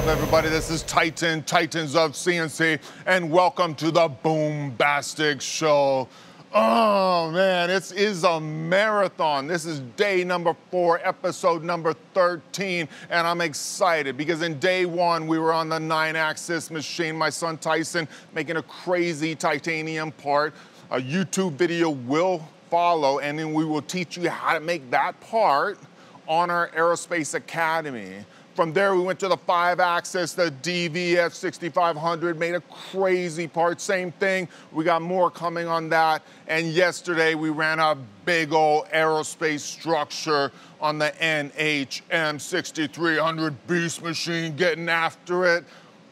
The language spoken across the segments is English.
Up, everybody? This is Titan, Titans of CNC, and welcome to the Boombastic Show. Oh man, this is a marathon. This is day number four, episode number 13, and I'm excited because in day one, we were on the nine axis machine. My son Tyson making a crazy titanium part. A YouTube video will follow, and then we will teach you how to make that part on our Aerospace Academy. From there, we went to the five axis, the DVF 6500, made a crazy part. Same thing, we got more coming on that. And yesterday, we ran a big old aerospace structure on the NHM 6300 Beast machine, getting after it.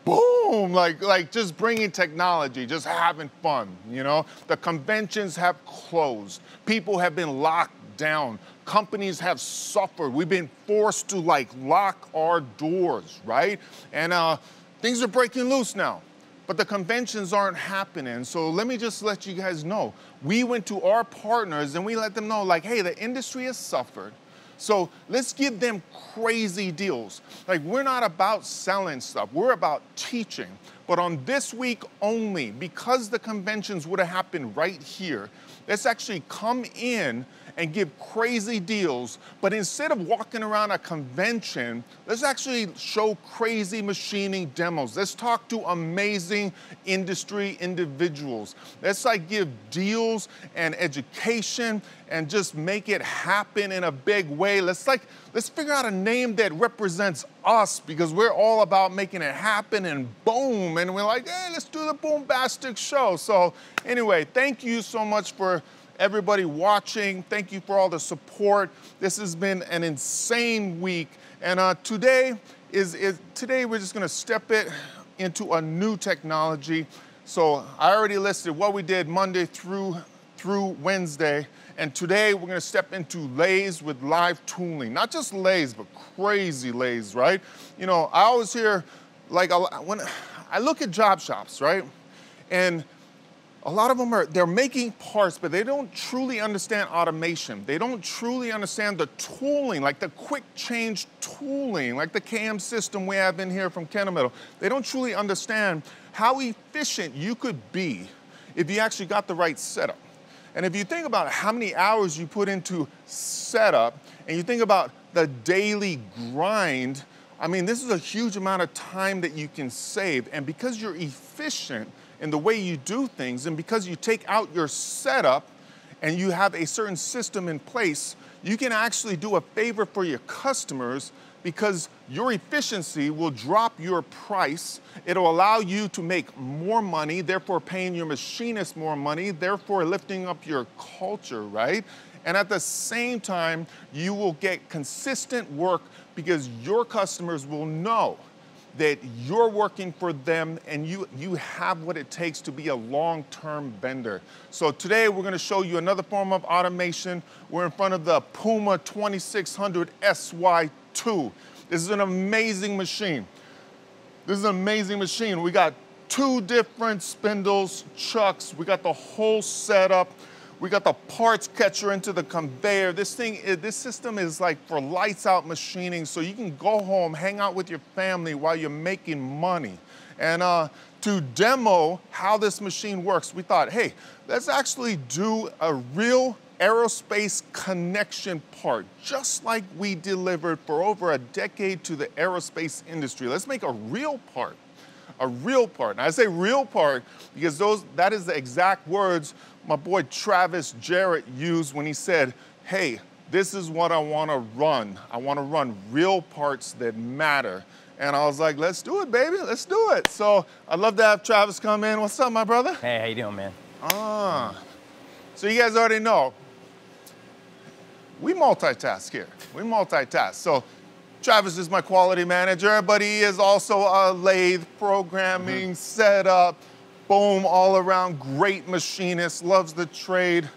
Boom, like, like just bringing technology, just having fun, you know? The conventions have closed. People have been locked down. Companies have suffered. We've been forced to like lock our doors, right? And uh, things are breaking loose now. But the conventions aren't happening. So let me just let you guys know. We went to our partners and we let them know, like, hey, the industry has suffered. So let's give them crazy deals. Like, we're not about selling stuff, we're about teaching. But on this week only, because the conventions would have happened right here, let's actually come in and give crazy deals. But instead of walking around a convention, let's actually show crazy machining demos. Let's talk to amazing industry individuals. Let's like give deals and education and just make it happen in a big way. Let's like, let's figure out a name that represents us because we're all about making it happen and boom. And we're like, hey, let's do the Boombastic show. So anyway, thank you so much for everybody watching. Thank you for all the support. This has been an insane week. And uh, today is, is today we're just gonna step it into a new technology. So I already listed what we did Monday through through Wednesday. And today we're gonna step into lathes with live tooling. Not just lathes, but crazy lathes, right? You know, I always hear, like, when I look at job shops, right? And a lot of them are they're making parts but they don't truly understand automation. They don't truly understand the tooling like the quick change tooling like the cam system we have in here from kennametal. They don't truly understand how efficient you could be if you actually got the right setup. And if you think about how many hours you put into setup and you think about the daily grind i mean this is a huge amount of time that you can save. And because you're efficient in the way you do things, and because you take out your setup and you have a certain system in place, you can actually do a favor for your customers because your efficiency will drop your price. It'll allow you to make more money, therefore paying your machinist more money, therefore lifting up your culture, right? And at the same time, you will get consistent work because your customers will know that you're working for them and you, you have what it takes to be a long-term vendor. So today we're gonna show you another form of automation. We're in front of the Puma 2600 SY2. This is an amazing machine. This is an amazing machine. We got two different spindles, chucks. We got the whole setup. We got the parts catcher into the conveyor. This thing, this system is like for lights out machining so you can go home, hang out with your family while you're making money. And uh, to demo how this machine works, we thought, hey, let's actually do a real aerospace connection part, just like we delivered for over a decade to the aerospace industry. Let's make a real part a real part. And I say real part because those that is the exact words my boy Travis Jarrett used when he said, hey, this is what I want to run. I want to run real parts that matter. And I was like, let's do it, baby. Let's do it. So I'd love to have Travis come in. What's up, my brother? Hey, how you doing, man? Ah. So you guys already know, we multitask here. We multitask. So Travis is my quality manager, but he is also a lathe programming, mm -hmm. setup, boom, all around great machinist, loves the trade.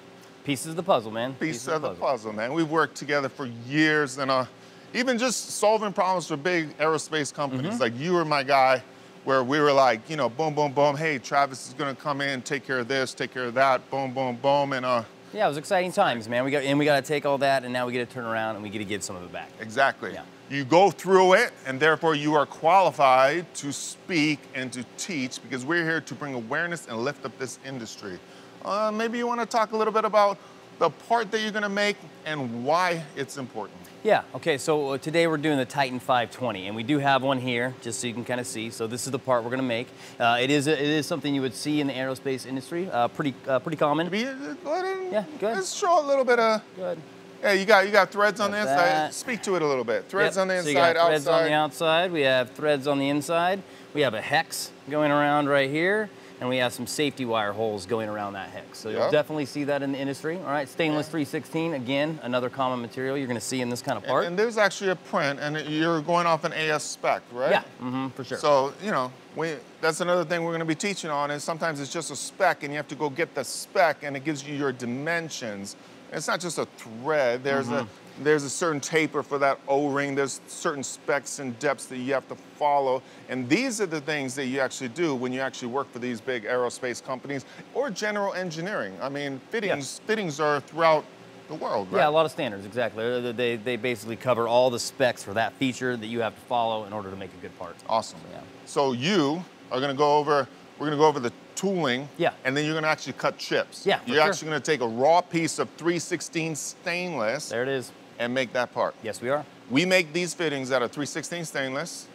Pieces of the puzzle, man. Piece, Piece of, of the puzzle. puzzle. man. We've worked together for years and uh, even just solving problems for big aerospace companies. Mm -hmm. Like you were my guy where we were like, you know, boom, boom, boom. Hey, Travis is gonna come in, take care of this, take care of that, boom, boom, boom. And uh, Yeah, it was exciting times, man. We got and we got to take all that, and now we get to turn around and we get to give some of it back. Exactly. Yeah. You go through it, and therefore you are qualified to speak and to teach because we're here to bring awareness and lift up this industry. Uh, maybe you want to talk a little bit about the part that you're going to make and why it's important. Yeah. Okay. So uh, today we're doing the Titan 520, and we do have one here, just so you can kind of see. So this is the part we're going to make. Uh, it is a, it is something you would see in the aerospace industry. Uh, pretty uh, pretty common. Be, uh, go ahead and Yeah, go ahead. let's show a little bit of. Good. Yeah, you got you got threads on the inside. that. Speak to it a little bit. Threads Yep. on the So you inside, got threads outside. on the outside. We have threads on the inside. We have a hex going around right here, and we have some safety wire holes going around that hex. So Yeah. you'll definitely see that in the industry. All right, stainless 316 again, another common material you're going to see in this kind of part. And there's actually a print, and you're going off an AS spec, right? yeah, mm -hmm, for sure. So, you know, we, that's another thing we're going to be teaching on is sometimes it's just a spec and you have to go get the spec and it gives you your dimensions. It's not just a thread. There's a mm-hmm. there's a certain taper for that O-ring. There's certain specs and depths that you have to follow. And these are the things that you actually do when you actually work for these big aerospace companies or general engineering. I mean, fittings fittings are throughout the world, right? Yeah, a lot of standards, exactly. They, they basically cover all the specs for that feature that you have to follow in order to make a good part. Awesome. Yeah. So you are going to go over. We're going to go over the tooling. Yeah. And then you're going to actually cut chips. Yeah, You're sure. actually going to take a raw piece of 316 stainless There it is. and make that part. Yes, we are. We make these fittings out of 316 stainless,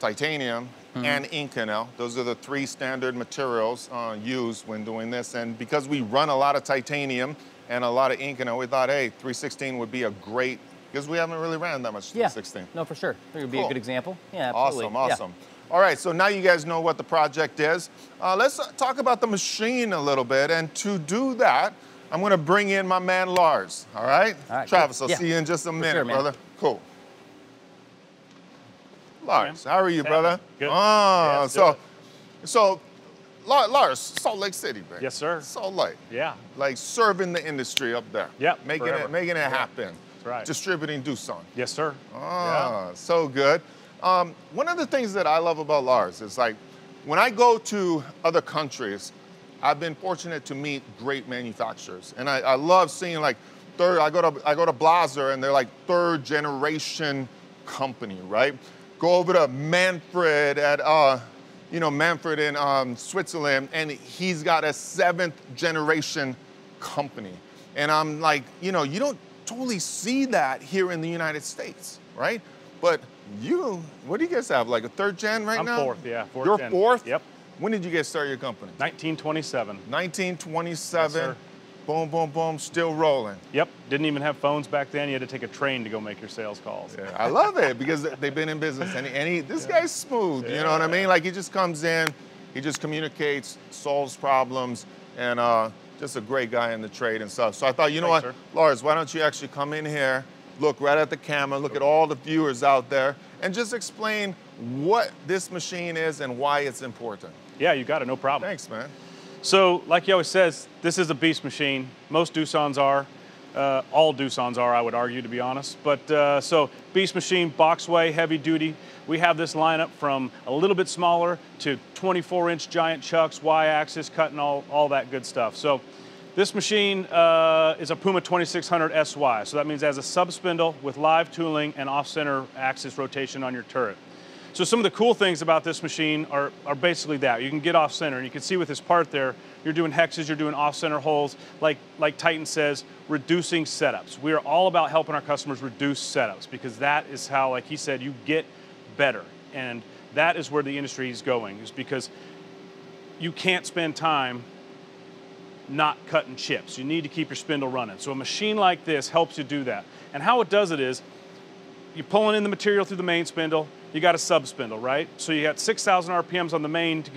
titanium, Mm-hmm. and Inconel. Those are the three standard materials uh, used when doing this. And because we run a lot of titanium and a lot of Inconel, we thought, hey, 316 would be a great because we haven't really ran that much Yeah. 316. No, for sure. It would be Cool. a good example. Yeah, absolutely. Awesome, Yeah. Awesome. All right, so now you guys know what the project is. Uh, let's uh, talk about the machine a little bit. And to do that, I'm going to bring in my man Lars. All right? All right, Travis, good. I'll Yeah. see you in just a minute, sure, brother. Cool. Lars, how are you, Hey, brother? good. Ah, Yeah, so, it. so, La- Lars, Salt Lake City, man. Yes, sir. Salt Lake. Yeah. Like serving the industry up there. Yep, Making it, making it Yeah. happen. That's right. Distributing Doosan. Yes, sir. Ah, so good. Um, one of the things that I love about Lars is like when I go to other countries, I've been fortunate to meet great manufacturers, and I, I love seeing like third. I go to I go to Blaser, and they're like third generation company, right? Go over to Manfred at uh, you know Manfred in um, Switzerland, and he's got a seventh generation company, and I'm like, you know, you don't totally see that here in the United States, right? But you, what do you guys have? Like a third gen right I'm now? fourth, yeah, fourth You're gen. fourth? Yep. When did you guys start your company? 1927. 1927. Yes, boom, boom, boom, still rolling. Yep. Didn't even have phones back then. You had to take a train to go make your sales calls. Yeah, I love it because they've been in business and, he, and he, this guy's smooth. You know what I mean? Like he just comes in, he just communicates, solves problems, and uh, just a great guy in the trade and stuff. So I thought, you know Thanks, what, sir. Lars, why don't you actually come in here, look right at the camera, look at all the viewers out there, and just explain what this machine is and why it's important. Yeah, you got it. No problem. Thanks, man. So, like he always says, this is a beast machine. Most Doosan's are. Uh, all Doosan's are, I would argue, to be honest. But uh, so, beast machine, boxway, heavy duty. We have this lineup from a little bit smaller to 24 inch giant chucks, Y axis, cutting all, all that good stuff. So, this machine uh, is a Puma 2600 SY. So, that means it has a sub spindle with live tooling and off center axis rotation on your turret. So some of the cool things about this machine are, are basically that. You can get off center. And you can see with this part there, you're doing hexes, you're doing off center holes. Like, like Titan says, reducing setups. We are all about helping our customers reduce setups because that is how, like he said, you get better. And that is where the industry is going, is because you can't spend time not cutting chips. You need to keep your spindle running. So a machine like this helps you do that. And how it does it is, you're pulling in the material through the main spindle, you got a sub spindle, right? So you got 6,000 RPMs on the main, to,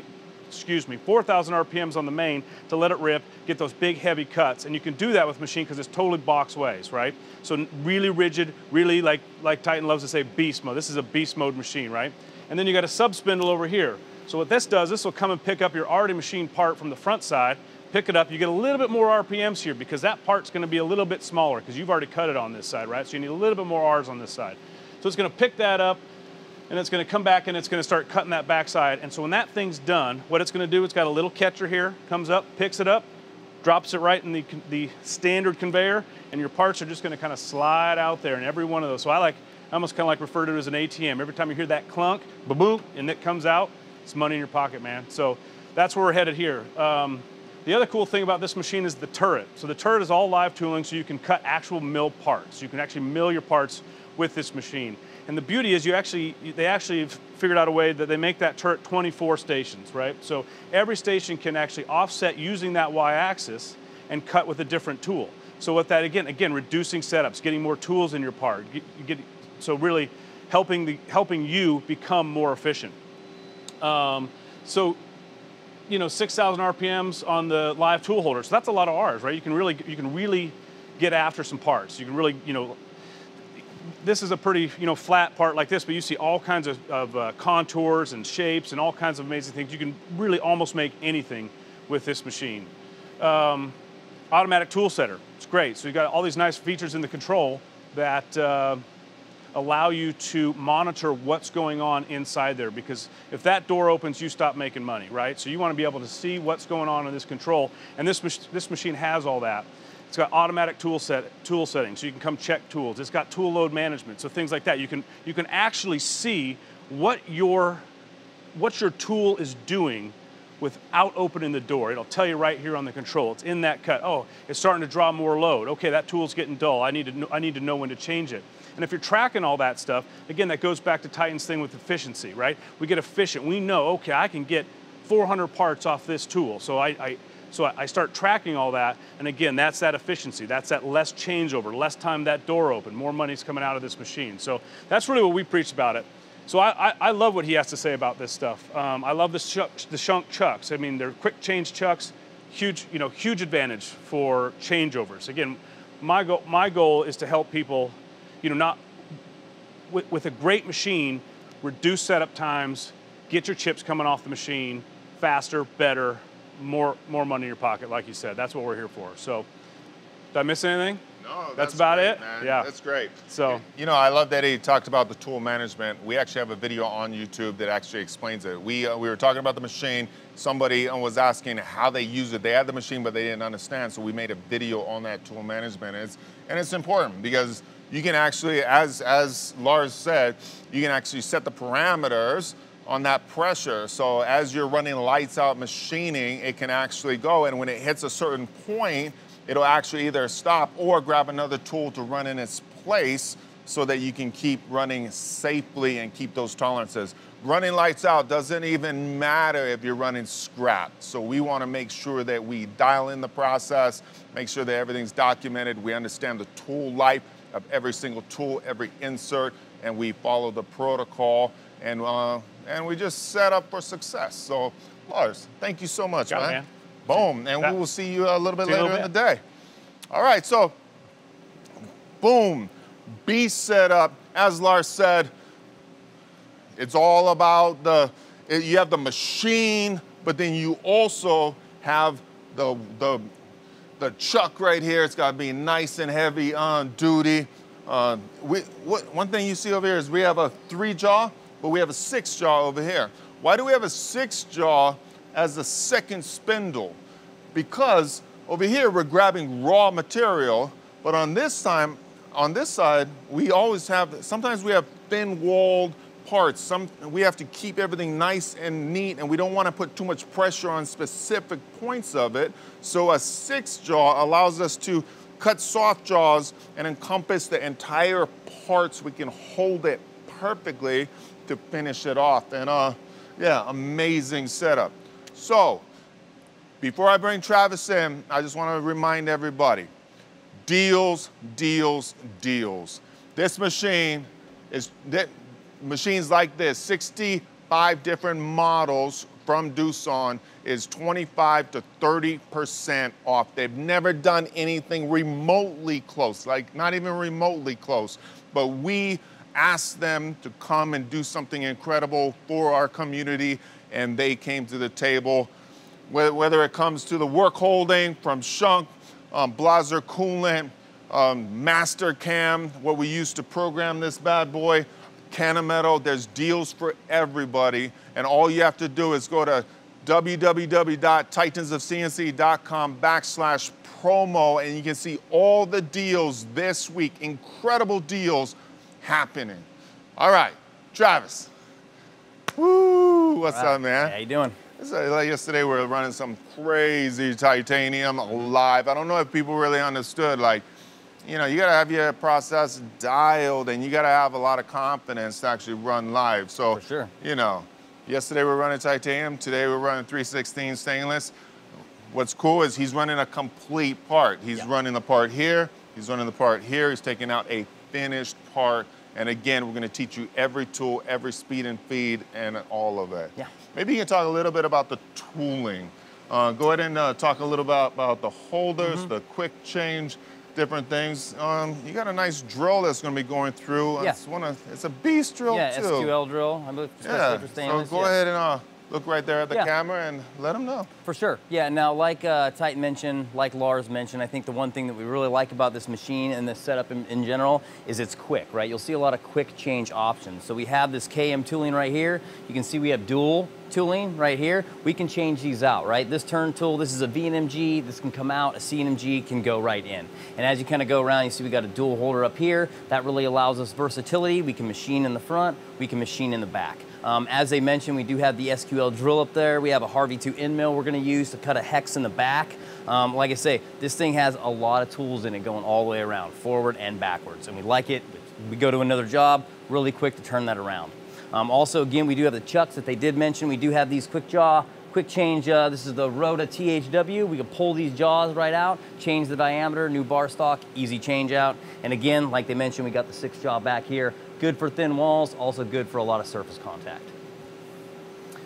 excuse me, 4,000 RPMs on the main to let it rip, get those big heavy cuts. And you can do that with machine because it's totally box ways, right? So really rigid, really like, like Titan loves to say beast mode. This is a beast mode machine, right? And then you got a sub spindle over here. So what this does, this will come and pick up your already machined part from the front side, pick it up, you get a little bit more RPMs here because that part's gonna be a little bit smaller because you've already cut it on this side, right? So you need a little bit more R's on this side. So it's gonna pick that up and it's gonna come back and it's gonna start cutting that backside. And so when that thing's done, what it's gonna do, it's got a little catcher here, comes up, picks it up, drops it right in the, the standard conveyor, and your parts are just gonna kind of slide out there in every one of those. So I like, I almost kind of like refer to it as an ATM. Every time you hear that clunk, boom, boom, and it comes out, it's money in your pocket, man. So that's where we're headed here. Um, the other cool thing about this machine is the turret. So the turret is all live tooling, so you can cut actual mill parts. You can actually mill your parts with this machine. And the beauty is you actually, they actually figured out a way that they make that turret 24 stations, right? So every station can actually offset using that y-axis and cut with a different tool. So with that, again, again, reducing setups, getting more tools in your part, you get, so really helping, the, helping you become more efficient. Um, so you know 6,000 RPMs on the live tool holder. So that's a lot of R's, right? You can really you can really get after some parts. You can really you know this is a pretty you know flat part like this, but you see all kinds of, of uh, contours and shapes and all kinds of amazing things. You can really almost make anything with this machine. Um, automatic tool setter, it's great. So you got all these nice features in the control that uh, allow you to monitor what's going on inside there because if that door opens, you stop making money, right? So you want to be able to see what's going on in this control, and this, this machine has all that. It's got automatic tool set tool settings, so you can come check tools. It's got tool load management, so things like that. You can you can actually see what your what your tool is doing without opening the door. It'll tell you right here on the control. It's in that cut. Oh, it's starting to draw more load. Okay, that tool's getting dull. I need to I need to know when to change it. And if you're tracking all that stuff, again, that goes back to Titan's thing with efficiency, right? We get efficient. We know, okay, I can get 400 parts off this tool. So I, I so I start tracking all that, and again, that's that efficiency. That's that less changeover, less time that door open, more money's coming out of this machine. So that's really what we preach about it. So I, I, I love what he has to say about this stuff. Um, I love the, shuck, the Schunk chucks. I mean, they're quick change chucks, huge, you know, huge advantage for changeovers. Again, my goal, my goal is to help people you know, not with, with a great machine, reduce setup times, get your chips coming off the machine faster, better, more more money in your pocket, like you said. That's what we're here for. So, did I miss anything? No, that's, that's about great, it. Man. Yeah, that's great. So, you know, I love that he talked about the tool management. We actually have a video on YouTube that actually explains it. We uh, we were talking about the machine. Somebody uh, was asking how they use it. They had the machine, but they didn't understand. So we made a video on that tool management. And it's and it's important because you can actually, as, as Lars said, you can actually set the parameters on that pressure. So as you're running lights out machining, it can actually go, and when it hits a certain point, it'll actually either stop or grab another tool to run in its place so that you can keep running safely and keep those tolerances. Running lights out doesn't even matter if you're running scrap. So we wanna make sure that we dial in the process, make sure that everything's documented, we understand the tool life, of every single tool, every insert, and we follow the protocol, and uh, and we just set up for success. So, Lars, thank you so much, Got man. It, man. Boom, and we will see you a little bit later little in the day. All right, so, boom, be set up. As Lars said, it's all about the, you have the machine, but then you also have the, the the chuck right here, it's gotta be nice and heavy on duty. Uh, we, what, one thing you see over here is we have a three jaw, but we have a six jaw over here. Why do we have a six jaw as the second spindle? Because over here we're grabbing raw material, but on this time, on this side, we always have, sometimes we have thin walled parts. Some, we have to keep everything nice and neat and we don't want to put too much pressure on specific points of it. So a six jaw allows us to cut soft jaws and encompass the entire parts. We can hold it perfectly to finish it off. And uh, yeah, amazing setup. So before I bring Travis in, I just want to remind everybody, deals, deals, deals. This machine is, machines like this, 65 different models from Doosan is 25 to 30% off. They've never done anything remotely close, like not even remotely close. But we asked them to come and do something incredible for our community, and they came to the table. Whether it comes to the work holding from Schunk, um, Blaser coolant, um, Mastercam, what we used to program this bad boy, Kennametal, there's deals for everybody. And all you have to do is go to www.titansofcnc.com backslash promo, and you can see all the deals this week. Incredible deals happening. All right, Travis. Woo, what's right. up, man? How you doing? Like yesterday we were running some crazy titanium live. I don't know if people really understood. Like, you know, you gotta have your process dialed, and you gotta have a lot of confidence to actually run live. So, For sure. you know, yesterday we we're running titanium. Today we're running 316 stainless. What's cool is he's running a complete part. He's Yeah. running the part here. He's running the part here. He's taking out a finished part. And again, we're going to teach you every tool, every speed and feed, and all of it. Yeah. Maybe you can talk a little bit about the tooling. Uh, go ahead and uh, talk a little about, about the holders, Mm-hmm. the quick change, different things. Um, you got a nice drill that's going to be going through. Yeah. It's, one of, it's a beast drill yeah, too. SQL drill. I believe, especially Yeah. for So go yeah. ahead and uh, look right there at the Yeah. camera and let them know. For sure. Yeah. Now, like uh, Titan mentioned, like Lars mentioned, I think the one thing that we really like about this machine and this setup in, in general is it's quick, right? You'll see a lot of quick change options. So we have this KM tooling right here. You can see we have dual tooling right here. We can change these out, right? This turn tool, this is a VNMG. This can come out. A CNMG can go right in. And as you kind of go around, you see we got a dual holder up here. That really allows us versatility. We can machine in the front. We can machine in the back. Um, as they mentioned, we do have the SQL drill up there. We have a Harvey 2 end mill we're going to use to cut a hex in the back. Um, like I say, this thing has a lot of tools in it going all the way around, forward and backwards. And we like it. We go to another job, really quick to turn that around. Um, also, again, we do have the chucks that they did mention. We do have these quick jaw, quick change. Uh, this is the Rota THW. We can pull these jaws right out, change the diameter, new bar stock, easy change out. And again, like they mentioned, we got the six jaw back here. Good for thin walls, also good for a lot of surface contact.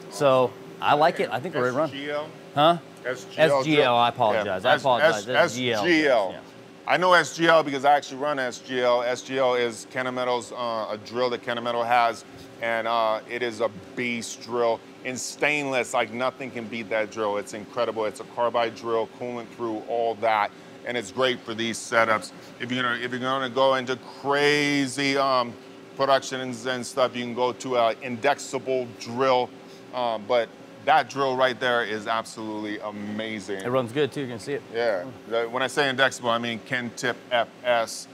So I like it. I think we're to run. SGL? Huh? SGL. SGL, I apologize. I apologize. SGL. yeah. I know SGL because I actually run SGL. SGL is Kennametal's uh, a drill that Kennametal has, and uh, it is a beast drill in stainless. Like nothing can beat that drill. It's incredible. It's a carbide drill, coolant through all that, and it's great for these setups. If you're gonna if you're gonna go into crazy um, productions and stuff, you can go to an indexable drill, um, but that drill right there is absolutely amazing. It runs good too. You can see it. Yeah. When I say indexable, I mean KenTIP FS,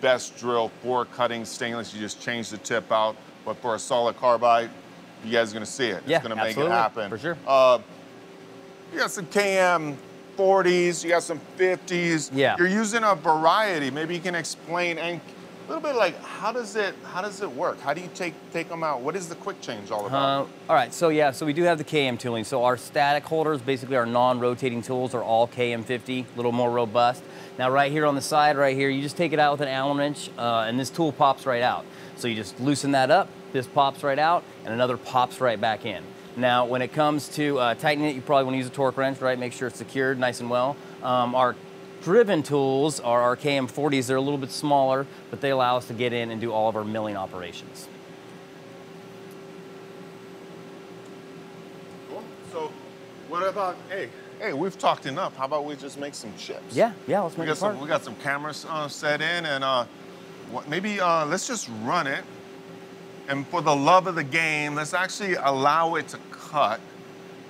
best drill for cutting stainless. You just change the tip out. But for a solid carbide, you guys are gonna see it. Yeah, it's gonna make it happen. for sure. Uh, you got some KM 40s, you got some 50s. Yeah. You're using a variety. Maybe you can explain and a little bit like how does it how does it work? How do you take take them out? What is the quick change all about? Uh, all right, so yeah, so we do have the KM tooling. So our static holders, basically our non-rotating tools, are all KM50, a little more robust. Now right here on the side, right here, you just take it out with an Allen wrench, uh, and this tool pops right out. So you just loosen that up, this pops right out, and another pops right back in. Now, when it comes to uh, tightening it, you probably want to use a torque wrench, right? Make sure it's secured nice and well. Um, our driven tools are our KM40s. They're a little bit smaller, but they allow us to get in and do all of our milling operations. Cool. So what about hey, hey, we've talked enough. How about we just make some chips? Yeah, yeah, let's We make got it part. some we got some cameras uh, set in and uh what, maybe uh, let's just run it. And for the love of the game, let's actually allow it to cut.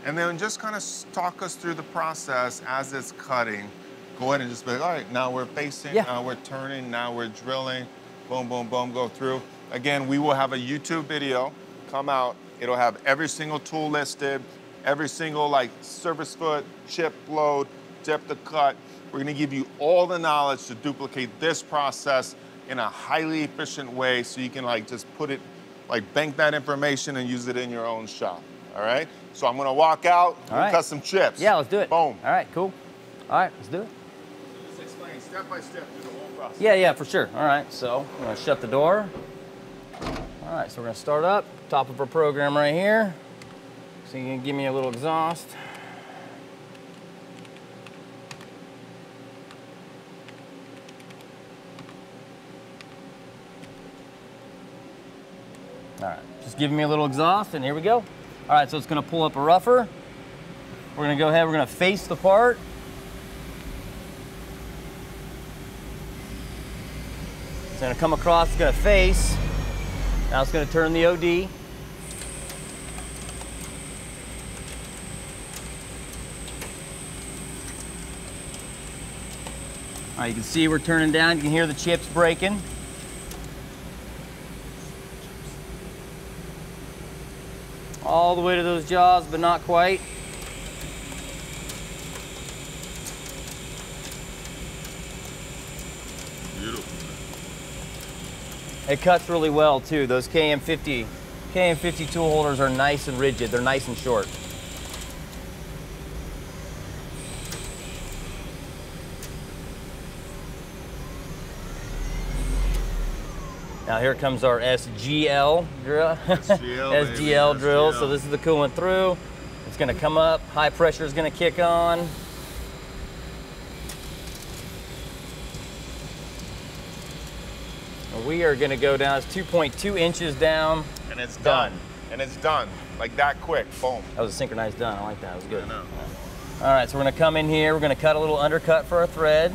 And then just kind of talk us through the process as it's cutting. Go ahead and just be like, all right, now we're facing, Yeah. now we're turning, now we're drilling. Boom, boom, boom, go through. Again, we will have a YouTube video come out. It'll have every single tool listed, every single like surface foot, chip load, depth of cut. We're gonna give you all the knowledge to duplicate this process in a highly efficient way so you can like just put it, like bank that information and use it in your own shop. All right? So I'm gonna walk out and right. cut some chips. Yeah, let's do it. Boom. All right, cool. All right, let's do it. Step by step through the whole process. Yeah, yeah, for sure. All right, so I'm gonna shut the door. All right, so we're gonna start up, top of our program right here. So you can give me a little exhaust. All right, just giving me a little exhaust, and here we go. All right, so it's gonna pull up a rougher. We're gonna go ahead, we're gonna face the part. gonna come across, it's gonna face. Now it's gonna turn the OD. All right, you can see we're turning down. You can hear the chips breaking. All the way to those jaws, but not quite. It cuts really well too. Those KM50, KM50 tool holders are nice and rigid. They're nice and short. Now here comes our SGL drill. SGL, SGL drill. So this is the coolant through. It's gonna come up. High pressure is gonna kick on. We are gonna go down. It's 2.2 inches down. And it's Done. done. And it's done. Like that quick. Boom. That was a synchronized done. I like that. It was good. I know. All right, so we're gonna come in here. We're gonna cut a little undercut for our thread.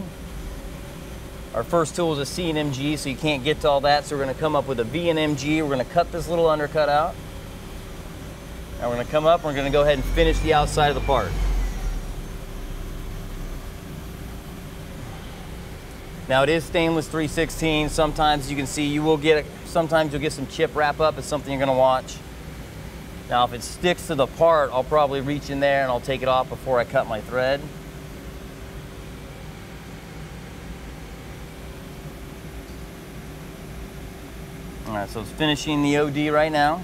Our first tool is a CNMG, so you can't get to all that. So we're gonna come up with a VNMG. We're gonna cut this little undercut out. Now we're gonna come up. We're gonna go ahead and finish the outside of the part. Now it is stainless 316. Sometimes you can see you will get. It, sometimes you'll get some chip wrap up. It's something you're gonna watch. Now if it sticks to the part, I'll probably reach in there and I'll take it off before I cut my thread. All right, so it's finishing the OD right now.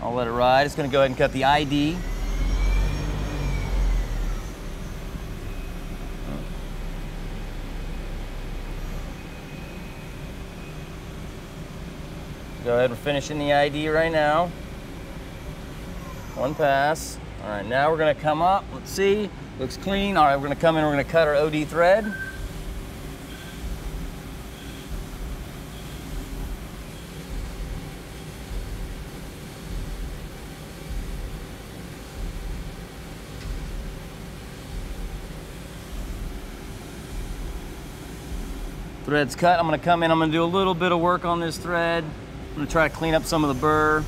I'll let it ride. It's gonna go ahead and cut the ID. Go ahead, we're finishing the ID right now. One pass. All right, now we're gonna come up. Let's see, looks clean. All right, we're gonna come in, we're gonna cut our OD thread. Thread's cut. I'm gonna come in, I'm gonna do a little bit of work on this thread. I'm gonna try to clean up some of the burr.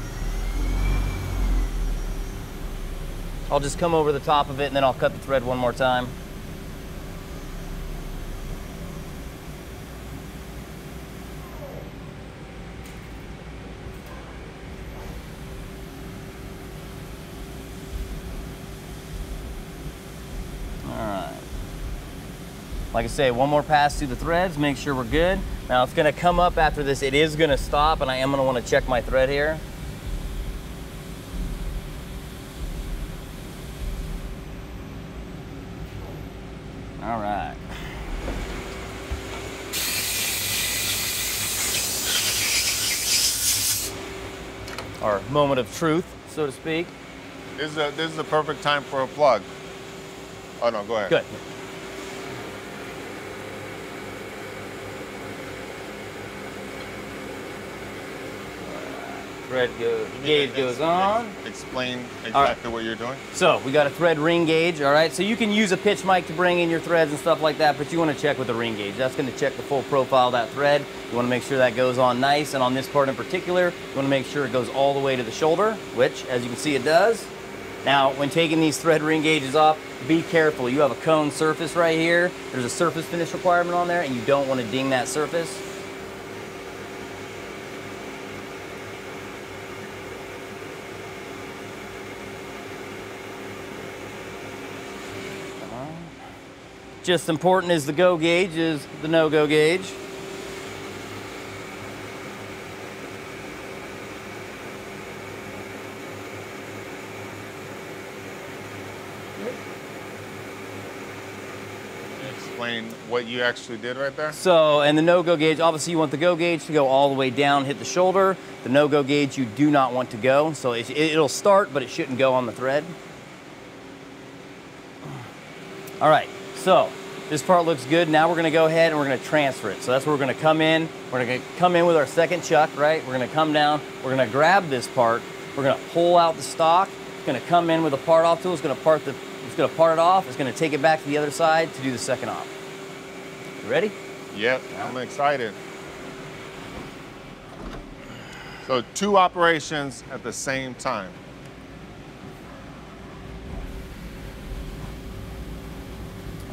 I'll just come over the top of it and then I'll cut the thread one more time. Like I say, one more pass through the threads, make sure we're good. Now it's gonna come up after this, it is gonna stop and I am gonna wanna check my thread here. All right. Our moment of truth, so to speak. This is, a, this is the perfect time for a plug. Oh no, go ahead. Good. Thread goes, gauge goes on. Explain All right. exactly what you're doing. So we got a thread ring gauge, all right? So you can use a pitch mic to bring in your threads and stuff like that, but you wanna check with the ring gauge. That's gonna check the full profile of that thread. You wanna make sure that goes on nice, and on this part in particular, you wanna make sure it goes all the way to the shoulder, which, as you can see, it does. Now, when taking these thread ring gauges off, be careful. You have a cone surface right here. There's a surface finish requirement on there, and you don't wanna ding that surface. Just important as the go gauge is the no go gauge. Explain what you actually did right there. So, and the no-go gauge, obviously you want the go gauge to go all the way down, hit the shoulder. The no-go gauge you do not want to go. So it, it'll start, but it shouldn't go on the thread. All right, so this part looks good. Now we're gonna go ahead and we're gonna transfer it. So that's where we're gonna come in. We're gonna come in with our second chuck, right? We're gonna come down, we're gonna grab this part, we're gonna pull out the stock, it's gonna come in with a part off tool, it's gonna part the it's gonna part it off, it's gonna take it back to the other side to do the second off. You ready? Yep, I'm excited. So two operations at the same time.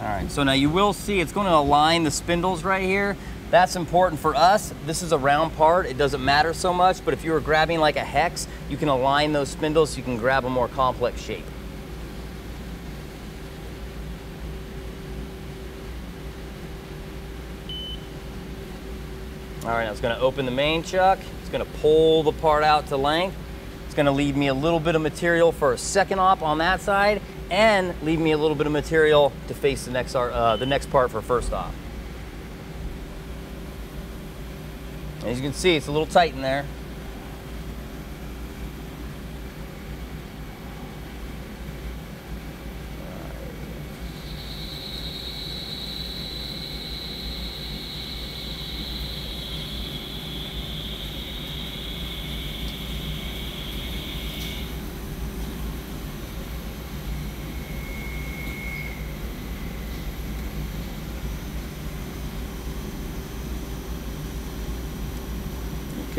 All right, so now you will see it's going to align the spindles right here. That's important for us. This is a round part. It doesn't matter so much, but if you were grabbing like a hex, you can align those spindles so you can grab a more complex shape. All right, now it's gonna open the main chuck. It's gonna pull the part out to length. It's gonna leave me a little bit of material for a second op on that side and leave me a little bit of material to face the next, uh, the next part for first op. As you can see, it's a little tight in there.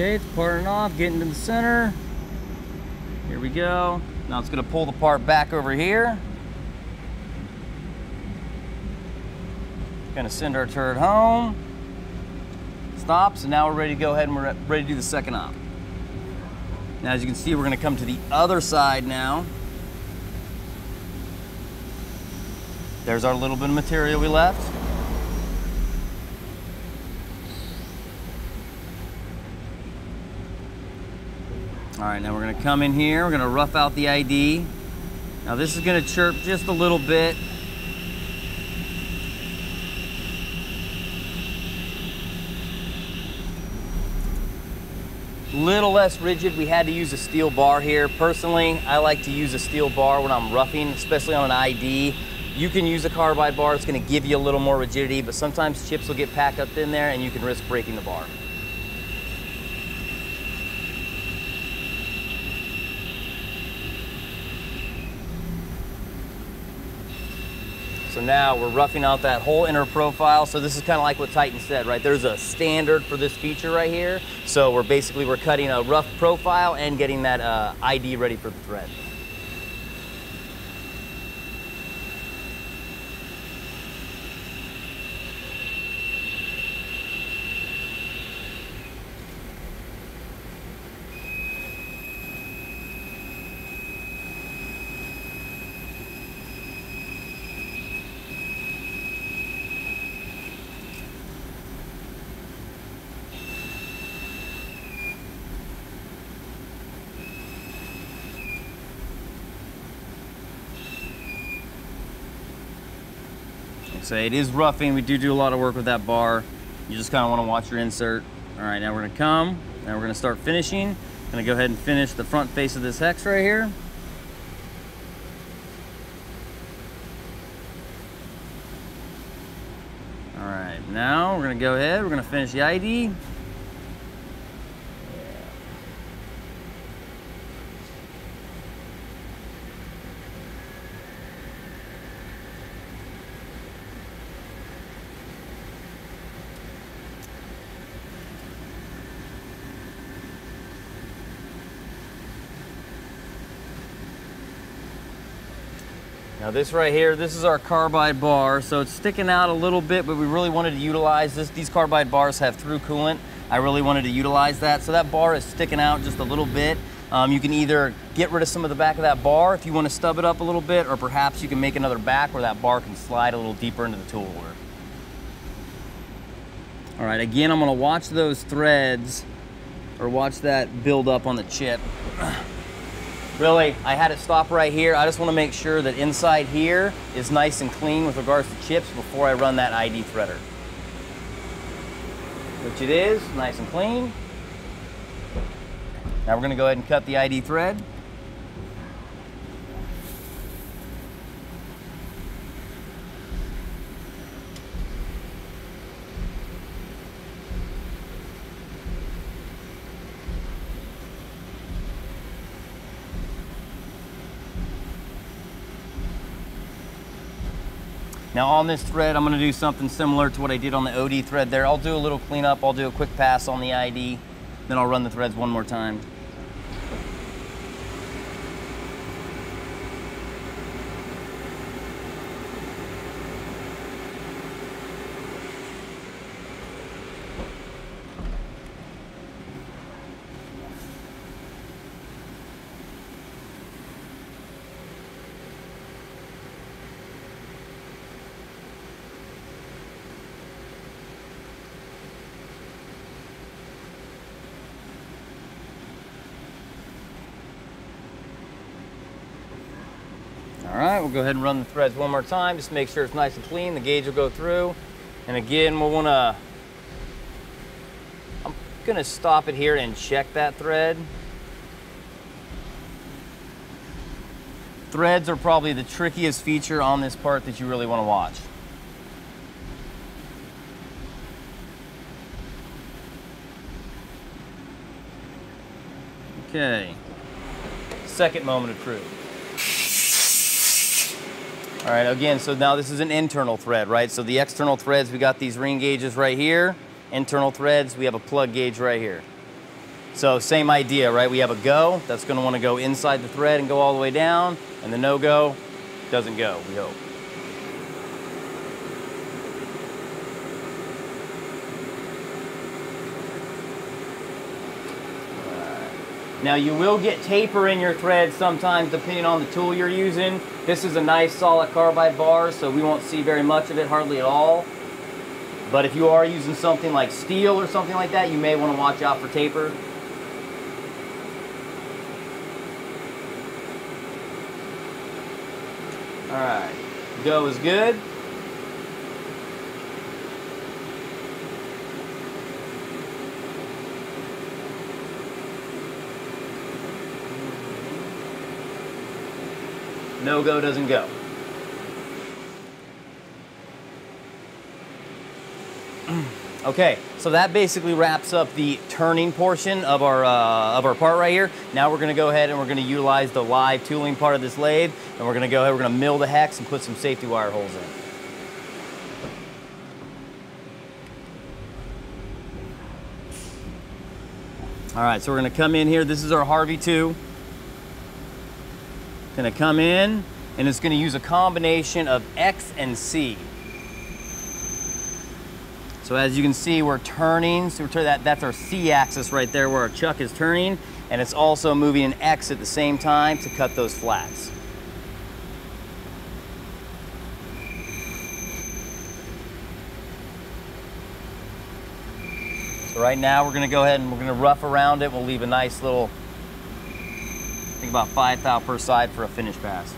Okay, it's parting off, getting to the center. Here we go. Now it's gonna pull the part back over here. Gonna send our turret home. Stops, and now we're ready to go ahead and we're ready to do the second op. Now, as you can see, we're gonna come to the other side now. There's our little bit of material we left. All right, now we're gonna come in here, we're gonna rough out the ID. Now this is gonna chirp just a little bit. Little less rigid, we had to use a steel bar here. Personally, I like to use a steel bar when I'm roughing, especially on an ID. You can use a carbide bar, it's gonna give you a little more rigidity, but sometimes chips will get packed up in there and you can risk breaking the bar. Now we're roughing out that whole inner profile. So this is kind of like what Titan said, right? There's a standard for this feature right here. So we're basically, we're cutting a rough profile and getting that uh, ID ready for the thread. Say, it is roughing. We do do a lot of work with that bar. You just kind of want to watch your insert. All right, now we're gonna come, now we're gonna start finishing. Gonna go ahead and finish the front face of this hex right here. All right, now we're gonna go ahead, we're gonna finish the ID. Now this right here, this is our carbide bar. So it's sticking out a little bit, but we really wanted to utilize this. These carbide bars have through coolant. I really wanted to utilize that. So that bar is sticking out just a little bit. Um, you can either get rid of some of the back of that bar if you want to stub it up a little bit, or perhaps you can make another back where that bar can slide a little deeper into the tool holder. All right, again, I'm gonna watch those threads or watch that build up on the chip. Really, I had it stop right here. I just wanna make sure that inside here is nice and clean with regards to chips before I run that ID threader. Which it is, nice and clean. Now we're gonna go ahead and cut the ID thread. Now on this thread, I'm gonna do something similar to what I did on the OD thread there. I'll do a little cleanup, I'll do a quick pass on the ID, then I'll run the threads one more time. We'll go ahead and run the threads one more time, just make sure it's nice and clean. The gauge will go through. And again, we'll wanna, I'm gonna stop it here and check that thread. Threads are probably the trickiest feature on this part that you really wanna watch. Okay. Second moment of truth. All right, again, so now this is an internal thread, right? So the external threads, we got these ring gauges right here. Internal threads, we have a plug gauge right here. So same idea, right? We have a go, that's gonna wanna go inside the thread and go all the way down, and the no-go doesn't go, we hope. Now you will get taper in your thread sometimes depending on the tool you're using. This is a nice solid carbide bar, so we won't see very much of it, hardly at all. But if you are using something like steel or something like that, you may want to watch out for taper. All right, go is good. No go doesn't go. Okay, so that basically wraps up the turning portion of our uh, of our part right here. Now we're gonna go ahead and we're gonna utilize the live tooling part of this lathe, and we're gonna go ahead, we're gonna mill the hex and put some safety wire holes in. All right, so we're gonna come in here. This is our HARVI 2. Gonna come in, and it's gonna use a combination of X and C. So as you can see, we're turning, so we're that, that's our C axis right there where our chuck is turning, and it's also moving an X at the same time to cut those flats. So right now we're gonna go ahead and we're gonna rough around it. We'll leave a nice little, think about five thou per side for a finish pass.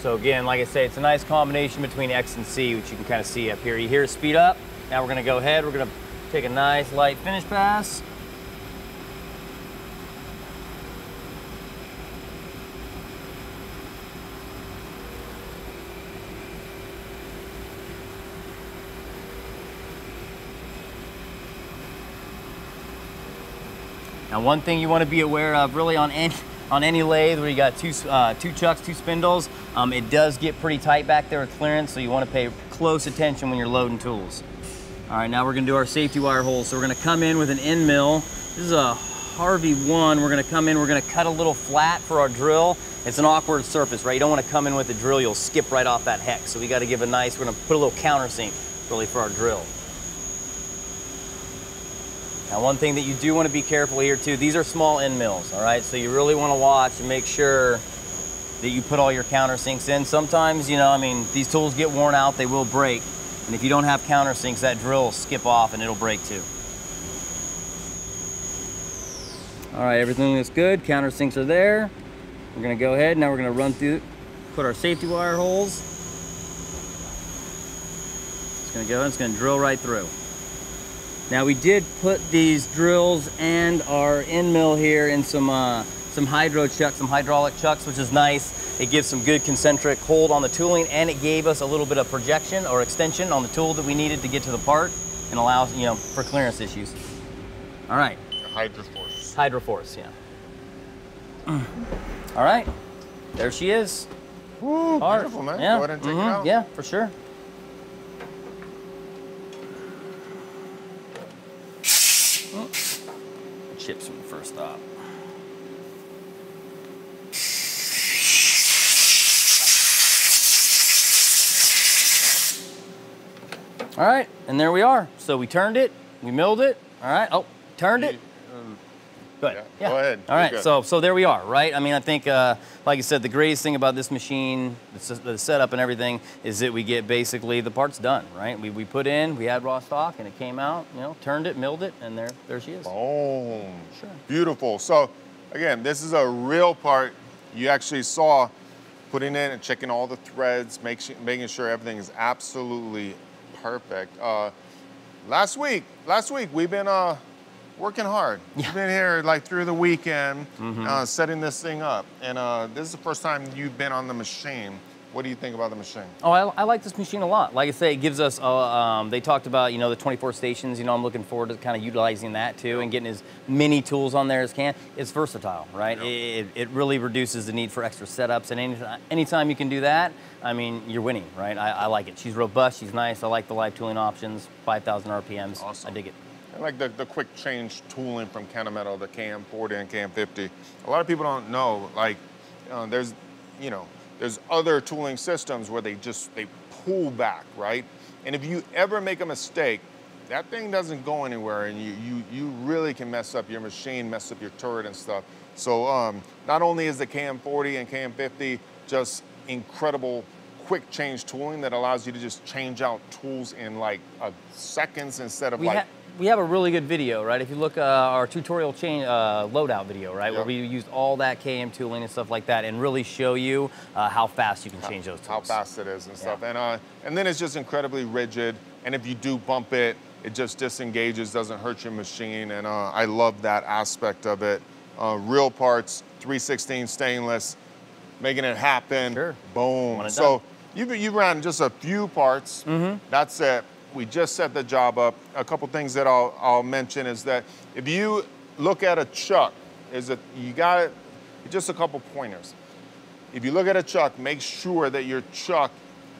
So again, like I say, it's a nice combination between X and C, which you can kind of see up here. You hear speed up. Now we're gonna go ahead, we're gonna take a nice light finish pass. Now one thing you want to be aware of really on any, on any lathe where you got two, uh, two chucks, two spindles, um, it does get pretty tight back there with clearance, so you want to pay close attention when you're loading tools. All right, now we're gonna do our safety wire holes. So we're gonna come in with an end mill. This is a HARVI one. We're gonna come in, we're gonna cut a little flat for our drill. It's an awkward surface, right? You don't wanna come in with a drill, you'll skip right off that hex. So we gotta give a nice, we're gonna put a little countersink really for our drill. Now one thing that you do want to be careful here too, these are small end mills, all right? So you really want to watch and make sure that you put all your countersinks in. Sometimes, you know, I mean, these tools get worn out, they will break. And if you don't have countersinks, that drill will skip off and it'll break too. All right, everything looks good. Countersinks are there. We're gonna go ahead, now we're gonna run through, put our safety wire holes. It's gonna go, it's gonna drill right through. Now we did put these drills and our end mill here in some uh, some hydro chucks, some hydraulic chucks, which is nice. It gives some good concentric hold on the tooling and it gave us a little bit of projection or extension on the tool that we needed to get to the part and allow, you know, for clearance issues. All right, Hydroforce. Hydroforce, yeah. All right, there she is. Beautiful, man. Yeah. Go ahead and take it out. Yeah, for sure. Oh. Chips from the first stop. All right, and there we are. So we turned it, we milled it, all right, oh, turned it. Um. Good. Yeah, go ahead. All right. So so there we are. Right. I mean, I think, uh, like I said, the greatest thing about this machine, the, setup and everything, is that we get basically the parts done. Right. We, we put in, we had raw stock, and it came out. You know, turned it, milled it, and there there she is. Boom. Sure. Beautiful. So, again, this is a real part. You actually saw putting in and checking all the threads, make, su- making sure everything is absolutely perfect. Uh, last week, last week we've been uh, working hard. We've been here like through the weekend, Mm-hmm. uh, setting this thing up. And uh, this is the first time you've been on the machine. What do you think about the machine? Oh, I, I like this machine a lot. Like I say, it gives us. Uh, um, they talked about you know the 24 stations. You know, I'm looking forward to kind of utilizing that too and getting as many tools on there as can. It's versatile, right? Yeah. It, it really reduces the need for extra setups. And any, anytime you can do that, I mean, you're winning, right? I, I like it. She's robust. She's nice. I like the live tooling options. 5,000 RPMs. Awesome. I dig it. I like the, the quick change tooling from Kennametal, the KM40 and KM50. A lot of people don't know, like, uh, there's, you know, there's other tooling systems where they just, they pull back, right? And if you ever make a mistake, that thing doesn't go anywhere and you, you, you really can mess up your machine, mess up your turret and stuff. So um, not only is the KM40 and KM50 just incredible quick change tooling that allows you to just change out tools in like uh, seconds instead of We, like we have a really good video, right? If you look uh, our tutorial chain uh, loadout video, right, where we used all that KM tooling and stuff like that, and really show you uh, how fast you can change those tools. how fast it is and stuff. Yeah. And uh, and then it's just incredibly rigid. And if you do bump it, it just disengages, doesn't hurt your machine. And uh, I love that aspect of it. Uh, real parts, 316 stainless, making it happen. Sure. Boom. It So done. you you ran just a few parts. Mm-hmm. That's it. We just set the job up. A couple things that I'll I'll mention is that if you look at a chuck, is that you got it. Just a couple pointers if you look at a chuck, make sure that your chuck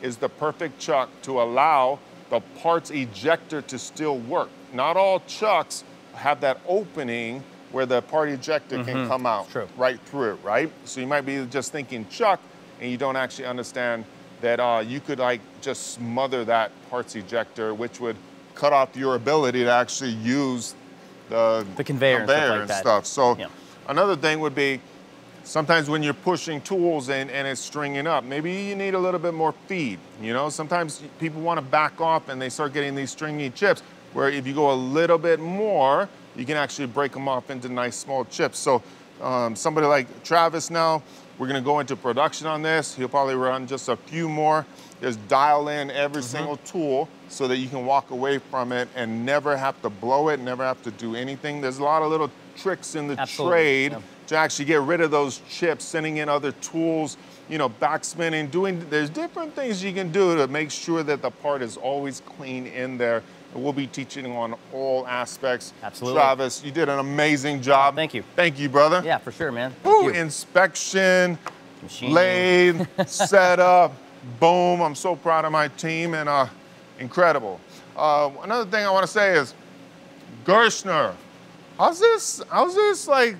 is the perfect chuck to allow the parts ejector to still work. Not all chucks have that opening where the part ejector can mm-hmm. come out right through it, right? So you might be just thinking chuck and you don't actually understand that uh, you could like just smother that parts ejector, which would cut off your ability to actually use the, The conveyor and stuff like and stuff. So Yeah. another thing would be sometimes when you're pushing tools and, and it's stringing up, maybe you need a little bit more feed. You know, sometimes people want to back off and they start getting these stringy chips where if you go a little bit more, you can actually break them off into nice small chips. So um, somebody like Travis now, we're gonna go into production on this. He'll probably run just a few more. Just dial in every Mm-hmm. single tool so that you can walk away from it and never have to blow it, never have to do anything. There's a lot of little tricks in the Absolutely, trade yeah. to actually get rid of those chips, sending in other tools, you know, backspinning, doing, there's different things you can do to make sure that the part is always clean in there. We'll be teaching on all aspects. Absolutely. Travis, you did an amazing job. Thank you. Thank you, brother. Yeah, for sure, man. Thank Woo, you. inspection, Machine. lathe, setup, boom. I'm so proud of my team and uh, incredible. Uh, another thing I want to say is Gerstner. How's this? How's this like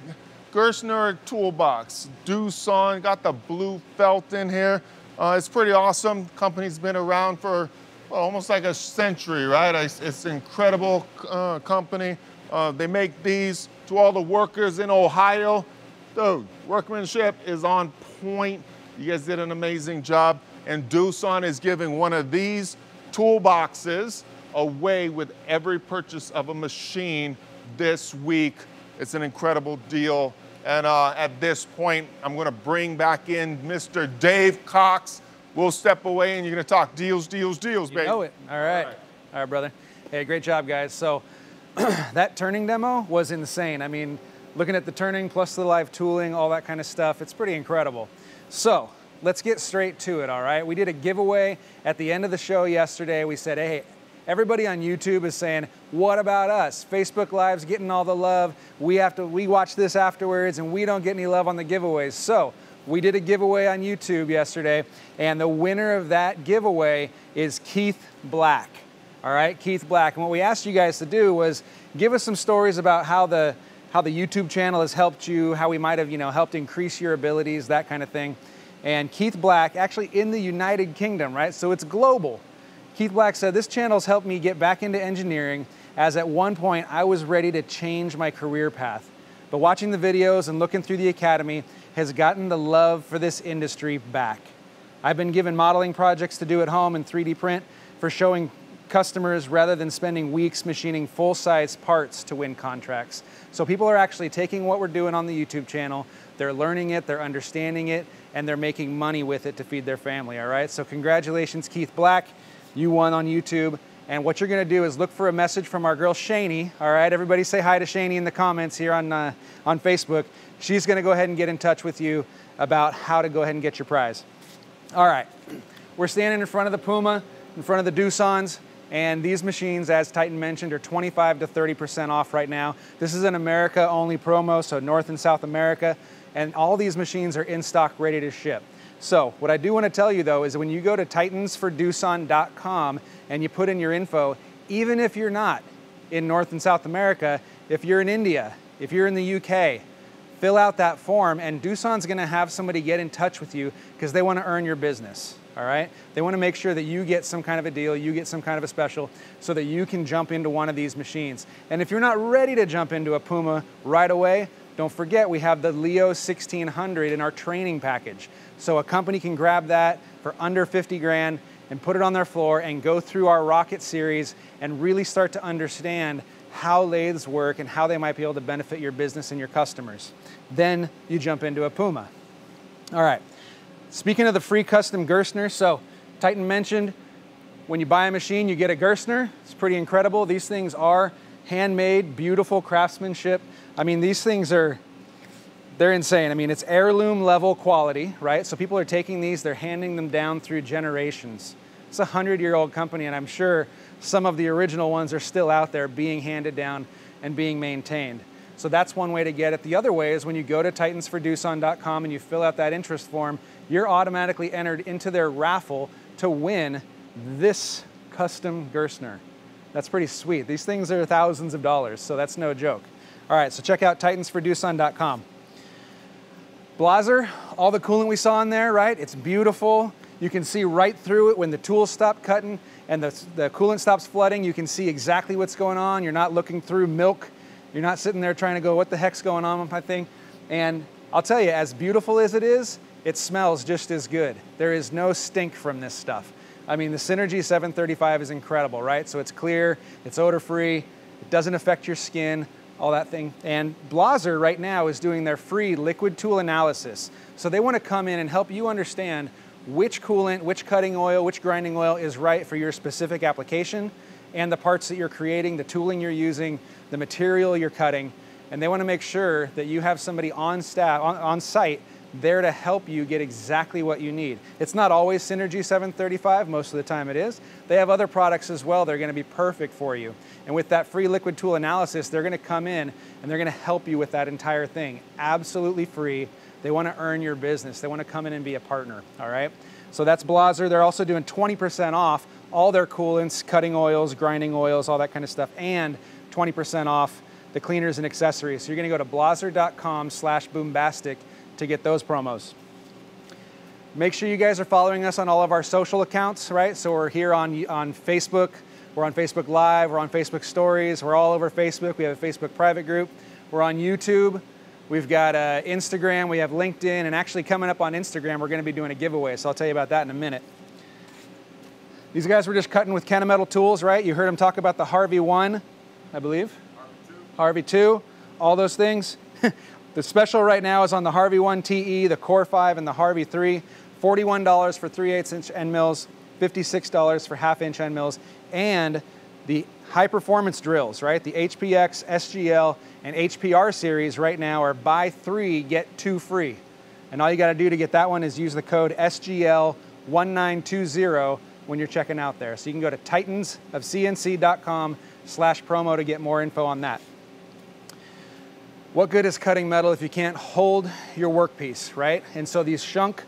Gerstner toolbox? Doosan got the blue felt in here. Uh, it's pretty awesome. Company's been around for well, almost like a century, right? It's, an incredible uh, company. Uh, they make these to all the workers in Ohio. Dude, workmanship is on point. You guys did an amazing job. And Doosan is giving one of these toolboxes away with every purchase of a machine this week. It's an incredible deal. And uh, at this point, I'm going to bring back in Mr. Dave Cox. We'll step away and you're going to talk deals, deals, deals, You baby. know it. All right. All right, brother. Hey, great job, guys. So that turning demo was insane. I mean, looking at the turning plus the live tooling, all that kind of stuff, it's pretty incredible. So let's get straight to it, all right? We did a giveaway at the end of the show yesterday. We said, hey, everybody on YouTube is saying, what about us? Facebook Live's getting all the love. We have to, we watch this afterwards and we don't get any love on the giveaways. So we did a giveaway on YouTube yesterday, and the winner of that giveaway is Keith Black. All right, Keith Black. And what we asked you guys to do was give us some stories about how the how the YouTube channel has helped you, how we might have, you know, helped increase your abilities, that kind of thing. And Keith Black, actually in the United Kingdom, right? So it's global. Keith Black said, This channel's helped me get back into engineering as at one point I was ready to change my career path. But watching the videos and looking through the academy has gotten the love for this industry back. I've been given modeling projects to do at home in 3D print for showing customers rather than spending weeks machining full-size parts to win contracts. So people are actually taking what we're doing on the YouTube channel, they're learning it, they're understanding it, and they're making money with it to feed their family, all right? So congratulations, Keith Black. You won on YouTube. And what you're gonna do is look for a message from our girl Shani, all right? Everybody say hi to Shani in the comments here on, uh, on Facebook. She's gonna go ahead and get in touch with you about how to go ahead and get your prize. All right, we're standing in front of the Puma, in front of the Doosan's, and these machines, as Titan mentioned, are 25 to 30% off right now. This is an America only promo, so North and South America, and all these machines are in stock, ready to ship. So what I do want to tell you though is when you go to titansfordoosan.com and you put in your info, even if you're not in North and South America, if you're in India, if you're in the UK, fill out that form and Doosan's gonna have somebody get in touch with you because they wanna earn your business, all right? They wanna make sure that you get some kind of a deal, you get some kind of a special so that you can jump into one of these machines. And if you're not ready to jump into a Puma right away, don't forget we have the Leo 1600 in our training package. So a company can grab that for under 50 grand and put it on their floor and go through our Rocket series and really start to understand how lathes work and how they might be able to benefit your business and your customers. Then you jump into a Puma. All right, speaking of the free custom Gerstner, so Titan mentioned when you buy a machine, you get a Gerstner. It's pretty incredible. These things are handmade, beautiful craftsmanship. I mean, these things are, they're insane. I mean, it's heirloom level quality, right? So people are taking these, they're handing them down through generations. It's a hundred year old company, and I'm sure some of the original ones are still out there being handed down and being maintained. So that's one way to get it. The other way is when you go to titansfordoosan.com and you fill out that interest form, you're automatically entered into their raffle to win this custom Gerstner. That's pretty sweet. These things are thousands of dollars, so that's no joke. All right, so check out titansfordoosan.com. Blaser, all the coolant we saw in there, right? It's beautiful. You can see right through it when the tools stop cutting and the, the coolant stops flooding. You can see exactly what's going on. You're not looking through milk you're not sitting there trying to go, what the heck's going on with my thing? And I'll tell you, as beautiful as it is, it smells just as good. There is no stink from this stuff. I mean, the Synergy 735 is incredible, right? So it's clear, it's odor free, it doesn't affect your skin, all that thing. And Blaser right now is doing their free liquid tool analysis. So they want to come in and help you understand which coolant, which cutting oil, which grinding oil is right for your specific application and the parts that you're creating, the tooling you're using, the material you're cutting, and they want to make sure that you have somebody on staff, on, on site, there to help you get exactly what you need. It's not always Synergy 735, most of the time it is. They have other products as well that are going to be perfect for you. And with that free liquid tool analysis, they're going to come in and they're going to help you with that entire thing. Absolutely free. They want to earn your business. They want to come in and be a partner, all right? So that's Blaser. They're also doing 20% off all their coolants, cutting oils, grinding oils, all that kind of stuff, and 20% off the cleaners and accessories. So you're gonna go to blaser.com slash boombastic to get those promos. Make sure you guys are following us on all of our social accounts, right? So we're here on, on Facebook, we're on Facebook Live, we're on Facebook Stories, we're all over Facebook. We have a Facebook private group. We're on YouTube. We've got uh, Instagram, we have LinkedIn, and actually coming up on Instagram, we're gonna be doing a giveaway, so I'll tell you about that in a minute. These guys were just cutting with Kennametal tools, right? You heard them talk about the HARVI 1, I believe. HARVI 2. HARVI 2, all those things. the special right now is on the HARVI 1 TE, the KOR 5, and the HARVI 3. $41 for 3 8 inch end mills, $56 for half inch end mills, and the high performance drills, right? The HPX, SGL, and HPR series right now are buy three, get two free. And all you gotta do to get that one is use the code SGL1920 when you're checking out there. So you can go to titansofcnc.com slash promo to get more info on that. What good is cutting metal if you can't hold your workpiece, right? And so these Schunk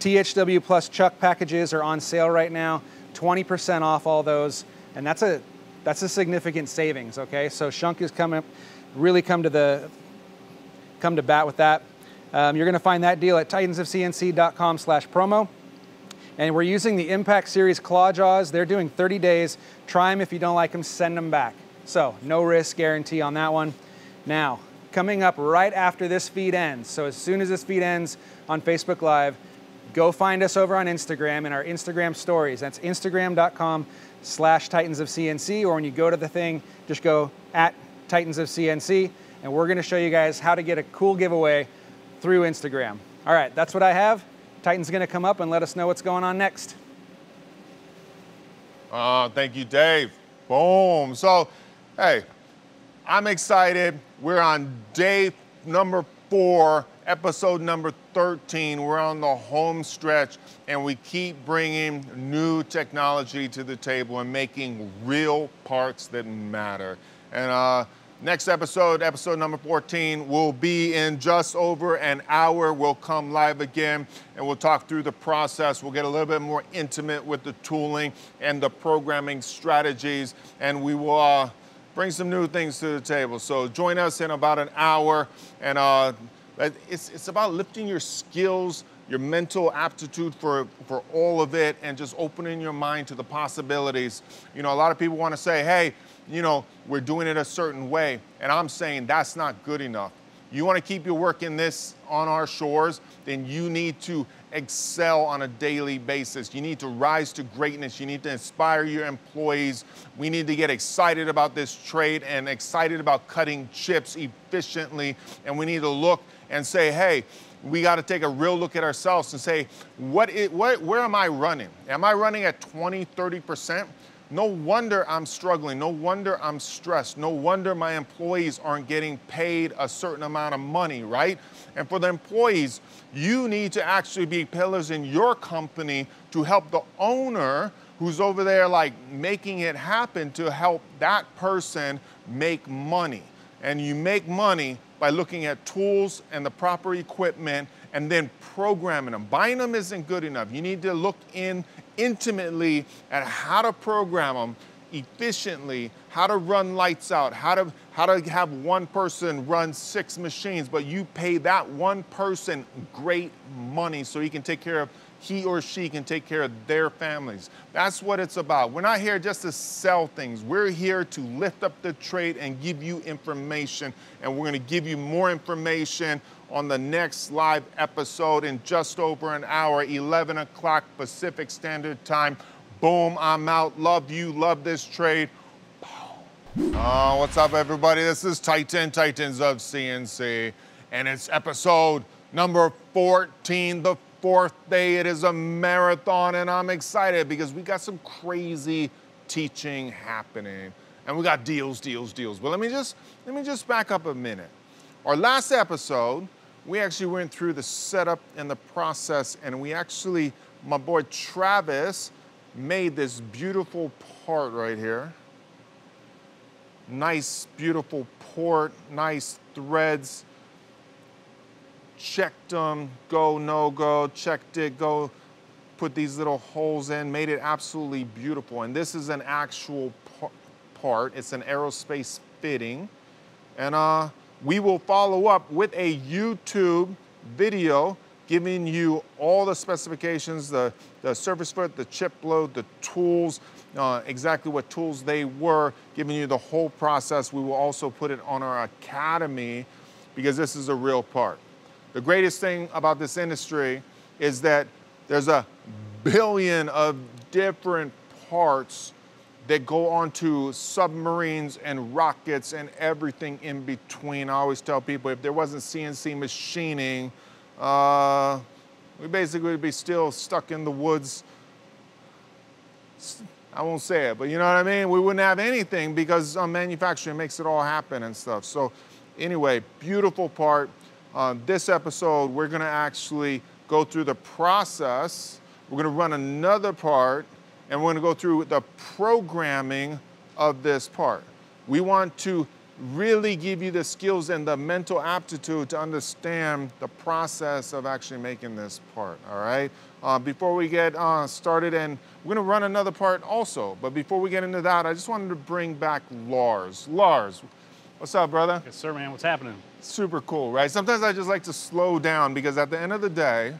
THW plus chuck packages are on sale right now, 20% off all those, and that's a that's a significant savings, okay? So Schunk is coming really come to the come to bat with that. Um, you're gonna find that deal at titansofcnc.com slash promo. And we're using the Impact Series claw jaws. They're doing 30 days. Try them if you don't like them, send them back. So no risk guarantee on that one. Now, coming up right after this feed ends. So as soon as this feed ends on Facebook Live, go find us over on Instagram in our Instagram stories. That's instagram.com slash Titans of CNC, or when you go to the thing, just go at Titans of CNC, and we're gonna show you guys how to get a cool giveaway through Instagram. All right, that's what I have. Titan's gonna come up and let us know what's going on next. Uh, thank you, Dave. Boom. So, hey, I'm excited. We're on day number four, episode number 13. We're on the home stretch, and we keep bringing new technology to the table and making real parts that matter. And uh, Next episode, episode number 14, will be in just over an hour. We'll come live again and we'll talk through the process. We'll get a little bit more intimate with the tooling and the programming strategies, and we will uh, bring some new things to the table. So join us in about an hour, and uh, it's, it's about lifting your skills your mental aptitude for, for all of it and just opening your mind to the possibilities. You know, a lot of people want to say, hey, you know, we're doing it a certain way. And I'm saying that's not good enough. You want to keep your work in this on our shores, then you need to excel on a daily basis. You need to rise to greatness. You need to inspire your employees. We need to get excited about this trade and excited about cutting chips efficiently. And we need to look and say, hey, we got to take a real look at ourselves and say, what, is, what where am I running? Am I running at 20, 30%? No wonder I'm struggling. No wonder I'm stressed. No wonder my employees aren't getting paid a certain amount of money, right? And for the employees, you need to actually be pillars in your company to help the owner who's over there like making it happen to help that person make money. And you make money by looking at tools and the proper equipment and then programming them. Buying them isn't good enough. You need to look in intimately at how to program them efficiently, how to run lights out, how to, how to have one person run six machines, but you pay that one person great money so he can take care of he or she can take care of their families. That's what it's about. We're not here just to sell things. We're here to lift up the trade and give you information. And we're going to give you more information on the next live episode in just over an hour, 11 o'clock Pacific Standard Time. Boom, I'm out. Love you, love this trade. Uh, what's up, everybody? This is Titan, Titans of CNC, and it's episode number 14, the fourth day. It is a marathon, and I'm excited because we got some crazy teaching happening. And we got deals, deals, deals. But let me just let me just back up a minute. Our last episode, we actually went through the setup and the process, and we actually, my boy Travis, made this beautiful part right here. Nice, beautiful port, nice threads checked them, go, no go, checked it, go, put these little holes in, made it absolutely beautiful. And this is an actual part, it's an aerospace fitting. And uh, we will follow up with a YouTube video giving you all the specifications, the, the surface foot, the chip load, the tools, uh, exactly what tools they were, giving you the whole process. We will also put it on our academy because this is a real part. The greatest thing about this industry is that there's a billion of different parts that go onto submarines and rockets and everything in between. I always tell people if there wasn't CNC machining, uh, we basically would be still stuck in the woods. I won't say it, but you know what I mean? We wouldn't have anything because um, manufacturing makes it all happen and stuff. So anyway, beautiful part. On this episode, we're gonna actually go through the process. We're gonna run another part, and we're gonna go through the programming of this part. We want to really give you the skills and the mental aptitude to understand the process of actually making this part, all right? Uh, before we get uh, started, and we're gonna run another part also, but before we get into that, I just wanted to bring back Lars. Lars, what's up, brother? Yes, sir, man, what's happening? Super cool, right? Sometimes I just like to slow down because at the end of the day,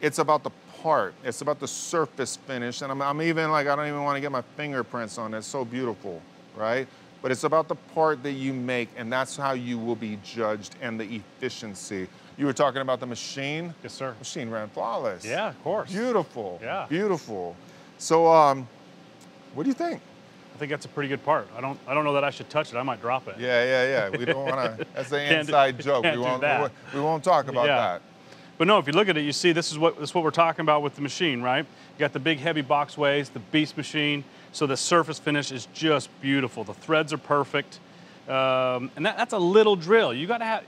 it's about the part. It's about the surface finish. And I'm, I'm even like, I don't even want to get my fingerprints on it. It's so beautiful, right? But it's about the part that you make, and that's how you will be judged and the efficiency. You were talking about the machine. Yes, sir. Machine ran flawless. Yeah, of course. Beautiful. Yeah. Beautiful. So, um, what do you think? I think that's a pretty good part. I don't I don't know that I should touch it. I might drop it. Yeah, yeah, yeah. We don't want to. That's do- inside joke. We won't. We won't talk about Yeah. that. But no, if you look at it, you see this is what this is what we're talking about with the machine, right? You got the big heavy box ways, the beast machine. So the surface finish is just beautiful. The threads are perfect, um, and that, that's a little drill. You got to have,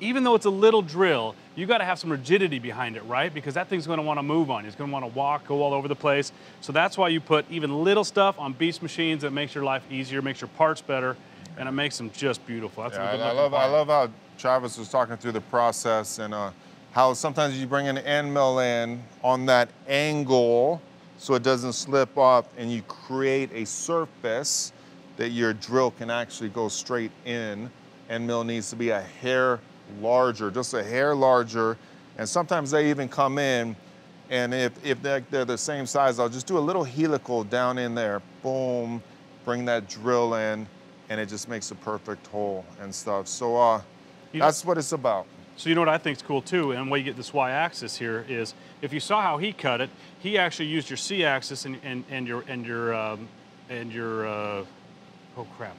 even though it's a little drill, you got to have some rigidity behind it, right? Because that thing's going to want to move on. you. It's going to want to walk, go all over the place. So that's why you put even little stuff on beast machines that makes your life easier, makes your parts better, and it makes them just beautiful. That's Yeah, a good I, love. I love how Travis was talking through the process and uh, how sometimes you bring an end mill in on that angle so it doesn't slip off, and you create a surface that your drill can actually go straight in. End mill needs to be a hair larger, just a hair larger, and sometimes they even come in. And if, if they're, they're the same size, I'll just do a little helical down in there. Boom, bring that drill in, and it just makes a perfect hole and stuff. So uh, that's what it's about. So you know what I think is cool too, and why you get this y-axis here is if you saw how he cut it, he actually used your c-axis and, and, and your and your um, and your uh, oh crap.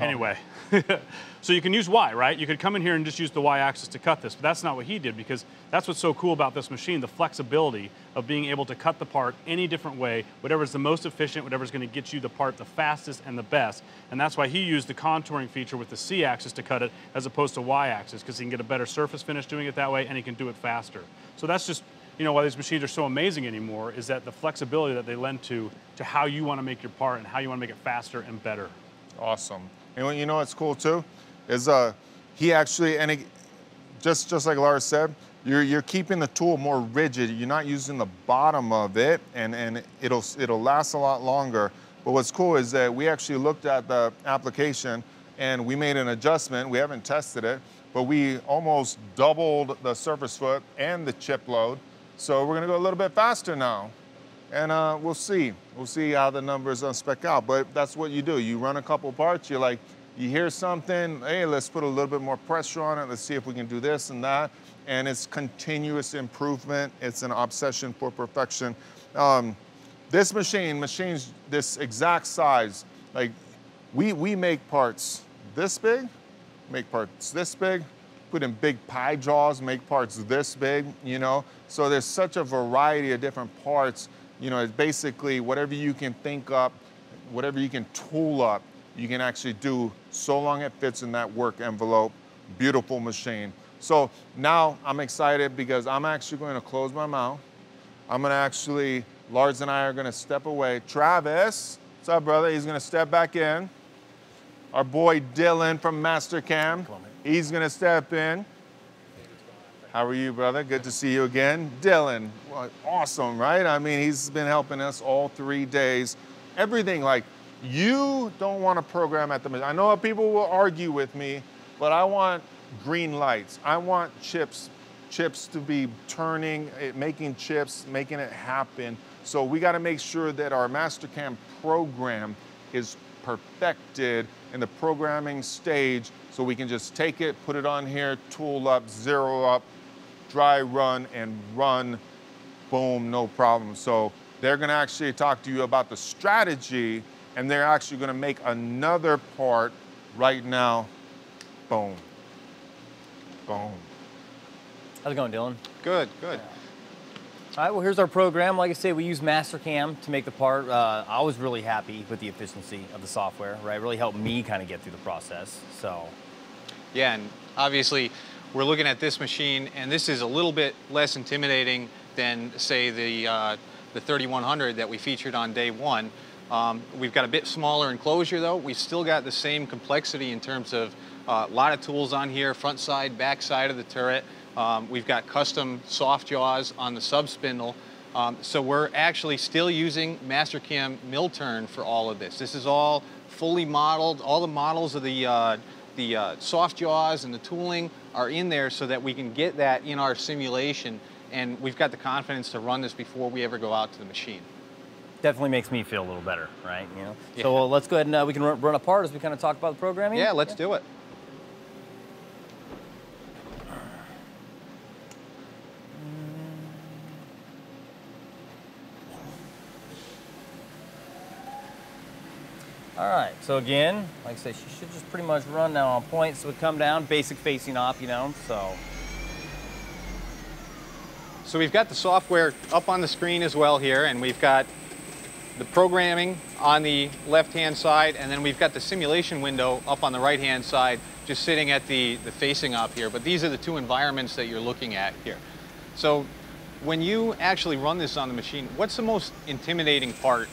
Anyway, so you can use Y, right? You could come in here and just use the Y-axis to cut this, but that's not what he did because that's what's so cool about this machine, the flexibility of being able to cut the part any different way, whatever's the most efficient, whatever's gonna get you the part the fastest and the best. And that's why he used the contouring feature with the C-axis to cut it as opposed to Y-axis because he can get a better surface finish doing it that way and he can do it faster. So that's just, you know, why these machines are so amazing anymore is that the flexibility that they lend to, to how you wanna make your part and how you wanna make it faster and better. Awesome. And you know what's cool too is uh, he actually and it, just just like Lars said, you're you're keeping the tool more rigid. You're not using the bottom of it, and and it'll it'll last a lot longer. But what's cool is that we actually looked at the application and we made an adjustment. We haven't tested it, but we almost doubled the surface foot and the chip load. So we're gonna go a little bit faster now and uh, we'll see. We'll see how the numbers uh, spec out. But that's what you do. You run a couple parts. You're like, you hear something. Hey, let's put a little bit more pressure on it. Let's see if we can do this and that. And it's continuous improvement. It's an obsession for perfection. Um, this machine, machines this exact size, like we we make parts this big, make parts this big, put in big pie jaws, make parts this big, you know? So there's such a variety of different parts. You know, it's basically whatever you can think up, whatever you can tool up, you can actually do so long it fits in that work envelope. Beautiful machine. So now I'm excited because I'm actually going to close my mouth. I'm gonna actually, Lars and I are gonna step away. Travis, what's up, brother? He's gonna step back in. Our boy Dylan from Mastercam, he's gonna step in. How are you, brother? Good to see you again. Dylan, awesome, right? I mean, he's been helping us all three days. Everything, like, you don't want to program at the, I know people will argue with me, but I want green lights. I want chips, chips to be turning, eh, making chips, making it happen. So we got to make sure that our Mastercam program is perfected in the programming stage so we can just take it, put it on here, tool up, zero up, dry run and run, boom, no problem. So they're gonna actually talk to you about the strategy and they're actually gonna make another part right now, boom, boom. How's it going, Dylan? Good, good. All right, well, here's our program. Like I say, we use Mastercam to make the part. Uh, I was really happy with the efficiency of the software, right? It really helped me kind of get through the process. So, Yeah, and obviously we're looking at this machine, and this is a little bit less intimidating than, say, the uh, the 3100 that we featured on day one. Um, we've got a bit smaller enclosure though. We've still got the same complexity in terms of a lot of tools on here, front side, back side of the turret. Um, we've got custom soft jaws on the sub spindle. Um, so we're actually still using Mastercam mill turn for all of this. This is all fully modeled. All the models of the uh, the uh, soft jaws and the tooling are in there so that we can get that in our simulation and we've got the confidence to run this before we ever go out to the machine. Definitely makes me feel a little better, right? You know. Yeah. So well, let's go ahead and uh, we can run, run apart as we kind of talk about the programming. Yeah, let's do it. All right. So again, like I said, she should just pretty much run now on point. So we come down, basic facing off, you know. So So we've got the software up on the screen as well here, and we've got the programming on the left-hand side, and then we've got the simulation window up on the right-hand side, just sitting at the, the facing up here. But these are the two environments that you're looking at here. So when you actually run this on the machine, what's the most intimidating part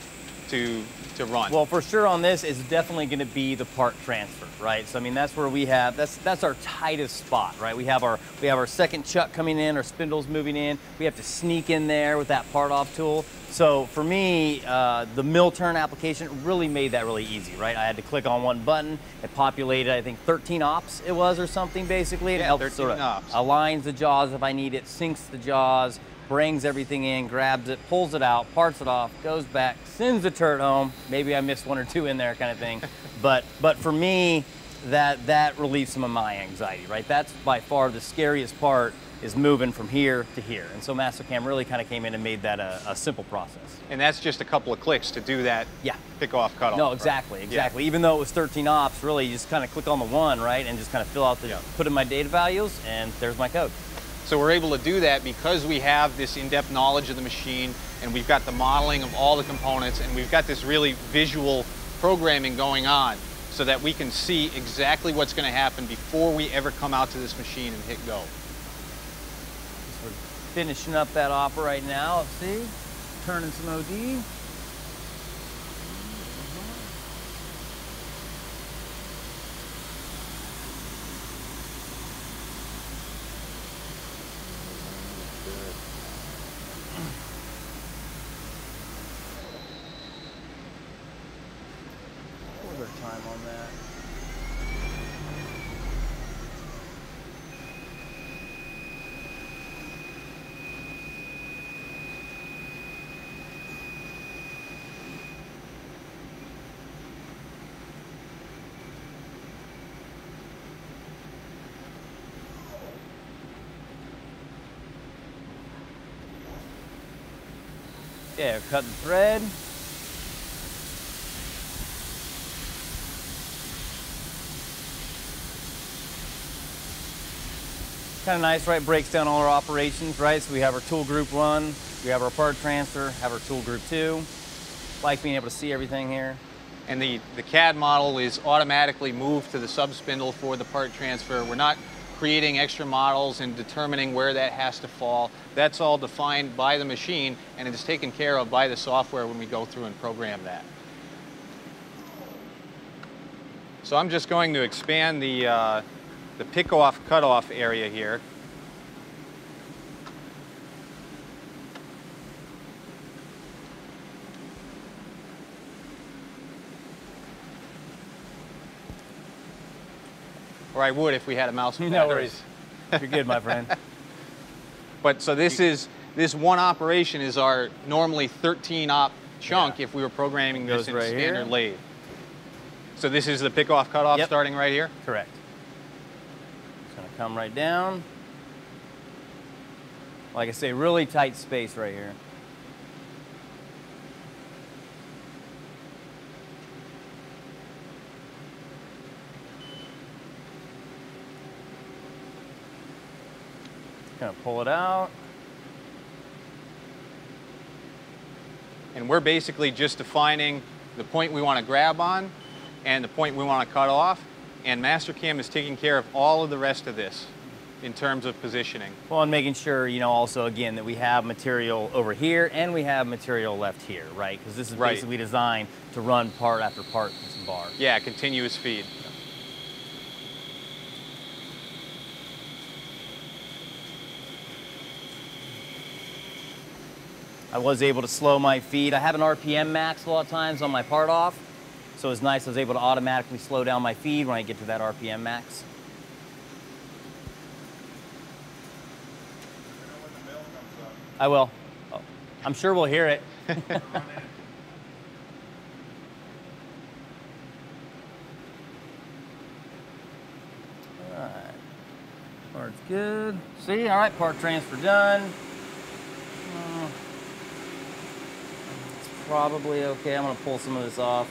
to, to run? Well, for sure on this is definitely going to be the part transfer, right? So I mean that's where we have that's that's our tightest spot, right? We have our we have our second chuck coming in, our spindles moving in. We have to sneak in there with that part off tool. So for me, uh, the mill turn application really made that really easy, right? I had to click on one button, it populated I think 13 ops it was or something basically. It Yeah, helps 13 sort of ops. aligns the jaws if I need it, syncs the jaws, brings everything in, grabs it, pulls it out, parts it off, goes back, sends the turret home. Maybe I missed one or two in there kind of thing. but but for me, that that relieves some of my anxiety, right? That's by far the scariest part is moving from here to here. And so Mastercam really kind of came in and made that a, a simple process. and that's just a couple of clicks to do that Yeah. pick off, cut off. No, right? exactly, Yeah. exactly. Even though it was 13 ops, really you just kind of click on the one, right? And just kind of fill out the, Yeah. put in my data values and there's my code. So we're able to do that because we have this in-depth knowledge of the machine and we've got the modeling of all the components and we've got this really visual programming going on so that we can see exactly what's going to happen before we ever come out to this machine and hit go. We're finishing up that op right now. Let's see. Turning some OD. What was our time on that? Yeah, cut the thread. Kind of nice, right? Breaks down all our operations, right? So we have our tool group one, we have our part transfer, have our tool group two. Like being able to see everything here. And the, the CAD model is automatically moved to the sub spindle for the part transfer. We're not creating extra models and determining where that has to fall. That's all defined by the machine and it is taken care of by the software when we go through and program that. So I'm just going to expand the, uh, the pick off cutoff area here. Or I would if we had a mouse with No worries. You're good, my friend. But so this is this one operation is our normally 13 op chunk Yeah. if we were programming this in right standard here. lathe. So this is the pick off cut off Yep. starting right here. Correct. It's gonna come right down. Like I say, really tight space right here. Gonna pull it out. And we're basically just defining the point we want to grab on and the point we want to cut off. And Mastercam is taking care of all of the rest of this in terms of positioning. Well, and making sure, you know, also again that we have material over here and we have material left here, right? Because this is Right. basically designed to run part after part some bars. Yeah, continuous feed. I was able to slow my feed. I have an RPM max a lot of times on my part off, so it's nice I was able to automatically slow down my feed when I get to that RPM max. I will. Oh, I'm sure we'll hear it. Alright. Part's good. See, all right, part transfer done. Uh, probably okay. I'm gonna pull some of this off.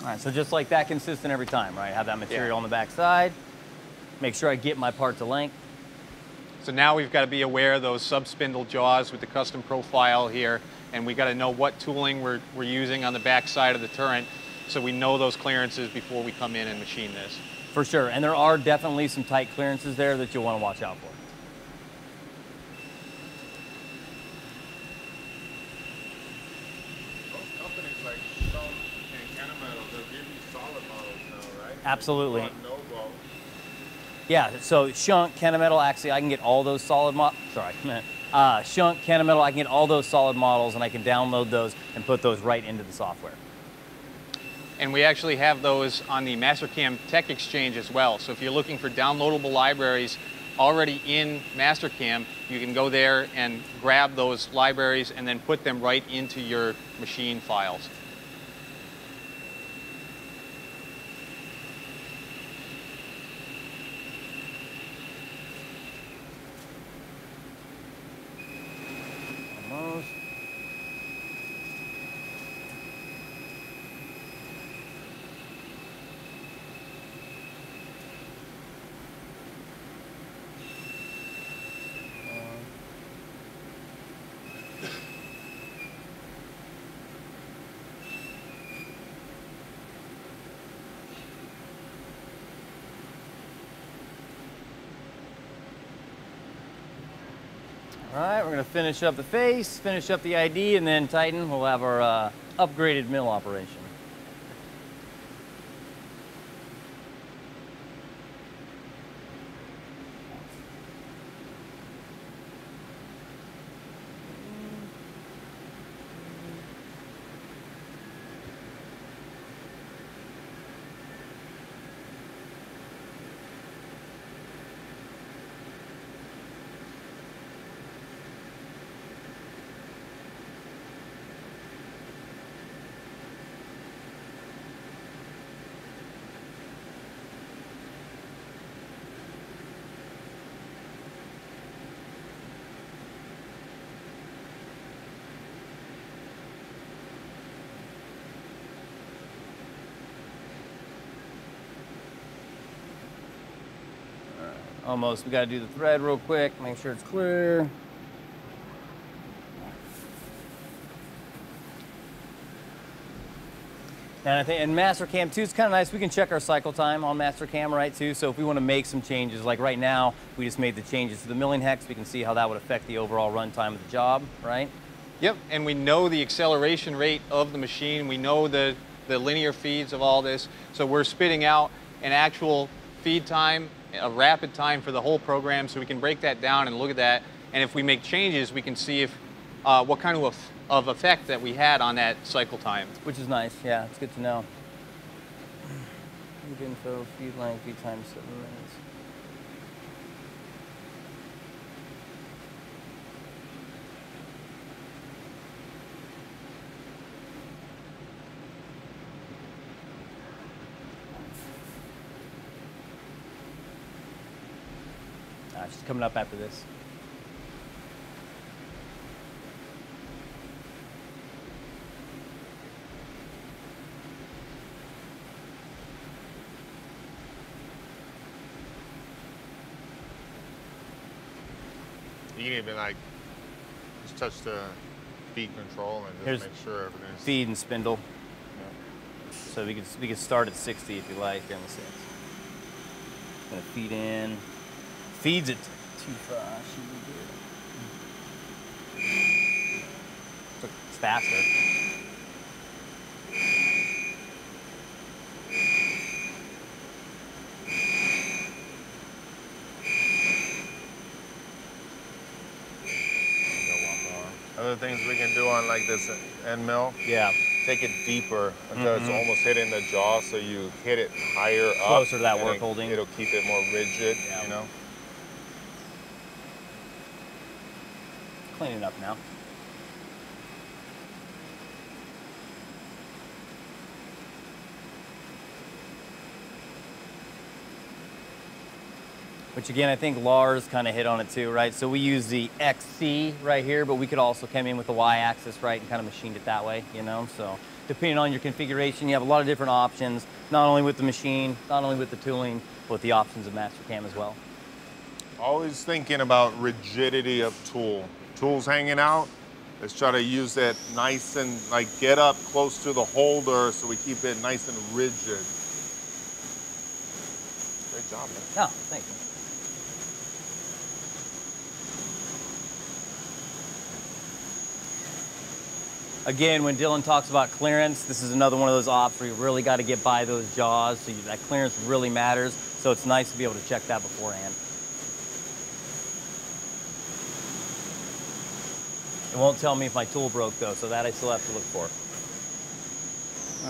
All right, so just like that, consistent every time, right? Have that material Yeah. on the back side. Make sure I get my part to length. So now we've got to be aware of those sub-spindle jaws with the custom profile here, and we got to know what tooling we're, we're using on the back side of the turret, so we know those clearances before we come in and machine this. For sure, and there are definitely some tight clearances there that you'll want to watch out for. Most companies like Stone and Kennametal, they'll give you solid models now, right? Absolutely. Like Novo. Yeah, so Schunk, Kennametal, actually, I can get all those solid models. sorry, uh, Schunk, Kennametal, I can get all those solid models and I can download those and put those right into the software. And we actually have those on the Mastercam Tech Exchange as well. So if you're looking for downloadable libraries already in Mastercam, you can go there and grab those libraries and then put them right into your machine files. Almost. All right, we're gonna finish up the face, finish up the ID, and then tighten. We'll have our uh, upgraded mill operation. Almost. We got to do the thread real quick, make sure it's clear. And I think in Mastercam too, it's kind of nice. We can check our cycle time on Mastercam, right? Too. So if we want to make some changes, like right now, we just made the changes to the milling hex. We can see how that would affect the overall runtime of the job, right? Yep, and we know the acceleration rate of the machine. We know the, the linear feeds of all this. So we're spitting out an actual feed time, a rapid time for the whole program, so we can break that down and look at that. And if we make changes, we can see if uh, what kind of, of effect that we had on that cycle time. Which is nice. Yeah, it's good to know. Feed info, feed length, feed time, seven minutes. Coming up after this. You can even like just touch the feed control and just Here's make sure everything's Feed and spindle. Yeah. So we could we could start at 60 if you like. Here, let me see. Gonna feed in. Feeds it too fast. should be good. It's faster. Go one more. of the things we can do on like this end mill, Yeah. take it deeper until it's almost hitting the jaw, so you hit it higher up. Mm-hmm. Closer to that work it- holding. It'll keep it more rigid, Yeah. you know? It up now. Which again, I think Lars kind of hit on it too, right? So we use the XC right here, but we could also come in with the Y-axis, right, and kind of machined it that way, you know? So depending on your configuration, you have a lot of different options, not only with the machine, not only with the tooling, but with the options of Mastercam as well. Always thinking about rigidity of tool. Tools hanging out, let's try to use it nice and like get up close to the holder so we keep it nice and rigid. Great job, man. Thank you. Again, when Dylan talks about clearance, this is another one of those ops where you really got to get by those jaws. So you, that clearance really matters. So it's nice to be able to check that beforehand. It won't tell me if my tool broke though, so that I still have to look for.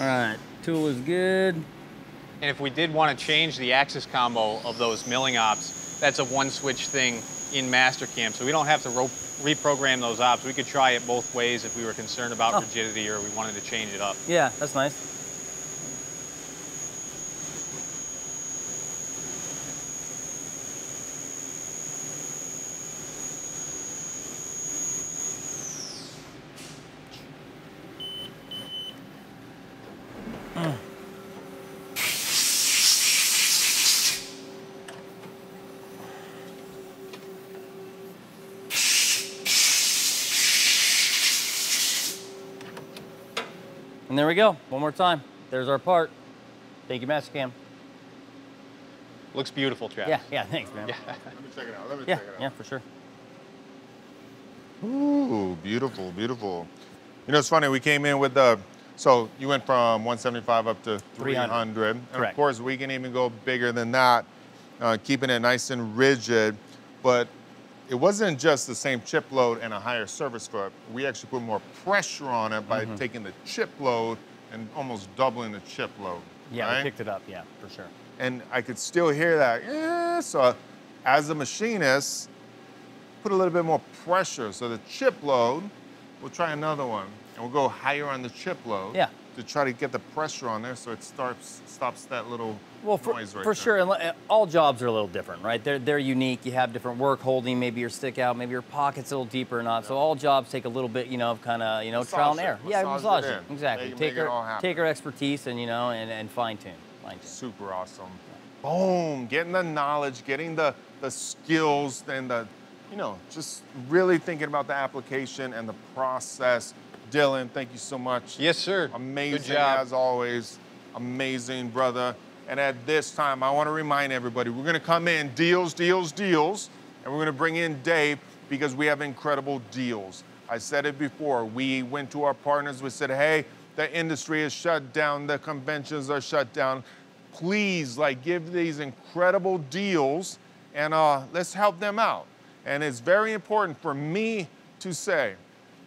All right, tool is good. And if we did want to change the axis combo of those milling ops, that's a one switch thing in Mastercam. So we don't have to ro- reprogram those ops. We could try it both ways if we were concerned about Oh. rigidity or we wanted to change it up. Yeah, that's nice. And there we go. One more time. There's our part. Thank you, Mastercam. Looks beautiful, Travis. Yeah, yeah, thanks, man. Yeah. Let me check it out. Let me Yeah, check it out. yeah, for sure. Ooh, beautiful, beautiful. You know, it's funny. We came in with the, so you went from 175 up to 300. 300. And of course, we can even go bigger than that, uh, keeping it nice and rigid. But it wasn't just the same chip load and a higher surface foot. We actually put more pressure on it by Mm-hmm. taking the chip load and almost doubling the chip load. Yeah, right? we picked it up. Yeah, for sure. and I could still hear that. "Eh," So, as a machinist, put a little bit more pressure. So the chip load, we'll try another one, and we'll go higher on the chip load. Yeah. To try to get the pressure on there, so it starts stops that little Well, for, noise right for there. sure, and uh, all jobs are a little different, right? They're, they're unique. You have different work holding. Maybe your stick out, maybe your pocket's a little deeper or not. So all jobs take a little bit, you know, of kind of, you know, trial and Massage it. error. Yeah, Massage massage it it. Exactly. Make- take make it all our happen. take our expertise and you know and, and fine tune, fine tune. Super awesome. Boom, getting the knowledge, getting the the skills, and the, you know, just really thinking about the application and the process. Dylan, thank you so much. Yes, sir. Amazing Good job. as always. Amazing, brother. And at this time, I want to remind everybody we're going to come in deals, deals, deals, and we're going to bring in Dave because we have incredible deals. I said it before. We went to our partners. We said, hey, the industry is shut down. The conventions are shut down. Please, like, give these incredible deals and uh, let's help them out. And it's very important for me to say,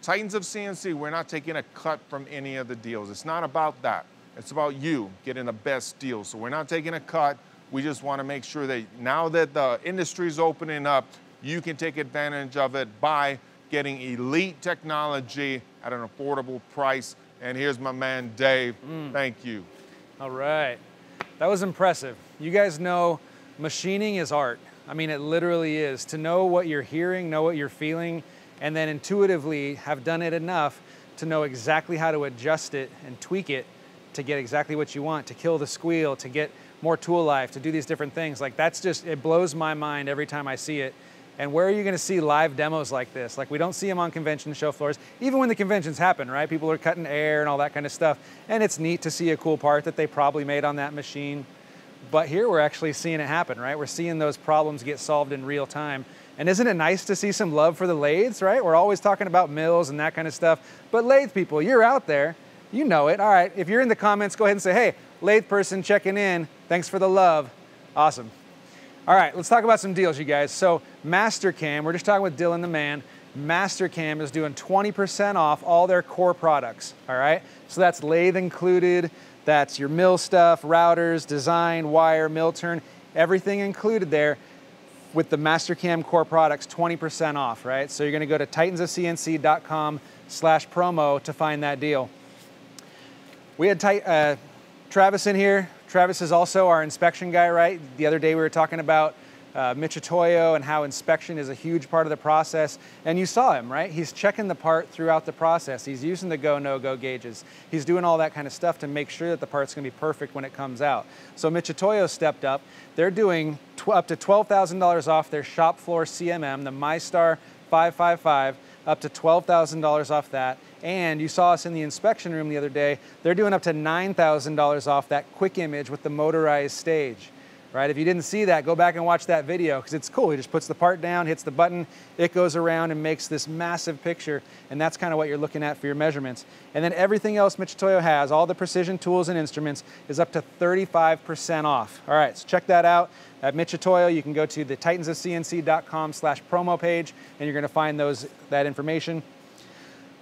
Titans of CNC, we're not taking a cut from any of the deals. It's not about that. It's about you getting the best deal. So we're not taking a cut. We just want to make sure that now that the industry is opening up, you can take advantage of it by getting elite technology at an affordable price. And here's my man, Dave. Mm. Thank you. All right. That was impressive. You guys know machining is art. I mean, it literally is. To know what you're hearing, know what you're feeling, and then intuitively have done it enough to know exactly how to adjust it and tweak it to get exactly what you want, to kill the squeal, to get more tool life, to do these different things. Like, that's just, it blows my mind every time I see it. And where are you going to see live demos like this? Like we don't see them on convention show floors, even when the conventions happen, right? People are cutting air and all that kind of stuff. And it's neat to see a cool part that they probably made on that machine. But here we're actually seeing it happen, right? We're seeing those problems get solved in real time. And isn't it nice to see some love for the lathes, right? We're always talking about mills and that kind of stuff. But lathe people, you're out there. You know it. All right, if you're in the comments, go ahead and say, hey, lathe person checking in. Thanks for the love. Awesome. All right, let's talk about some deals, you guys. So, Mastercam, we're just talking with Dylan the man. Mastercam is doing 20% off all their core products, all right? So that's lathe included, that's your mill stuff, routers, design, wire, mill turn, everything included there with the Mastercam core products 20% off, right? So you're gonna go to titansofcnc.com slash promo to find that deal. We had uh, Travis in here. Travis is also our inspection guy, right? The other day we were talking about uh, Mitutoyo and how inspection is a huge part of the process. And you saw him, right? He's checking the part throughout the process. He's using the go, no go gauges. He's doing all that kind of stuff to make sure that the part's gonna be perfect when it comes out. So Mitutoyo stepped up. They're doing up to $12,000 off their shop floor CMM, the MiSTAR 555, up to $12,000 off that. And you saw us in the inspection room the other day, they're doing up to $9,000 off that quick image with the motorized stage right? If you didn't see that, go back and watch that video because it's cool. He just puts the part down, hits the button, it goes around and makes this massive picture. And that's kind of what you're looking at for your measurements. And then everything else Mitutoyo has, all the precision tools and instruments, is up to 35% off. All right, so check that out. At Mitutoyo, you can go to the titansofcnc.com slash promo page and you're gonna find those that information.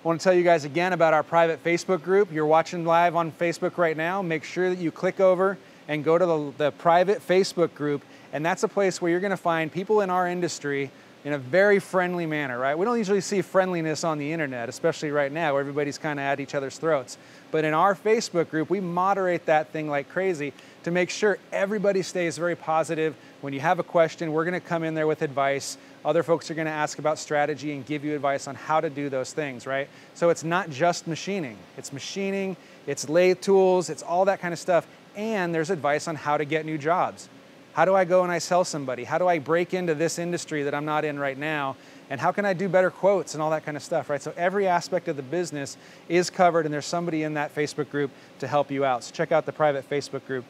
I want to tell you guys again about our private Facebook group. You're watching live on Facebook right now. Make sure that you click over and go to the, the private Facebook group. And that's a place where you're going to find people in our industry in a very friendly manner, right? We don't usually see friendliness on the internet, especially right now where everybody's kind of at each other's throats. But in our Facebook group, we moderate that thing like crazy to make sure everybody stays very positive. When you have a question, we're going to come in there with advice. Other folks are going to ask about strategy and give you advice on how to do those things, right? So it's not just machining. It's machining, it's lathe tools, it's all that kind of stuff and there's advice on how to get new jobs. How do I go and I sell somebody? How do I break into this industry that I'm not in right now? And how can I do better quotes and all that kind of stuff, right? So every aspect of the business is covered and there's somebody in that Facebook group to help you out. So check out the private Facebook group.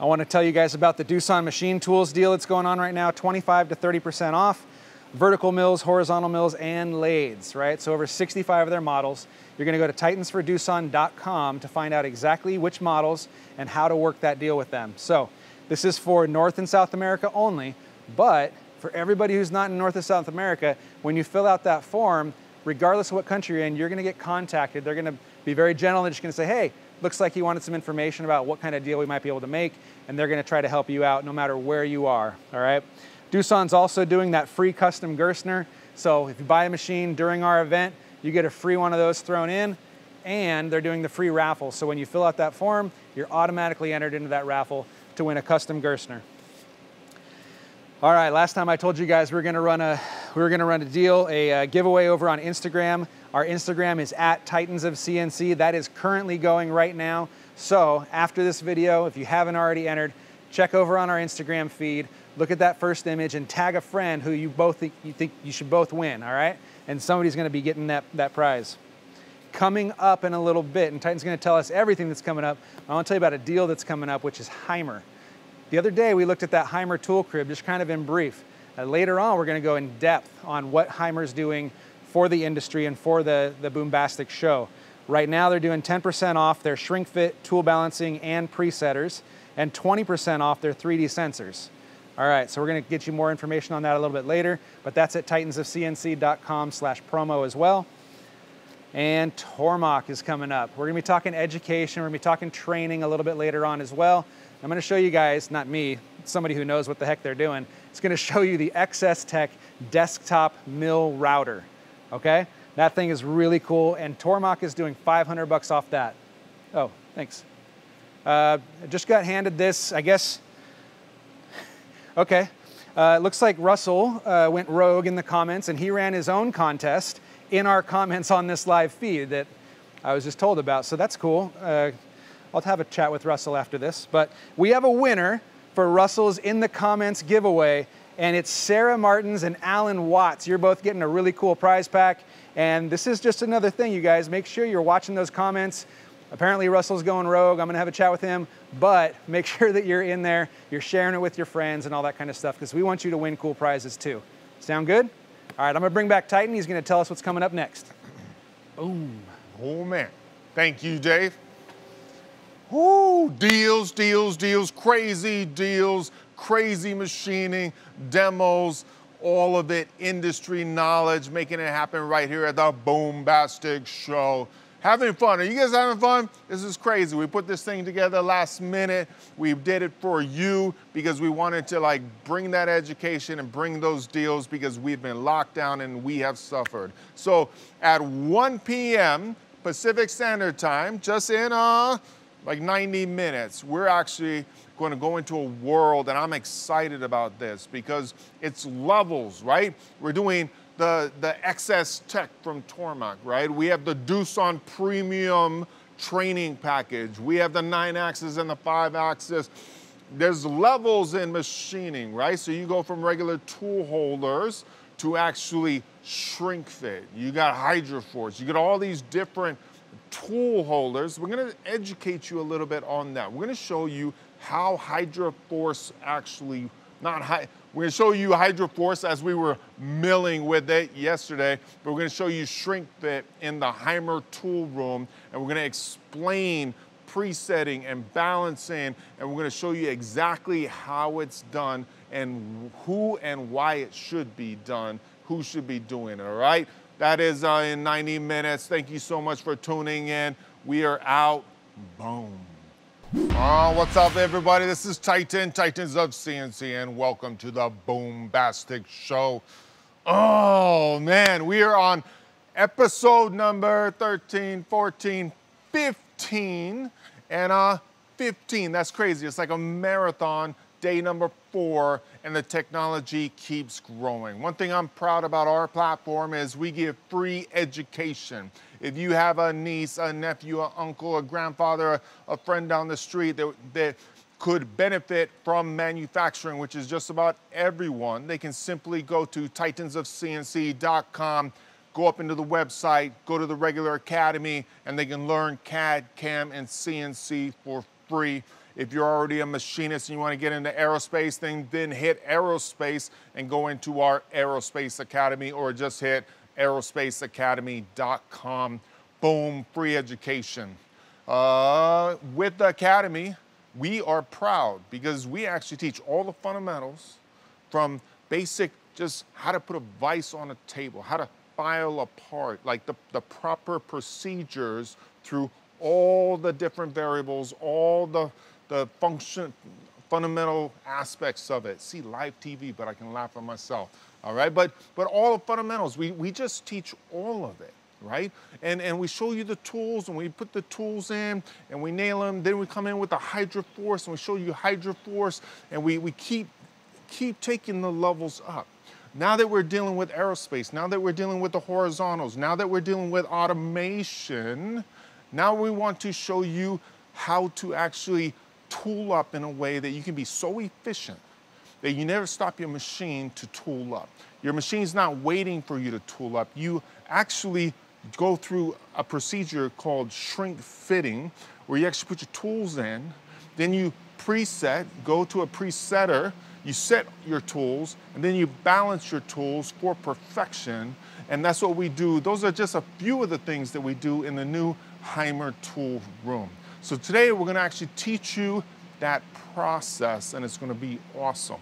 I want to tell you guys about the Doosan Machine Tools deal that's going on right now, 25 to 30% off. Vertical mills, horizontal mills, and lathes, right? So over 65 of their models. You're gonna go to titansfordoosan.com to find out exactly which models and how to work that deal with them. So this is for North and South America only, but for everybody who's not in North and South America, when you fill out that form, regardless of what country you're in, you're gonna get contacted. They're gonna be very gentle. They're just gonna say, hey, looks like you wanted some information about what kind of deal we might be able to make, and they're gonna try to help you out no matter where you are, all right? Doosan's also doing that free custom Gerstner. So if you buy a machine during our event, you get a free one of those thrown in, and they're doing the free raffle. So when you fill out that form, you're automatically entered into that raffle to win a custom Gerstner. All right, last time I told you guys we were gonna run a we were gonna run a deal, a, a uh, giveaway over on Instagram. Our Instagram is at Titans of CNC. That is currently going right now. So after this video, if you haven't already entered, check over on our Instagram feed, look at that first image, and tag a friend who you both think you think you should both win. All right and somebody's gonna be getting that, that prize. Coming up in a little bit, and Titan's gonna tell us everything that's coming up, I wanna tell you about a deal that's coming up, which is Haimer. The other day, we looked at that Haimer tool crib, just kind of in brief. Uh, later on, we're gonna go in depth on what Haimer's doing for the industry and for the, the Boombastic show. Right now, they're doing 10% off their shrink fit, tool balancing, and presetters, and 20% off their 3D sensors. All right, so we're gonna get you more information on that a little bit later, but that's at titansofcnc.com slash promo as well. And Tormach is coming up. We're gonna be talking education, we're gonna be talking training a little bit later on as well. I'm gonna show you guys, not me, somebody who knows what the heck they're doing. It's gonna show you the XS Tech desktop mill router, okay? That thing is really cool, and Tormach is doing 500 bucks off that. Oh, thanks. Uh, just got handed this, I guess, Okay. Uh, looks like Russell uh, went rogue in the comments and he ran his own contest in our comments on this live feed that I was just told about. So that's cool. Uh, I'll have a chat with Russell after this. But we have a winner for Russell's In the Comments giveaway, and it's Sarah Martins and Alan Watts. You're both getting a really cool prize pack. And this is just another thing, you guys. Make sure you're watching those comments. Apparently Russell's going rogue. I'm gonna have a chat with him, but make sure that you're in there, you're sharing it with your friends and all that kind of stuff because we want you to win cool prizes too. Sound good? All right, I'm gonna bring back Titan. He's gonna tell us what's coming up next. Boom. Oh man, thank you, Dave. Ooh, deals, deals, deals, crazy deals, crazy machining, demos, all of it, industry knowledge, making it happen right here at the Boombastic Show having fun. Are you guys having fun? This is crazy. We put this thing together last minute. We did it for you because we wanted to like bring that education and bring those deals because we've been locked down and we have suffered. So at 1 p.m. Pacific Standard Time, just in uh, like 90 minutes, we're actually going to go into a world and I'm excited about this because it's levels, right? We're doing the, the XS Tech from Tormach, right? We have the Doosan Premium training package. We have the nine axis and the five axis. There's levels in machining, right? So you go from regular tool holders to actually shrink fit. You got Hydroforce. You get all these different tool holders. We're gonna educate you a little bit on that. We're gonna show you how Hydroforce actually, not high, we're gonna show you Hydroforce as we were milling with it yesterday, but we're gonna show you shrink fit in the Haimer tool room, and we're gonna explain presetting and balancing, and we're gonna show you exactly how it's done and who and why it should be done, who should be doing it, all right? That is uh, in 90 minutes. Thank you so much for tuning in. We are out. Boom. Oh, what's up, everybody? This is Titan, Titans of CNC, and welcome to the Boombastic Show. Oh, man, we are on episode number 13, 14, 15, and uh, 15. That's crazy. It's like a marathon, day number and the technology keeps growing. One thing I'm proud about our platform is we give free education. If you have a niece, a nephew, an uncle, a grandfather, a, a friend down the street that, that could benefit from manufacturing, which is just about everyone, they can simply go to titansofcnc.com, go up into the website, go to the regular academy, and they can learn CAD, CAM, and CNC for free. If you're already a machinist and you want to get into aerospace, then, then hit aerospace and go into our aerospace academy or just hit aerospaceacademy.com. Boom, free education. Uh, with the academy, we are proud because we actually teach all the fundamentals from basic just how to put a vise on a table, how to file a part, like the, the proper procedures through all the different variables, all the the function, fundamental aspects of it. See live TV, but I can laugh at myself. All right, but but all the fundamentals, we, we just teach all of it, right? And and we show you the tools and we put the tools in and we nail them. Then we come in with the Hydroforce and we show you Hydroforce and we, we keep keep taking the levels up. Now that we're dealing with aerospace, now that we're dealing with the horizontals, now that we're dealing with automation, now we want to show you how to actually tool up in a way that you can be so efficient that you never stop your machine to tool up. Your machine's not waiting for you to tool up. You actually go through a procedure called shrink fitting, where you actually put your tools in, then you preset, go to a presetter, you set your tools, and then you balance your tools for perfection. And that's what we do. Those are just a few of the things that we do in the new Haimer tool room. So today we're gonna actually teach you that process and it's gonna be awesome.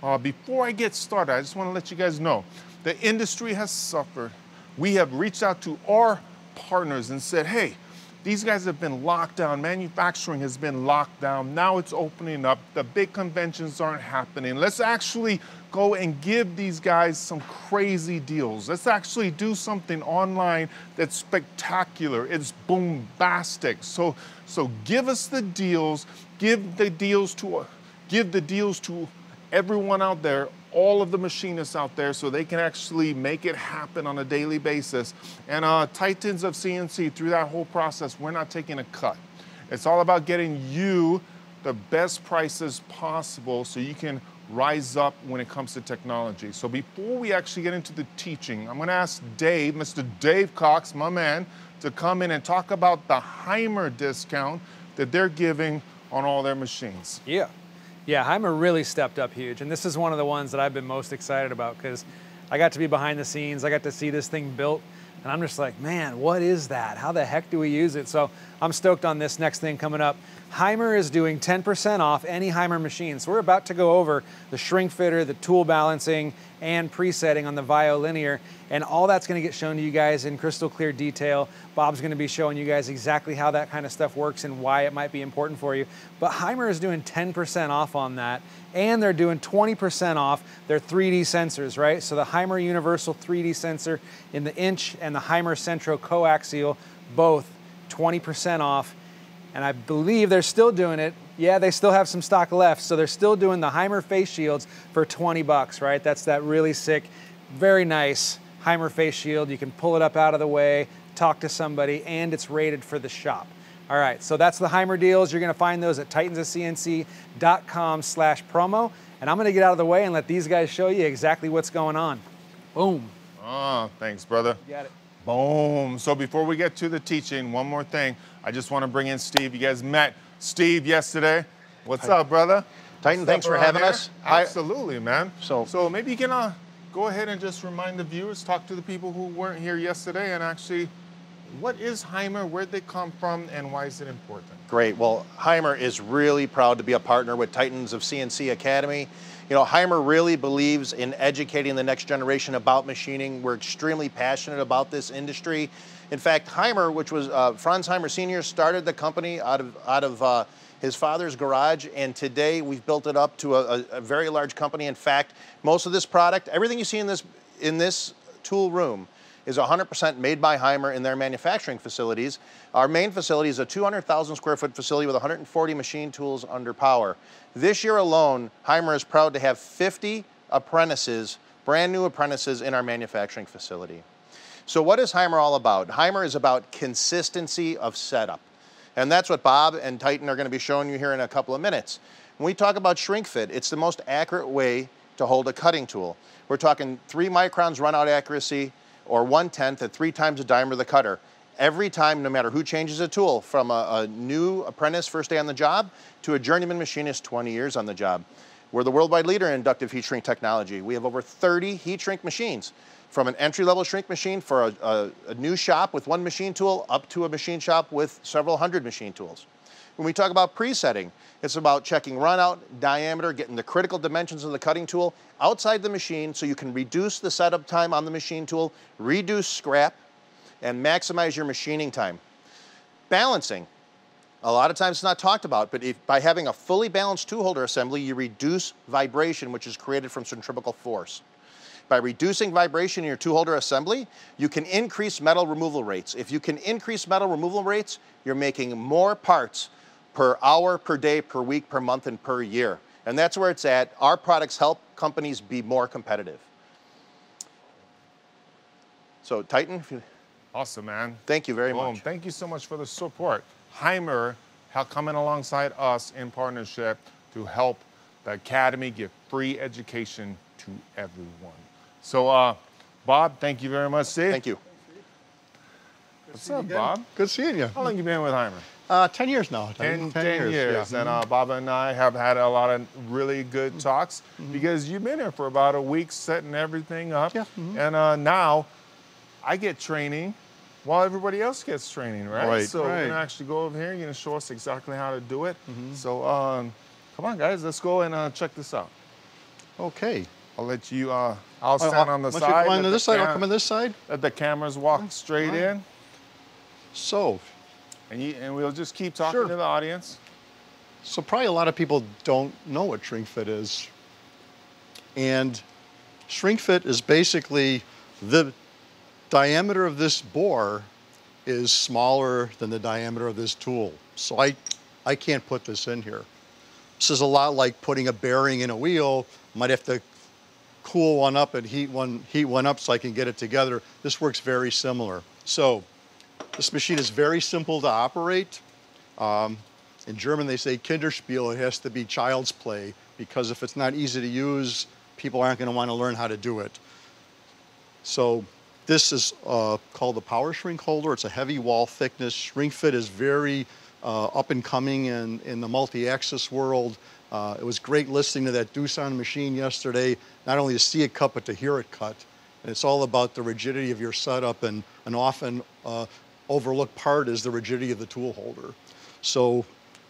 Uh, before I get started, I just wanna let you guys know, the industry has suffered. We have reached out to our partners and said, hey, these guys have been locked down. Manufacturing has been locked down. Now it's opening up. The big conventions aren't happening. Let's actually go and give these guys some crazy deals. Let's actually do something online that's spectacular. It's boombastic. So, so give us the deals. Give the deals to give the deals to everyone out there all of the machinists out there so they can actually make it happen on a daily basis. And uh, Titans of CNC, through that whole process, we're not taking a cut. It's all about getting you the best prices possible so you can rise up when it comes to technology. So before we actually get into the teaching, I'm gonna ask Dave, Mr. Dave Cox, my man, to come in and talk about the Haimer discount that they're giving on all their machines. Yeah. Yeah, Haimer really stepped up huge, and this is one of the ones that I've been most excited about because I got to be behind the scenes, I got to see this thing built, and I'm just like, man, what is that? How the heck do we use it? So I'm stoked on this next thing coming up. Haimer is doing 10% off any Haimer machine. So we're about to go over the shrink fitter, the tool balancing, and presetting on the Violinear. And all that's gonna get shown to you guys in crystal clear detail. Bob's gonna be showing you guys exactly how that kind of stuff works and why it might be important for you. But Haimer is doing 10% off on that. And they're doing 20% off their 3D sensors, right? So the Haimer Universal 3D sensor in the inch and the Haimer Centro coaxial, both 20% off. And I believe they're still doing it. Yeah, they still have some stock left. So they're still doing the Haimer face shields for 20 bucks, right? That's that really sick, very nice Haimer face shield. You can pull it up out of the way, talk to somebody, and it's rated for the shop. All right, so that's the Haimer deals. You're gonna find those at titansofcnc.com slash promo. And I'm gonna get out of the way and let these guys show you exactly what's going on. Boom. Oh, thanks, brother. You got it. Boom. So before we get to the teaching, one more thing. I just want to bring in Steve. You guys met Steve yesterday. What's Hi. up, brother? Titan, Step thanks for having here. us. Absolutely, man. So- so maybe you can uh, go ahead and just remind the viewers, talk to the people who weren't here yesterday, and actually, what is Haimer? Where'd they come from, and why is it important? Great. Well, Haimer is really proud to be a partner with Titans of CNC Academy. You know, Haimer really believes in educating the next generation about machining. We're extremely passionate about this industry. In fact, Haimer, which was uh, Franz Haimer Sr., started the company out of out of uh, his father's garage, and today we've built it up to a, a, a very large company. In fact, most of this product, everything you see in this in this tool room, is 100% made by Haimer in their manufacturing facilities. Our main facility is a 200,000 square foot facility with 140 machine tools under power. This year alone, Haimer is proud to have 50 apprentices, brand new apprentices in our manufacturing facility. So what is Haimer all about? Haimer is about consistency of setup. And that's what Bob and Titan are going to be showing you here in a couple of minutes. When we talk about shrink fit, it's the most accurate way to hold a cutting tool. We're talking three microns runout accuracy or one tenth at three times the diameter of the cutter. Every time, no matter who changes a tool, from a, a new apprentice first day on the job to a journeyman machinist 20 years on the job. We're the worldwide leader in inductive heat shrink technology. We have over 30 heat shrink machines, from an entry-level shrink machine for a, a, a new shop with one machine tool up to a machine shop with several hundred machine tools. When we talk about presetting, it's about checking runout, diameter, getting the critical dimensions of the cutting tool outside the machine so you can reduce the setup time on the machine tool, reduce scrap, and maximize your machining time. Balancing. A lot of times it's not talked about, but if, by having a fully balanced tool holder assembly, you reduce vibration, which is created from centrifugal force. By reducing vibration in your tool holder assembly, you can increase metal removal rates. If you can increase metal removal rates, you're making more parts per hour, per day, per week, per month, and per year. And that's where it's at. Our products help companies be more competitive. So Titan, if you- Awesome, man. thank you very Boom. much. Thank you so much for the support. Haimer ha- coming alongside us in partnership to help the Academy give free education to everyone. So, uh, Bob, thank you very much. Steve. Thank you. What's up, Bob? Good seeing you. How long you been with Haimer? Uh, 10 years now. 10, 10 years. yeah. And uh, Bob and I have had a lot of really good Mm-hmm. talks because you've been here for about a week setting everything up. Yeah, mhm. And uh, now I get training while everybody else gets training, right? Right, so we're right. going to actually go over here. You're going to show us exactly how to do it. Mm-hmm. So um, come on, guys, let's go and uh, check this out. Okay. I'll let you, uh, I'll Uh, stand on the once you side. come on this side, I'll come on this side. Let the cameras walk straight in. So, And, you, and we'll just keep talking Sure. to the audience. so probably a lot of people don't know what shrink fit is. And shrink fit is basically the diameter of this bore is smaller than the diameter of this tool. So I, I can't put this in here. This is a lot like putting a bearing in a wheel. Might have to cool one up and heat one, heat one up so I can get it together. This works very similar. So this machine is very simple to operate. Um, in German, they say Kinderspiel. It has to be child's play because if it's not easy to use, people aren't going to want to learn how to do it. So this is uh, called the power shrink holder. It's a heavy wall thickness. Shrink fit is very uh, up and coming in, in the multi-axis world. Uh, it was great listening to that Doosan machine yesterday, not only to see it cut, but to hear it cut. And it's all about the rigidity of your setup and, and often uh, overlooked part is the rigidity of the tool holder. So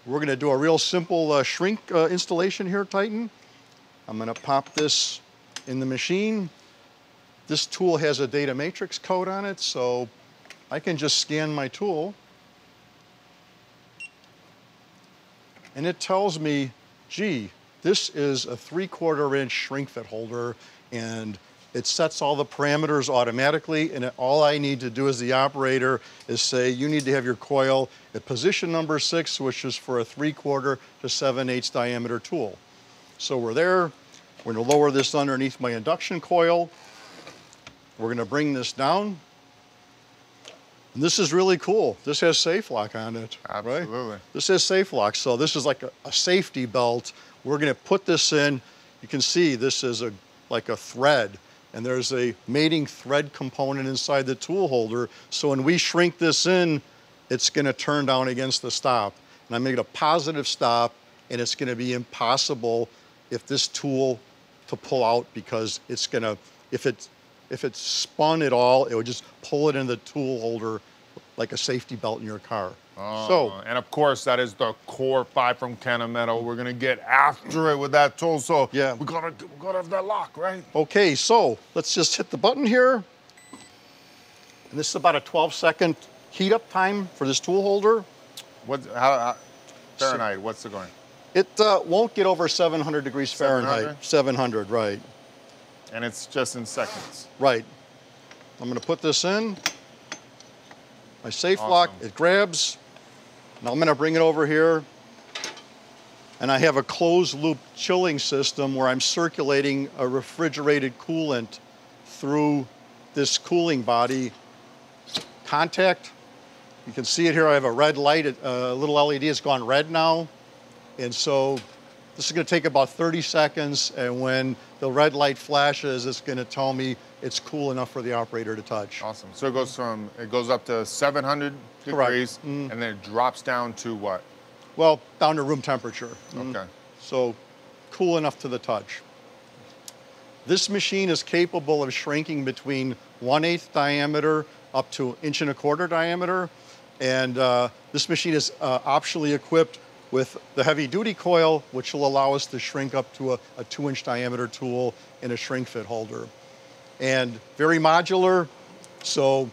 we're gonna do a real simple uh, shrink uh, installation here, Titan. I'm gonna pop this in the machine. This tool has a data matrix code on it, so I can just scan my tool. And it tells me, gee, this is a three quarter inch shrink fit holder and it sets all the parameters automatically and it, all I need to do as the operator is say you need to have your coil at position number six which is for a three quarter to seven eighths diameter tool. So we're there, we're gonna lower this underneath my induction coil. We're gonna bring this down. And this is really cool. This has safe lock on it. Absolutely. Right? This has safe lock. So this is like a, a safety belt. We're gonna put this in. You can see this is a like a thread and there's a mating thread component inside the tool holder. So when we shrink this in, it's gonna turn down against the stop. And I'm gonna get a positive stop and it's gonna be impossible if this tool to pull out because it's gonna, if it, if it's spun at all, it would just pull it in the tool holder like a safety belt in your car. So, Uh, and of course, that is the KOR 5 from Kennametal. We're gonna get after it with that tool. So Yeah. we gotta we gotta have that lock, right? okay, so let's just hit the button here. And this is about a 12 second heat up time for this tool holder. What how, how Fahrenheit? What's the going? It uh, won't get over 700 degrees Fahrenheit. 700? 700, right, And it's just in seconds. right. I'm gonna put this in. My safe lock, it grabs. Now I'm gonna bring it over here. And I have a closed loop chilling system where I'm circulating a refrigerated coolant through this cooling body. Contact, you can see it here. I have a red light, uh, a little LED has gone red now. And so this is gonna take about 30 seconds. And when the red light flashes, it's gonna tell me it's cool enough for the operator to touch. Awesome. So it goes from it goes up to 700 Correct. degrees, Mm. and then it drops down to what? Well, down to room temperature. Mm. Okay. So cool enough to the touch. This machine is capable of shrinking between 1 8 diameter up to inch and a quarter diameter. And uh, this machine is uh, optionally equipped with the heavy duty coil, which will allow us to shrink up to a, a two inch diameter tool in a shrink fit holder. And very modular. So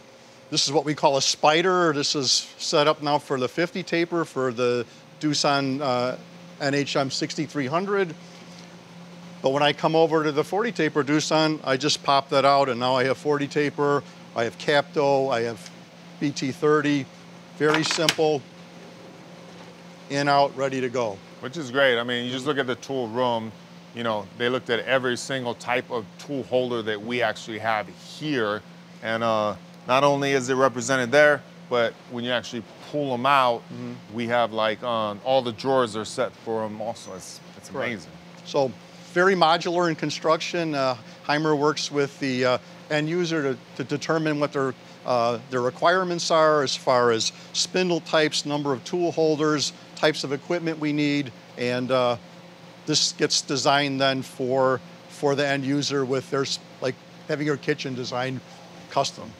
this is what we call a spider. This is set up now for the 50 taper for the Doosan uh, NHM 6300. But when I come over to the 40 taper Doosan, I just pop that out and now I have 40 taper, I have Capto, I have BT30. Very simple, in, out, ready to go. Which is great. I mean, you just look at the tool room. You know, they looked at every single type of tool holder that we actually have here, and uh, not only is it represented there, but when you actually pull them out, Mm-hmm. we have like um, all the drawers are set for them. Also, it's it's Correct. amazing. So very modular in construction. Uh, Haimer works with the uh, end user to, to determine what their, uh, their requirements are as far as spindle types, number of tool holders, types of equipment we need, and uh, this gets designed then for, for the end user with their, like having your kitchen designed custom.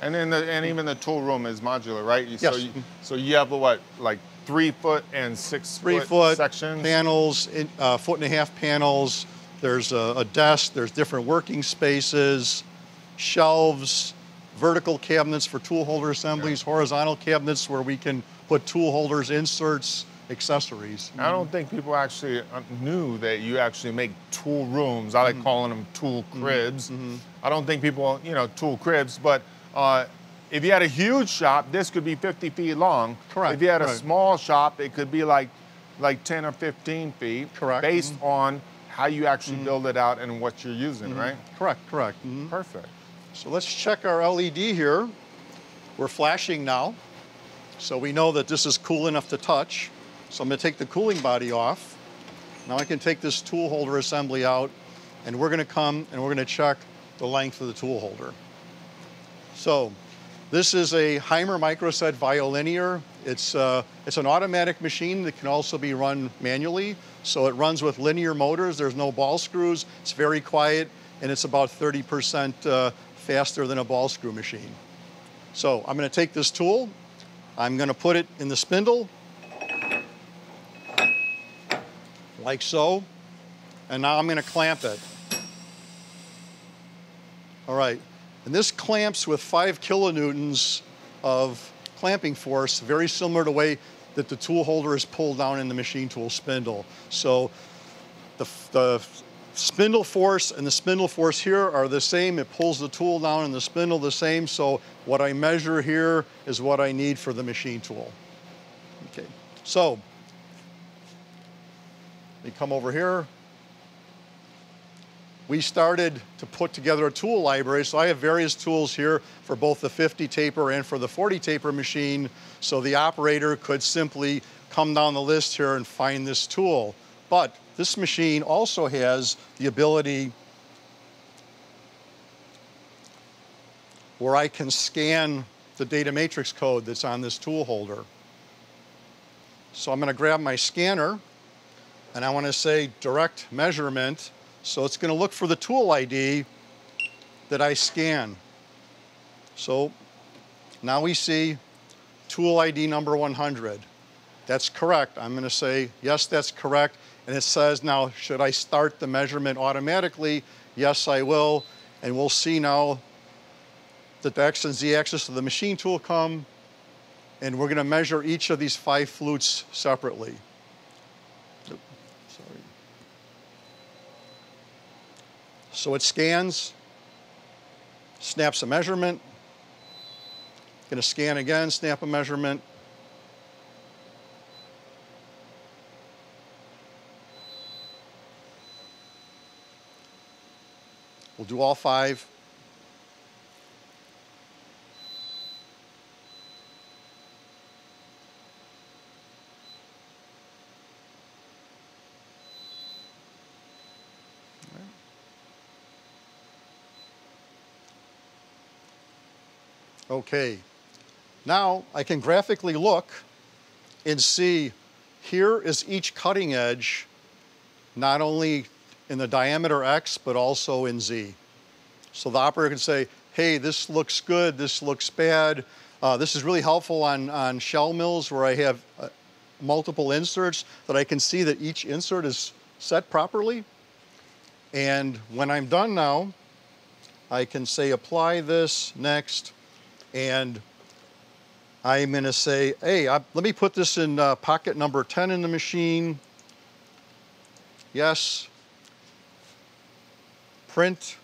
And then the, and even the tool room is modular, right? You- So Yes. you, so you have what like three foot and six three foot sections. panels, in, uh, foot and a half panels. There's a, a desk. There's different working spaces, shelves, vertical cabinets for tool holder assemblies, horizontal cabinets where we can put tool holders, inserts, accessories. I don't think people actually uh, knew that you actually make tool rooms. I like Mm-hmm. calling them tool cribs. I don't think people, you know, tool cribs, but uh, if you had a huge shop, this could be 50 feet long. Correct, If you had a right. small shop, it could be like like 10 or 15 feet. Correct. Based on how you actually build it out and what you're using, right? Correct, correct. Perfect. So let's check our LED here. We're flashing now. So we know that this is cool enough to touch. So I'm gonna take the cooling body off. Now I can take this tool holder assembly out and we're gonna come and we're gonna check the length of the tool holder. So this is a Haimer Microset Violinear. It's, uh, it's an automatic machine that can also be run manually. So it runs with linear motors. There's no ball screws. It's very quiet and it's about 30% uh, faster than a ball screw machine. So I'm going to take this tool, I'm going to put it in the spindle, like so, and now I'm going to clamp it. All right, and this clamps with five kilonewtons of clamping force, very similar to the way that the tool holder is pulled down in the machine tool spindle. So the, the spindle force and the spindle force here are the same. It pulls the tool down and the spindle the same. So what I measure here is what I need for the machine tool. Okay, so me come over here. We started to put together a tool library. So I have various tools here for both the 50 taper and for the 40 taper machine. So the operator could simply come down the list here and find this tool. But this machine also has the ability where I can scan the data matrix code that's on this tool holder. So I'm going to grab my scanner and I want to say direct measurement. So it's going to look for the tool ID that I scan. So now we see tool ID number 100. That's correct. I'm going to say, yes, that's correct. And it says now, should I start the measurement automatically? Yes, I will. And we'll see now that the X and Z axis of the machine tool come, and we're going to measure each of these five flutes separately. So it scans, snaps a measurement, going to scan again, snap a measurement, We'll do all five. Okay, now I can graphically look and see here is each cutting edge, not only in the diameter X, but also in Z. So the operator can say, hey, this looks good, this looks bad. Uh, this is really helpful on, on shell mills where I have uh, multiple inserts that I can see that each insert is set properly. And when I'm done now, I can say apply this next, and I'm going to say, hey, I, let me put this in uh, pocket number 10 in the machine. Yes, print.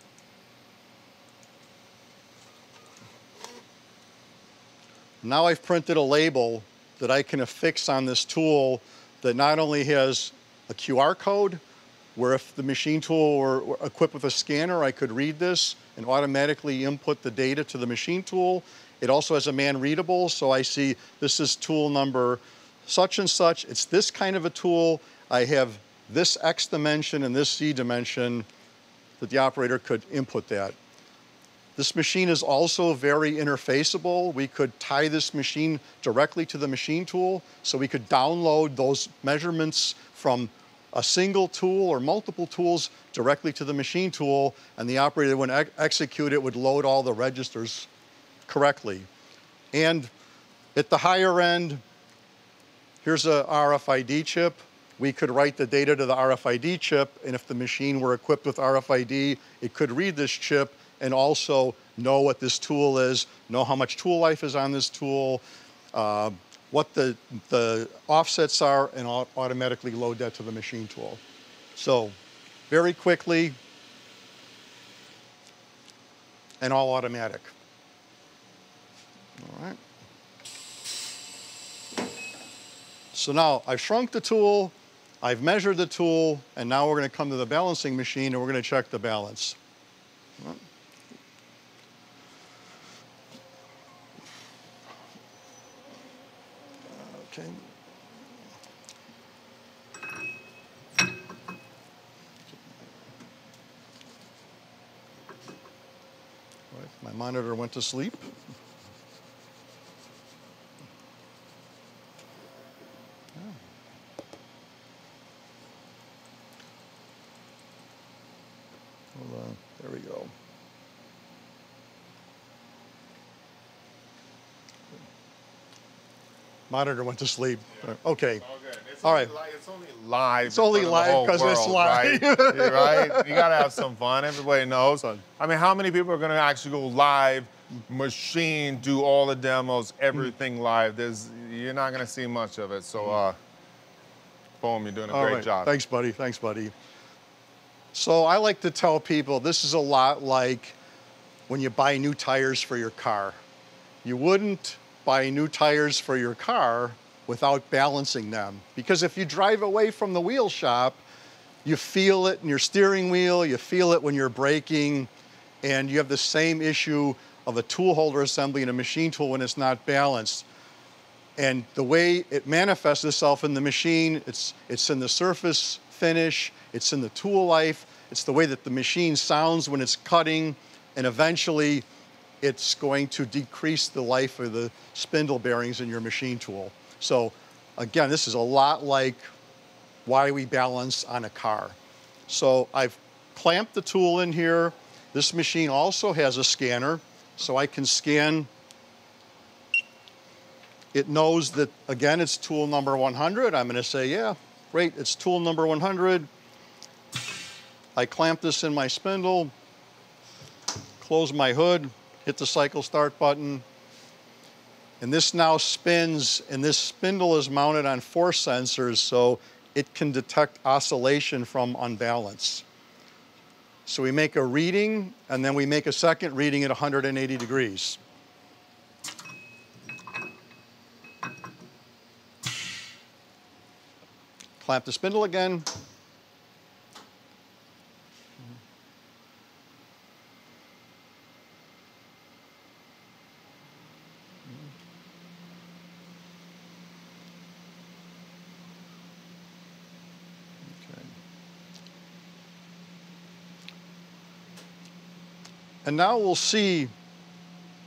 Now I've printed a label that I can affix on this tool that not only has a QR code, where if the machine tool were equipped with a scanner, I could read this and automatically input the data to the machine tool. It also has a man readable, so I see this is tool number such and such. It's this kind of a tool. I have this X dimension and this Z dimension that the operator could input that. This machine is also very interfaceable. We could tie this machine directly to the machine tool, so we could download those measurements from a single tool or multiple tools directly to the machine tool, and the operator, when ex execute it, would load all the registers correctly. And at the higher end, here's a RFID chip we could write the data to the RFID chip, and if the machine were equipped with RFID, it could read this chip and also know what this tool is, know how much tool life is on this tool, uh, what the, the offsets are, and automatically load that to the machine tool. So very quickly and all automatic. All right. So now I've shrunk the tool, I've measured the tool, and now we're going to come to the balancing machine and we're going to check the balance. Okay. My monitor went to sleep. Oh. Hold on, There we go. Monitor went to sleep. Okay. Okay, it's All only li- it's only live. It's only in front of live the whole 'cause it's live. Right? You're right? You gotta have some fun. Everybody knows. I mean, how many people are gonna actually go live, machine, do all the demos, everything live? There's, you're not gonna see much of it. So, uh, boom, you're doing a All great right. job. Thanks, buddy. Thanks, buddy. So I like to tell people this is a lot like when you buy new tires for your car. You wouldn't buy new tires for your car without balancing them. Because if you drive away from the wheel shop, you feel it in your steering wheel, you feel it when you're braking, and you have the same issue of a tool holder assembly and a machine tool when it's not balanced. And the way it manifests itself in the machine, it's, it's in the surface finish, it's in the tool life, it's the way that the machine sounds when it's cutting, and eventually it's going to decrease the life of the spindle bearings in your machine tool. So again, this is a lot like why we balance on a car. So I've clamped the tool in here. This machine also has a scanner, so I can scan it knows that, again, it's tool number 100. I'm going to say, yeah, great, it's tool number 100. I clamp this in my spindle, close my hood, hit the cycle start button, and this now spins, and this spindle is mounted on force sensors, so it can detect oscillation from unbalance. So we make a reading, and then we make a second reading at 180 degrees. Clamp the spindle again. And now we'll see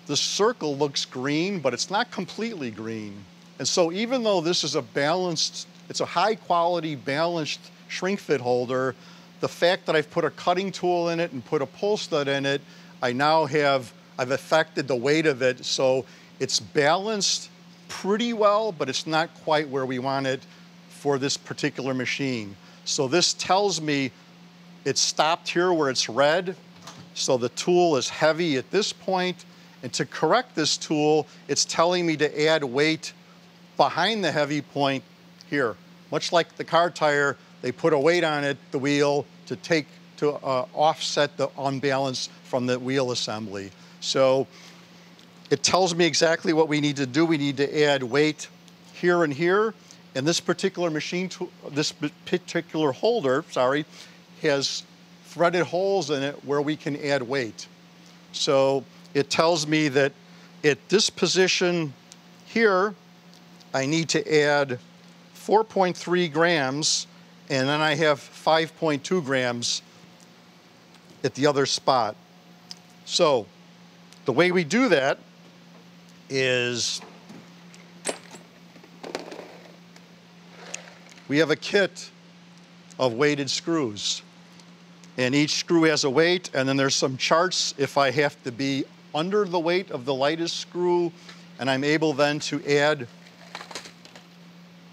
the circle looks green, but it's not completely green. And so even though this is a balanced, it's a high quality balanced shrink fit holder, the fact that I've put a cutting tool in it and put a pull stud in it, I now have, I've affected the weight of it. So it's balanced pretty well, but it's not quite where we want it for this particular machine. So this tells me it's stopped here where it's red. So the tool is heavy at this point, and to correct this tool, it's telling me to add weight behind the heavy point here. Much like the car tire, they put a weight on it, the wheel, to take, to uh, offset the unbalance from the wheel assembly. So it tells me exactly what we need to do. We need to add weight here and here. And this particular machine, this particular holder, sorry, has threaded holes in it where we can add weight. So it tells me that at this position here, I need to add 4.3 grams, and then I have 5.2 grams at the other spot. So the way we do that is we have a kit of weighted screws. And each screw has a weight, and then there's some charts if I have to be under the weight of the lightest screw, and I'm able then to add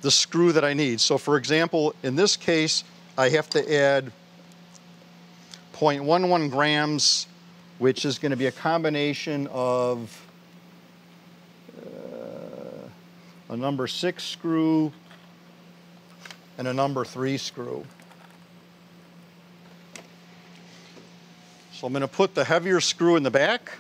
the screw that I need. So for example, in this case, I have to add 0.11 grams, which is going to be a combination of uh, a number six screw and a number three screw. So I'm going to put the heavier screw in the back.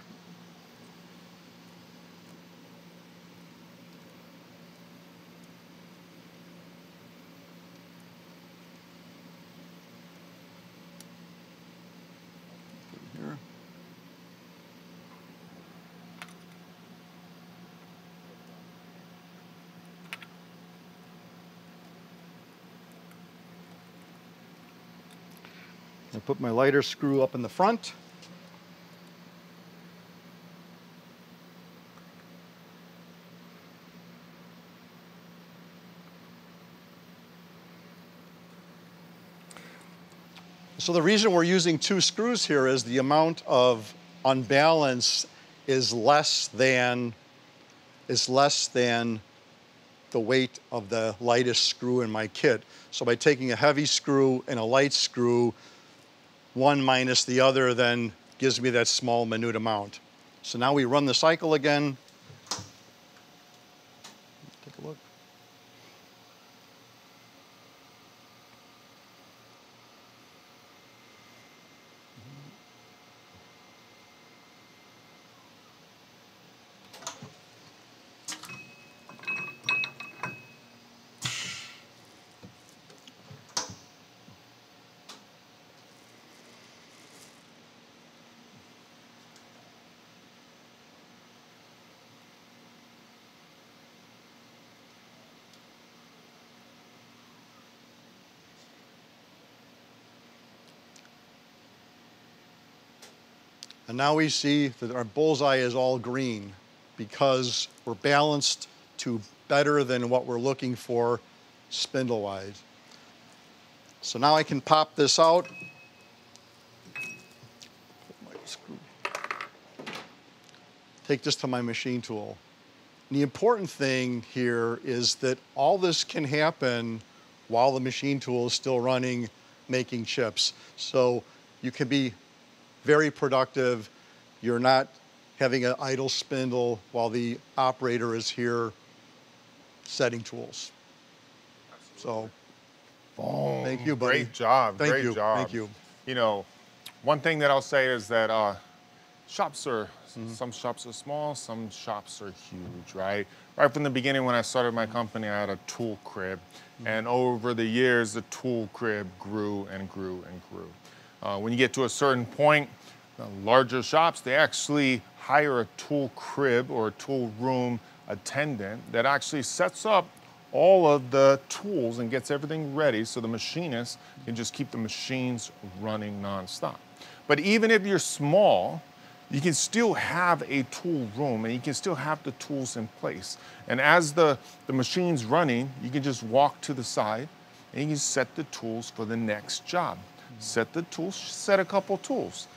Put my lighter screw up in the front. So the reason we're using two screws here is the amount of unbalance is less than is less than the weight of the lightest screw in my kit. So by taking a heavy screw and a light screw, one minus the other then gives me that small minute amount. So now we run the cycle again. And now we see that our bullseye is all green because we're balanced to better than what we're looking for spindle-wise. So now I can pop this out. Take this to my machine tool. The important thing here is that all this can happen while the machine tool is still running, making chips. So you can be very productive. You're not having an idle spindle while the operator is here setting tools. So, Boom. Thank you, buddy. Great job. Thank Great you, job. thank you. You know, one thing that I'll say is that uh, shops are Mm-hmm. some shops are small, some shops are huge, right? Right from the beginning when I started my company, I had a tool crib, Mm-hmm. and over the years, the tool crib grew and grew and grew. Uh, when you get to a certain point, larger shops they actually hire a tool crib or a tool room attendant that actually sets up all of the tools and gets everything ready so the machinist can just keep the machines running nonstop. But even if you're small, you can still have a tool room and you can still have the tools in place. And as the, the machine's running, you can just walk to the side and you can set the tools for the next job. Set the tools, set a couple tools.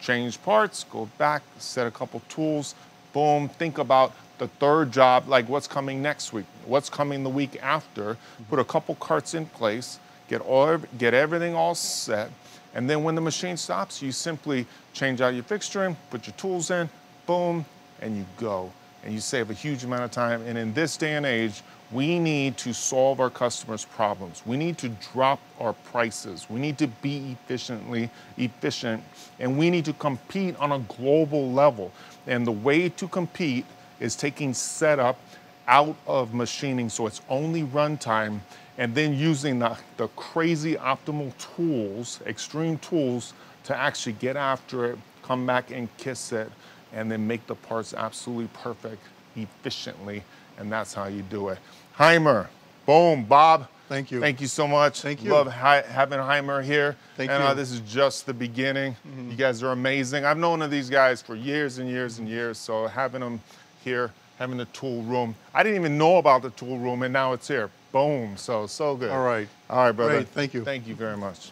Change parts, go back, set a couple tools, boom, think about the third job, like what's coming next week, what's coming the week after, put a couple carts in place, get all get everything all set, and then when the machine stops, you simply change out your fixturing, put your tools in, boom, and you go. And you save a huge amount of time. And in this day and age, we need to solve our customers' problems. We need to drop our prices. We need to be efficiently efficient, and we need to compete on a global level. And the way to compete is taking setup out of machining so it's only runtime and then using the, the crazy optimal tools, extreme tools, to actually get after it, come back and kiss it, and then make the parts absolutely perfect efficiently. And that's how you do it. Haimer, boom, Bob. Thank you. Thank you so much. Thank you. Love hi- having Haimer here. Thank and Uh, you. Mm-hmm. this is just the beginning. You guys are amazing. I've known of these guys for years and years and years. So having them here, having the tool room, I didn't even know about the tool room, and now it's here. Boom. So so good. All right. All right, brother. Great, thank you. Thank you very much.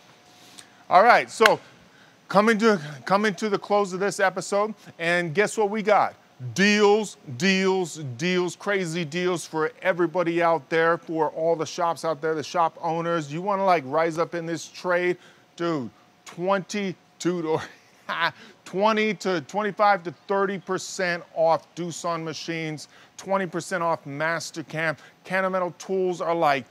All right. So coming to coming to the close of this episode, and guess what we got? Deals, deals, deals, crazy deals for everybody out there, for all the shops out there, the shop owners. You want to like rise up in this trade, dude? 22 to 20 to 25 to 30 percent off Doosan machines, 20 percent off Mastercam. Kennametal tools are like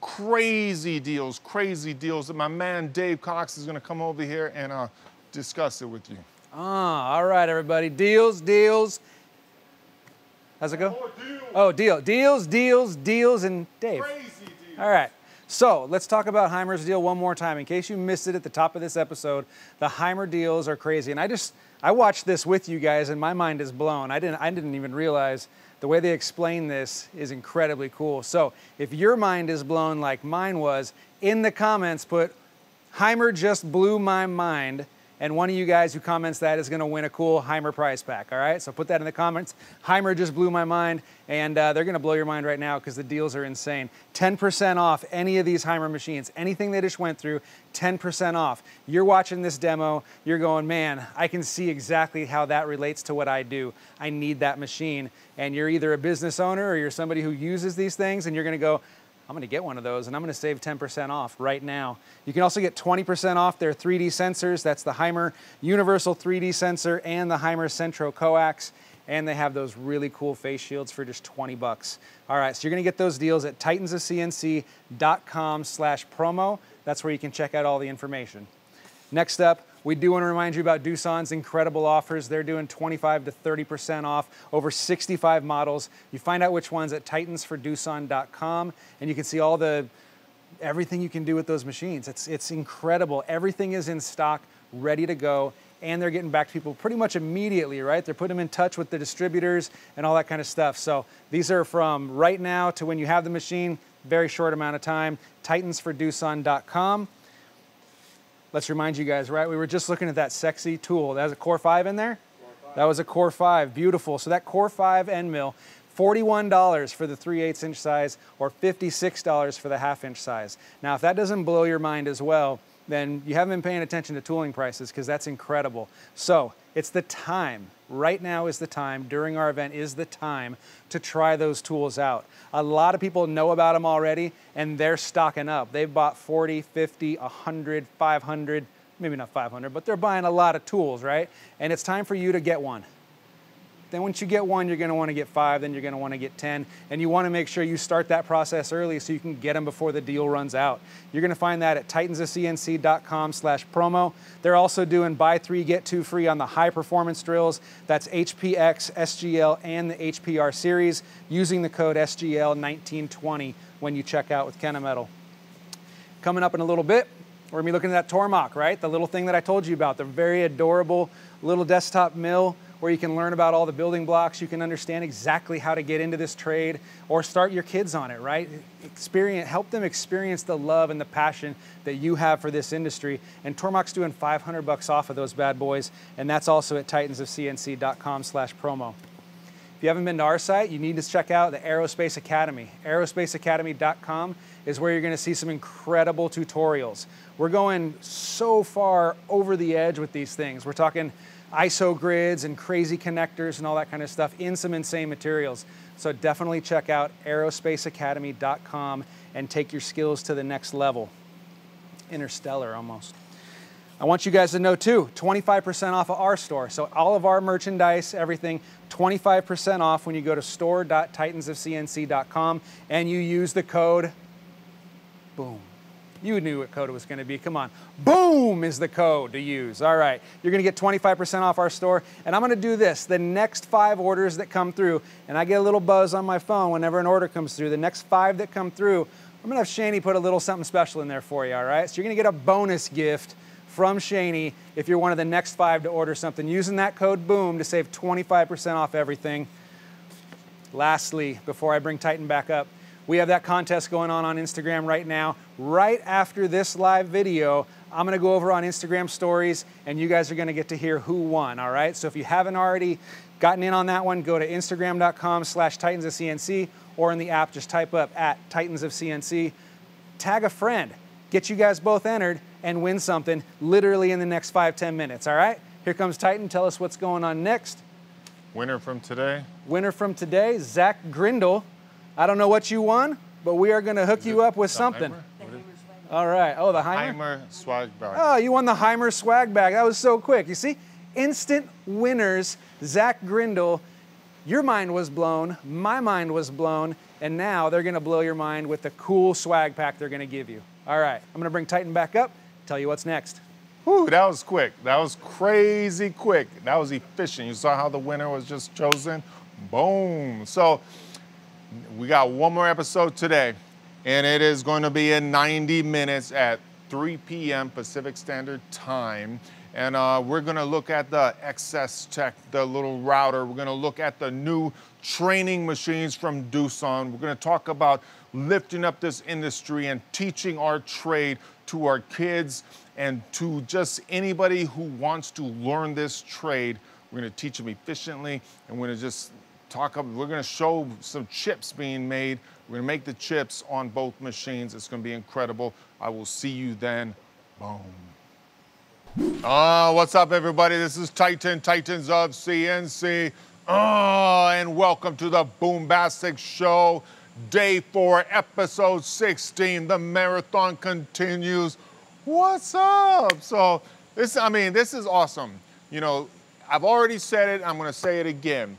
crazy deals, crazy deals. And my man Dave Cox is going to come over here and uh, discuss it with you. Ah, all right, everybody. Deals, deals. How's it go? Oh, deal. Deals, deals, deals, and Dave. All right. So let's talk about Haimer's deal one more time. In case you missed it at the top of this episode, the Haimer deals are crazy. And I just I watched this with you guys and my mind is blown. I didn't I didn't even realize the way they explain this is incredibly cool. So if your mind is blown like mine was, in the comments put Haimer just blew my mind and one of you guys who comments that is going to win a cool Haimer prize pack. All right, so put that in the comments. Haimer just blew my mind, and uh, they're going to blow your mind right now because the deals are insane. 10% off any of these Haimer machines, anything they just went through, 10% off. You're watching this demo, you're going, man, I can see exactly how that relates to what I do. I need that machine. And you're either a business owner or you're somebody who uses these things, and you're going to go, I'm gonna get one of those and I'm gonna save 10% off right now. You can also get 20% off their 3D sensors. That's the Haimer Universal 3D sensor and the Haimer Centro Coax. And they have those really cool face shields for just 20 bucks. All right, so you're gonna get those deals at titansofcnc.com slash promo. That's where you can check out all the information. Next up, we do want to remind you about Doosan's incredible offers. They're doing 25 to 30% off over 65 models. You find out which ones at titansfordoosan.com and you can see all the everything you can do with those machines. It's it's incredible. Everything is in stock, ready to go, and they're getting back to people pretty much immediately, right? They're putting them in touch with the distributors and all that kind of stuff. So these are from right now to when you have the machine, very short amount of time. titansfordoosan.com. Let's remind you guys, right? We were just looking at that sexy tool. That was a KOR 5 in there? That was a KOR 5, beautiful. So that KOR 5 end mill, $41 for the 3 8 inch size or $56 for the half inch size. Now, if that doesn't blow your mind as well, then you haven't been paying attention to tooling prices because that's incredible. So it's the time. Right now is the time, during our event is the time to try those tools out. A lot of people know about them already and they're stocking up. They've bought 40, 50, 100, 500, maybe not 500, but they're buying a lot of tools, right? And it's time for you to get one. Then once you get one, you're gonna wanna get five, then you're gonna wanna get 10, and you wanna make sure you start that process early so you can get them before the deal runs out. You're gonna find that at titansofcnc.com slash promo. They're also doing buy three, get two free on the high performance drills. That's HPX, SGL, and the HPR series using the code SGL1920 when you check out with Kennametal. Coming up in a little bit, we're gonna be looking at that Tormach, right? The little thing that I told you about, the very adorable little desktop mill where you can learn about all the building blocks. You can understand exactly how to get into this trade or start your kids on it, right? Experience, help them experience the love and the passion that you have for this industry. And Tormach's doing 500 bucks off of those bad boys, and that's also at titansofcnc.com slash promo. If you haven't been to our site, you need to check out the Aerospace Academy. Aerospaceacademy.com is where you're going to see some incredible tutorials. We're going so far over the edge with these things. We're talking ISO grids and crazy connectors and all that kind of stuff in some insane materials. So definitely check out aerospaceacademy.com and take your skills to the next level. Interstellar almost. I want you guys to know too, 25% off of our store. So all of our merchandise, everything, 25% off when you go to store.titansofcnc.com and you use the code boom you knew what code it was going to be. Come on. Boom is the code to use. All right. You're going to get 25% off our store. And I'm going to do this. The next five orders that come through, and I get a little buzz on my phone whenever an order comes through, the next five that come through, I'm going to have Shani put a little something special in there for you. All right. So you're going to get a bonus gift from Shani if you're one of the next five to order something using that code BOOM to save 25% off everything. Lastly, before I bring Titan back up, we have that contest going on on Instagram right now. Right after this live video, I'm gonna go over on Instagram stories and you guys are gonna get to hear who won, all right? So if you haven't already gotten in on that one, go to instagram.com slash titans of CNC or in the app, just type up at Titans of CNC. Tag a friend, get you guys both entered and win something literally in the next five ten minutes, all right? Here comes Titan, tell us what's going on next. Winner from today? Winner from today, Zach Grindle. I don't know what you won, but we are going to hook you up with something. All right. Oh, the Haimer? Haimer swag bag. Oh, you won the Haimer swag bag. That was so quick. You see? Instant winners. Zach Grindle. Your mind was blown. My mind was blown. And now they're going to blow your mind with the cool swag pack they're going to give you. All right. I'm going to bring Titan back up, tell you what's next. Whew, that was quick. That was crazy quick. That was efficient. You saw how the winner was just chosen? Boom. So, we got one more episode today, and it is going to be in 90 minutes at 3 p.m. Pacific Standard Time. And uh, we're gonna look at the XS Tech, the little router. We're gonna look at the new training machines from Doosan. We're gonna talk about lifting up this industry and teaching our trade to our kids and to just anybody who wants to learn this trade. We're gonna teach them efficiently and we're gonna just talk, we're gonna show some chips being made. We're gonna make the chips on both machines. It's gonna be incredible. I will see you then. Boom. Oh, what's up, everybody? This is Titan, Titans of CNC. Oh, ah, and welcome to the Boombastic Show, day four, episode 16. The marathon continues. What's up? So, this, I mean, this is awesome. You know, I've already said it, I'm gonna say it again.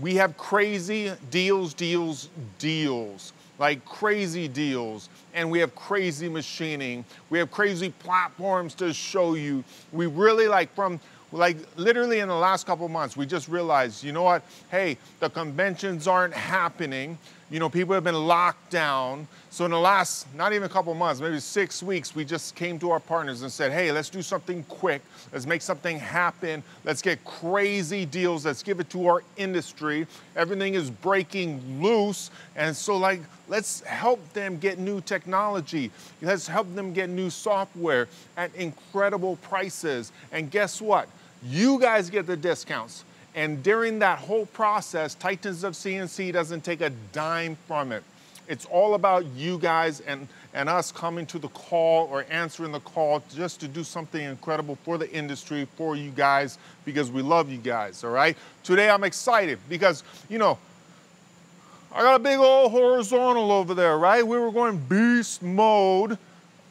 We have crazy deals, deals, deals like crazy deals and we have crazy machining. We have crazy platforms to show you. We really like from like literally in the last couple months, we just realized, you know what? Hey, the conventions aren't happening. You know, people have been locked down. So in the last, not even a couple months, maybe six weeks, we just came to our partners and said, hey, let's do something quick. Let's make something happen. Let's get crazy deals. Let's give it to our industry. Everything is breaking loose. And so like, let's help them get new technology. Let's help them get new software at incredible prices. And guess what? You guys get the discounts. And during that whole process, Titans of CNC doesn't take a dime from it. It's all about you guys and, and us coming to the call or answering the call just to do something incredible for the industry, for you guys, because we love you guys, all right? Today I'm excited because, you know, I got a big old horizontal over there, right? We were going beast mode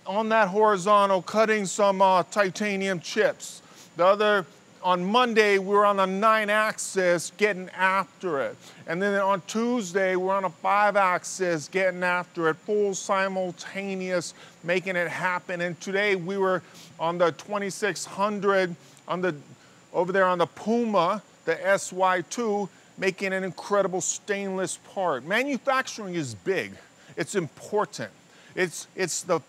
on that horizontal, cutting some uh, titanium chips. The other on Monday, we were on a nine axis getting after it. And then on Tuesday, we're on a five axis getting after it, full simultaneous, making it happen. And today we were on the 2600, on the, over there on the Puma, the SY2, making an incredible stainless part. Manufacturing is big. It's important. It's, it's, the,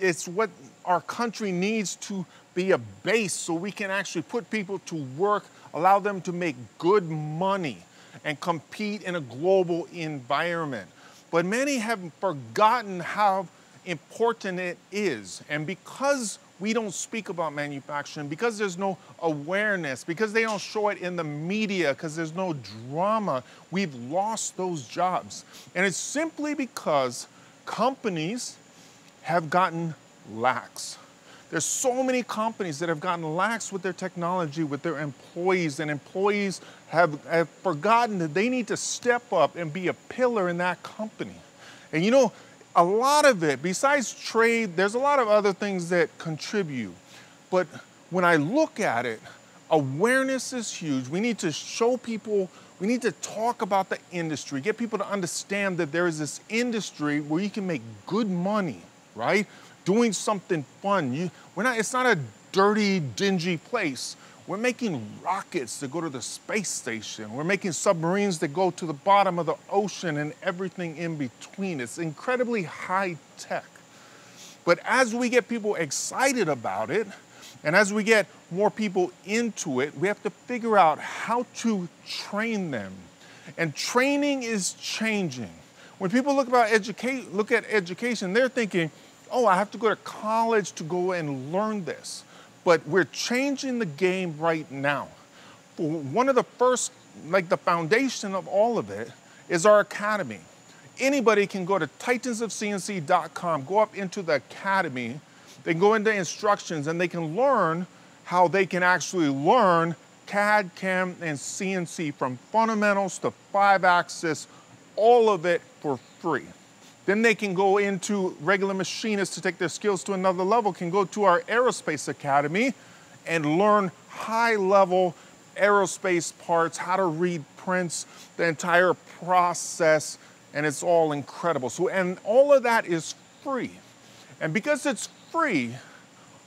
it's what our country needs to be a base so we can actually put people to work, allow them to make good money and compete in a global environment. But many have forgotten how important it is. And because we don't speak about manufacturing, because there's no awareness, because they don't show it in the media, because there's no drama, we've lost those jobs. And it's simply because companies have gotten lax. There's so many companies that have gotten lax with their technology, with their employees, and employees have, have forgotten that they need to step up and be a pillar in that company. And you know, a lot of it, besides trade, there's a lot of other things that contribute. But when I look at it, awareness is huge. We need to show people, we need to talk about the industry, get people to understand that there is this industry where you can make good money, right? Doing something fun. You, we're not, it's not a dirty, dingy place. We're making rockets that go to the space station. We're making submarines that go to the bottom of the ocean and everything in between. It's incredibly high tech. But as we get people excited about it, and as we get more people into it, we have to figure out how to train them. And training is changing. When people look about educate, look at education, they're thinking, oh, I have to go to college to go and learn this. But we're changing the game right now. One of the first, like the foundation of all of it, is our academy. Anybody can go to titansofcnc.com, go up into the academy, they can go into instructions and they can learn how they can actually learn CAD, CAM, and CNC from fundamentals to five axis, all of it for free. Then they can go into regular machinists to take their skills to another level, can go to our aerospace academy and learn high level aerospace parts, how to read prints, the entire process, and it's all incredible. So, and all of that is free. And because it's free,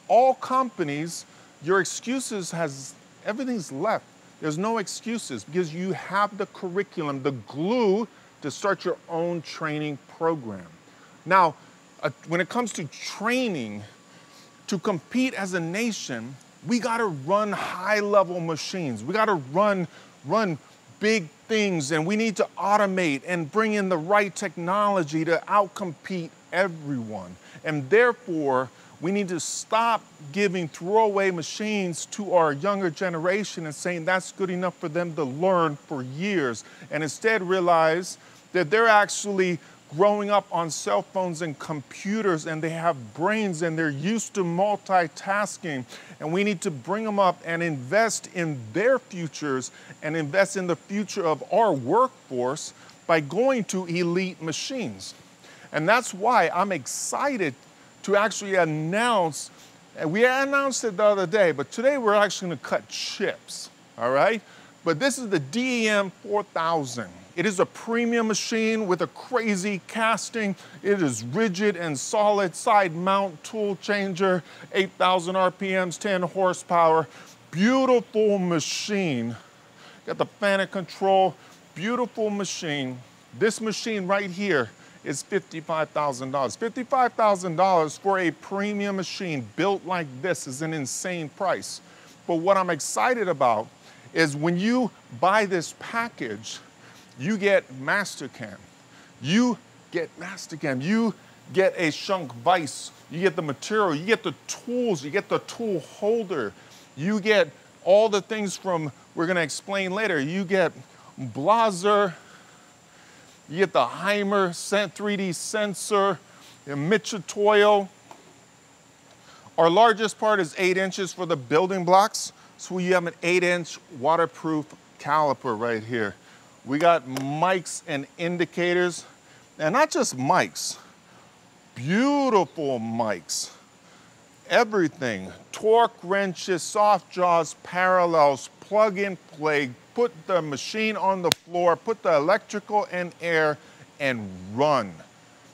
all companies, your excuses has, everything's left. There's no excuses because you have the curriculum, the glue to start your own training program. Now, uh, when it comes to training, to compete as a nation, we gotta run high level machines. We gotta run, run big things and we need to automate and bring in the right technology to outcompete everyone. And therefore, we need to stop giving throwaway machines to our younger generation and saying that's good enough for them to learn for years. And instead realize that they're actually growing up on cell phones and computers and they have brains and they're used to multitasking. And we need to bring them up and invest in their futures and invest in the future of our workforce by going to elite machines. And that's why I'm excited to actually announce, and we announced it the other day, but today we're actually gonna cut chips, all right? But this is the DEM 4000. It is a premium machine with a crazy casting. It is rigid and solid, side mount tool changer, 8,000 RPMs, 10 horsepower. Beautiful machine. Got the FANUC control, beautiful machine. This machine right here is $55,000. $55,000 for a premium machine built like this is an insane price. But what I'm excited about is when you buy this package, you get Mastercam. You get Mastercam. You get a Schunk vise. You get the material. You get the tools. You get the tool holder. You get all the things from, we're going to explain later. You get Blaser. You get the Haimer 3D sensor, the Mitutoyo. Our largest part is eight inches for the building blocks. So you have an eight inch waterproof caliper right here. We got mics and indicators, and not just mics, beautiful mics. Everything, torque wrenches, soft jaws, parallels, plug and play, put the machine on the floor, put the electrical and air, and run.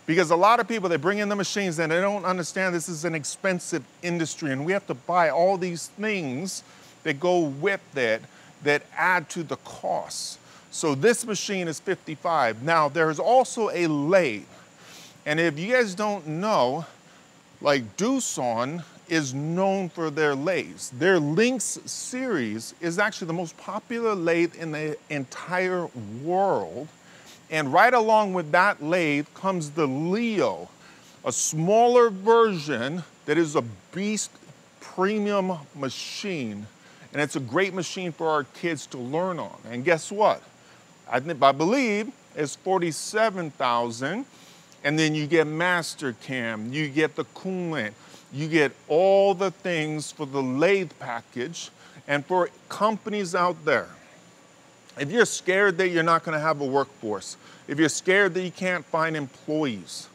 Because a lot of people, they bring in the machines and they don't understand this is an expensive industry and we have to buy all these things that go with it that add to the cost. So this machine is 55. Now there's also a lathe. And if you guys don't know, like Doosan is known for their lathes. Their Lynx series is actually the most popular lathe in the entire world. And right along with that lathe comes the Leo, a smaller version that is a beast premium machine. And it's a great machine for our kids to learn on. And guess what? I, think, I believe it's 47,000. And then you get Mastercam, you get the coolant, you get all the things for the lathe package. And for companies out there, if you're scared that you're not going to have a workforce, if you're scared that you can't find employees,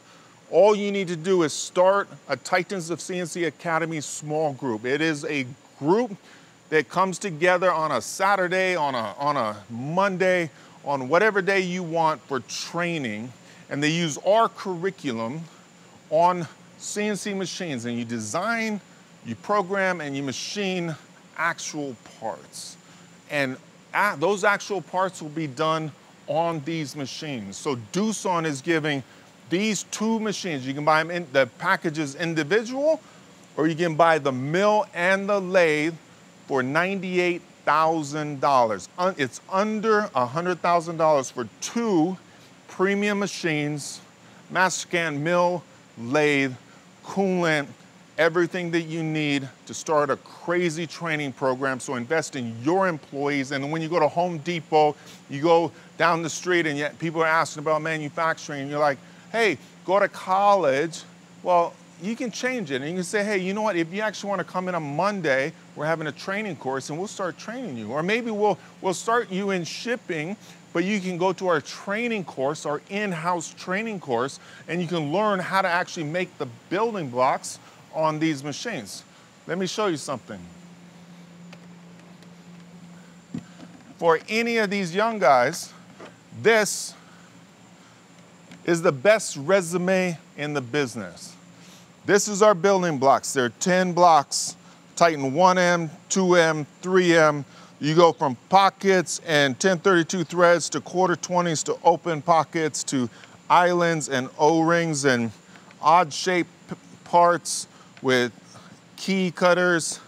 all you need to do is start a Titans of CNC Academy small group. It is a group that comes together on a Saturday, on a, on a Monday, on whatever day you want for training, and they use our curriculum on CNC machines, and you design, you program, and you machine actual parts. And those actual parts will be done on these machines. So Doosan is giving these two machines, you can buy them in the packages individual, or you can buy the mill and the lathe for 98 $100,000. It's under $100,000 for two premium machines, Mastercam mill, lathe, coolant, everything that you need to start a crazy training program. So invest in your employees. And when you go to Home Depot, you go down the street and yet people are asking about manufacturing and you're like, hey, go to college. Well, you can change it and you can say, hey, you know what, if you actually want to come in on Monday, we're having a training course and we'll start training you. Or maybe we'll, we'll start you in shipping, but you can go to our training course, our in-house training course, and you can learn how to actually make the building blocks on these machines. Let me show you something. For any of these young guys, this is the best resume in the business. This is our building blocks. There are 10 blocks, Titan 1M, 2M, 3M. You go from pockets and 1032 threads to quarter 20s to open pockets to islands and O-rings and odd shaped parts with key cutters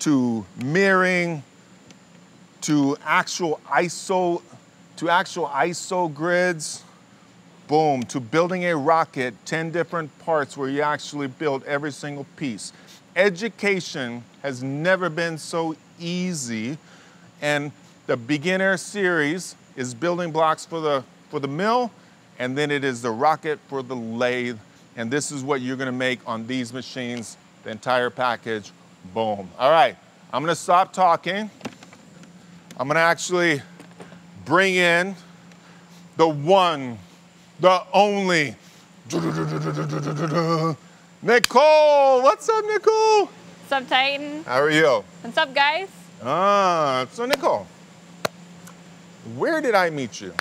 to mirroring, to actual ISO, to actual ISO grids, boom, to building a rocket, 10 different parts where you actually build every single piece. Education has never been so easy, and the beginner series is building blocks for the, for the mill, and then it is the rocket for the lathe, and this is what you're gonna make on these machines, the entire package, boom. All right, I'm gonna stop talking. I'm gonna actually bring in the one, the only, Nicole. What's up, Nicole? What's up, Titan? How are you? What's up, guys? Ah, so Nicole, where did I meet you?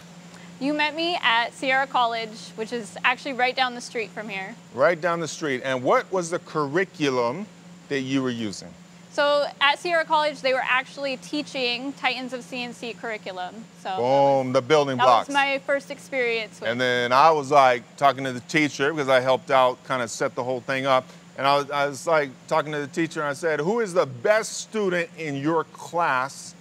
You met me at Sierra College, which is actually right down the street from here. Right down the street. And what was the curriculum that you were using? So at Sierra College, they were actually teaching Titans of CNC curriculum. So Boom, the building that blocks. was my first experience with And then I was like talking to the teacher because I helped out kind of set the whole thing up. And I was, I was like talking to the teacher and I said, Who is the best student in your class?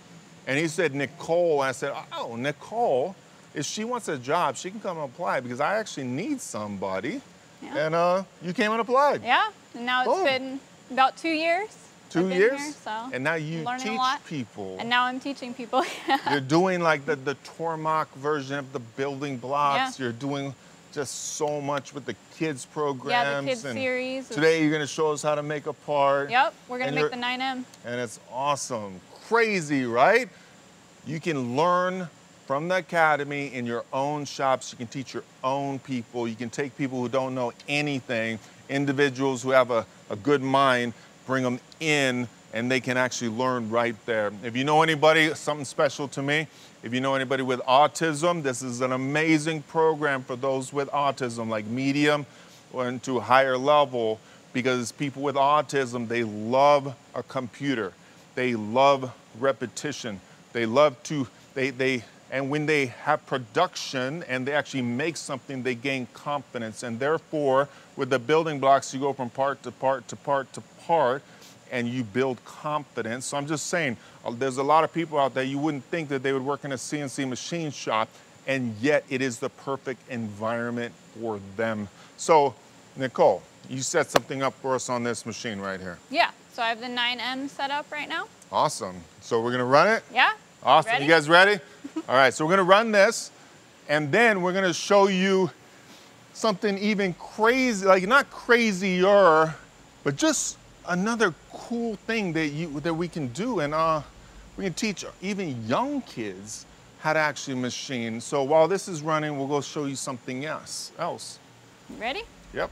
And he said, Nicole. And I said, Oh, Nicole, if she wants a job, she can come and apply because I actually need somebody. Yeah. And uh, you came and applied. Yeah, and now it's Boom. been about two years. Two years? here, so and now you learning a teach lot. people. And now I'm teaching people. You're doing like the, the Tormach version of the building blocks. Yeah. You're doing just so much with the kids programs. yeah, the kids and series. Today you're gonna show us how to make a part. Yep, we're gonna make the 9M. And it's awesome. Crazy, right? You can learn from the academy in your own shops. You can teach your own people. You can take people who don't know anything, individuals who have a, a good mind, bring them in, and they can actually learn right there. If you know anybody, something special to me, if you know anybody with autism, this is an amazing program for those with autism, like medium or into higher level, because people with autism, they love a computer. They love repetition. They love to, they, they, and when they have production and they actually make something, they gain confidence. And therefore, with the building blocks, you go from part to part to part to part and you build confidence. So I'm just saying, uh, there's a lot of people out there, you wouldn't think that they would work in a CNC machine shop, and yet it is the perfect environment for them. So, Nicole, you set something up for us on this machine right here. Yeah, so I have the 9M set up right now. Awesome. So we're gonna run it? Yeah? Awesome. Ready? You guys ready? All right, so we're gonna run this, and then we're gonna show you something even crazy, like not crazier, but just another cool thing that you that we can do, and uh, we can teach even young kids how to actually machine. So while this is running, we'll go show you something else. Else. Ready? Yep.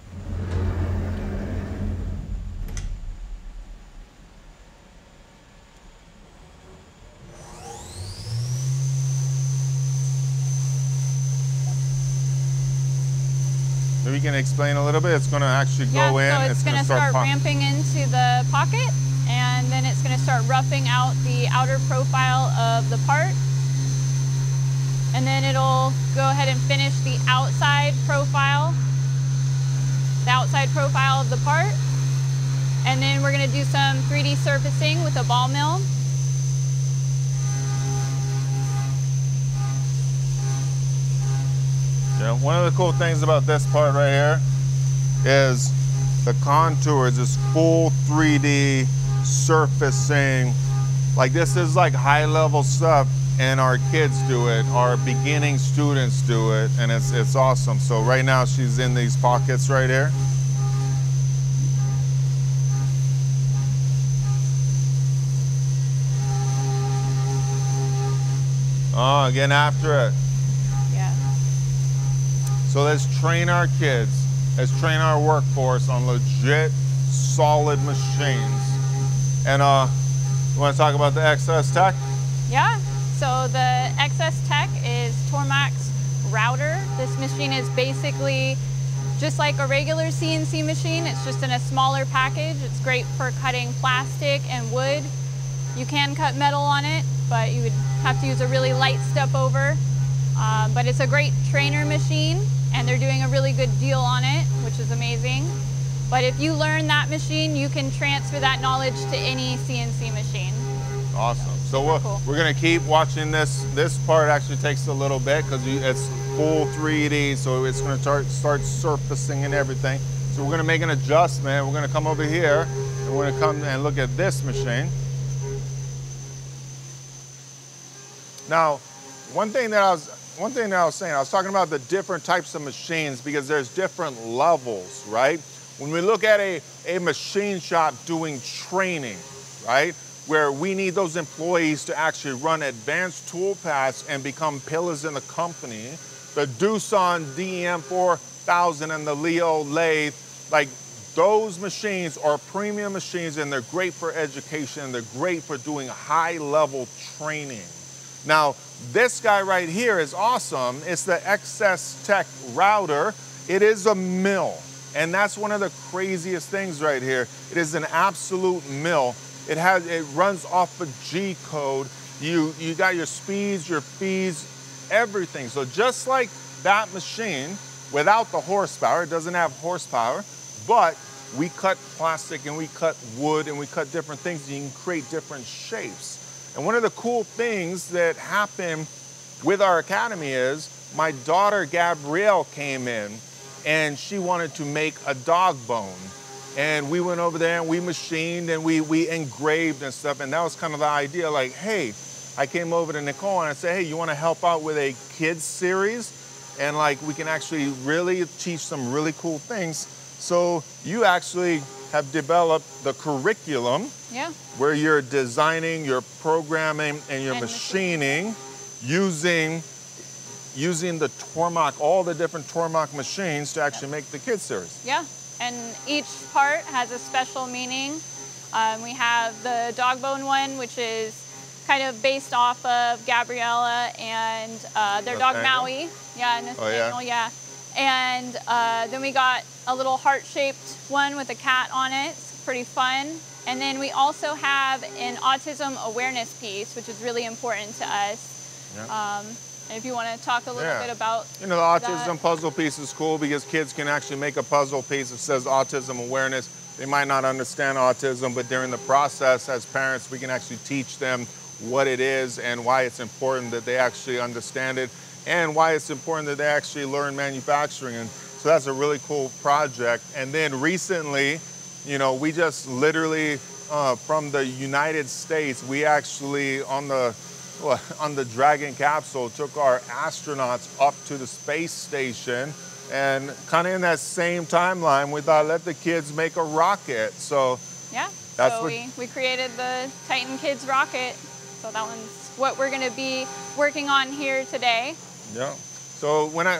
Can explain a little bit. It's going to actually yeah, go in. so it's, gonna gonna start, pop- ramping into the pocket and then it's gonna start roughing out the outer profile of the part. And then it'll go ahead and finish the outside profile, the outside profile of the part. And then we're gonna do some 3D surfacing with a ball mill. Yeah, one of the cool things about this part right here is the contours is full 3D surfacing. Like this is like high level stuff and our kids do it, our beginning students do it, and it's, it's awesome. So right now she's in these pockets right here. Oh, getting after it. So let's train our kids, let's train our workforce on legit, solid machines. And uh, you want to talk about the XS Tech? Yeah, so the XS Tech is Tormach's router. This machine is basically just like a regular CNC machine. It's just in a smaller package. It's great for cutting plastic and wood. You can cut metal on it, but you would have to use a really light step over. Uh, but it's a great trainer machine, and they're doing a really good deal on it, which is amazing. But if you learn that machine, you can transfer that knowledge to any CNC machine. Awesome. So we're, cool. we're gonna keep watching this. This part actually takes a little bit because it's full 3D, so it's gonna start start surfacing and everything. So we're gonna make an adjustment. We're gonna come over here and we're gonna come and look at this machine. Now, one thing that I was one thing that I was saying, I was talking about the different types of machines because there's different levels, right? When we look at a, a machine shop doing training, right? Where we need those employees to actually run advanced tool paths and become pillars in the company. The Doosan DEM4000 and the Leo lathe, like those machines are premium machines and they're great for education. And they're great for doing high level training. Now, this guy right here is awesome. It's the XS Tech router. It is a mill. And that's one of the craziest things right here. It is an absolute mill. It has it runs off a G code. You you got your speeds, your feeds, everything. So just like that machine, without the horsepower, it doesn't have horsepower, but we cut plastic and we cut wood and we cut different things you can create different shapes. And one of the cool things that happened with our academy is my daughter Gabrielle came in and she wanted to make a dog bone. And we went over there and we machined and we, we engraved and stuff. And that was kind of the idea like, hey, I came over to Nicole and I said, hey, you want to help out with a kids series? And like we can actually really teach some really cool things. So you actually have developed the curriculum Yeah. where you're designing, you're programming, and you're And machining using using the Tormach, all the different Tormach machines to actually make the kids series. Yeah, and each part has a special meaning. Um, we have the dog bone one, which is kind of based off of Gabriella and uh, their dog Maui. Yeah, Oh, yeah? Nathaniel, yeah. And uh, then we got a little heart-shaped one with a cat on it. It's pretty fun. And then we also have an autism awareness piece, which is really important to us. Yeah. Um, and if you want to talk a little Yeah. bit about You know, the autism that- puzzle piece is cool because kids can actually make a puzzle piece that says autism awareness. They might not understand autism, but during the process, as parents, we can actually teach them what it is and why it's important that they actually understand it and why it's important that they actually learn manufacturing. And so that's a really cool project. And then recently, you know, we just literally uh, from the United States, we actually on the well, on the Dragon capsule took our astronauts up to the space station, and kind of in that same timeline, we thought let the kids make a rocket. So Yeah. That's so what- we, we created the Titan Kids rocket. So that one's what we're going to be working on here today. Yeah. So when I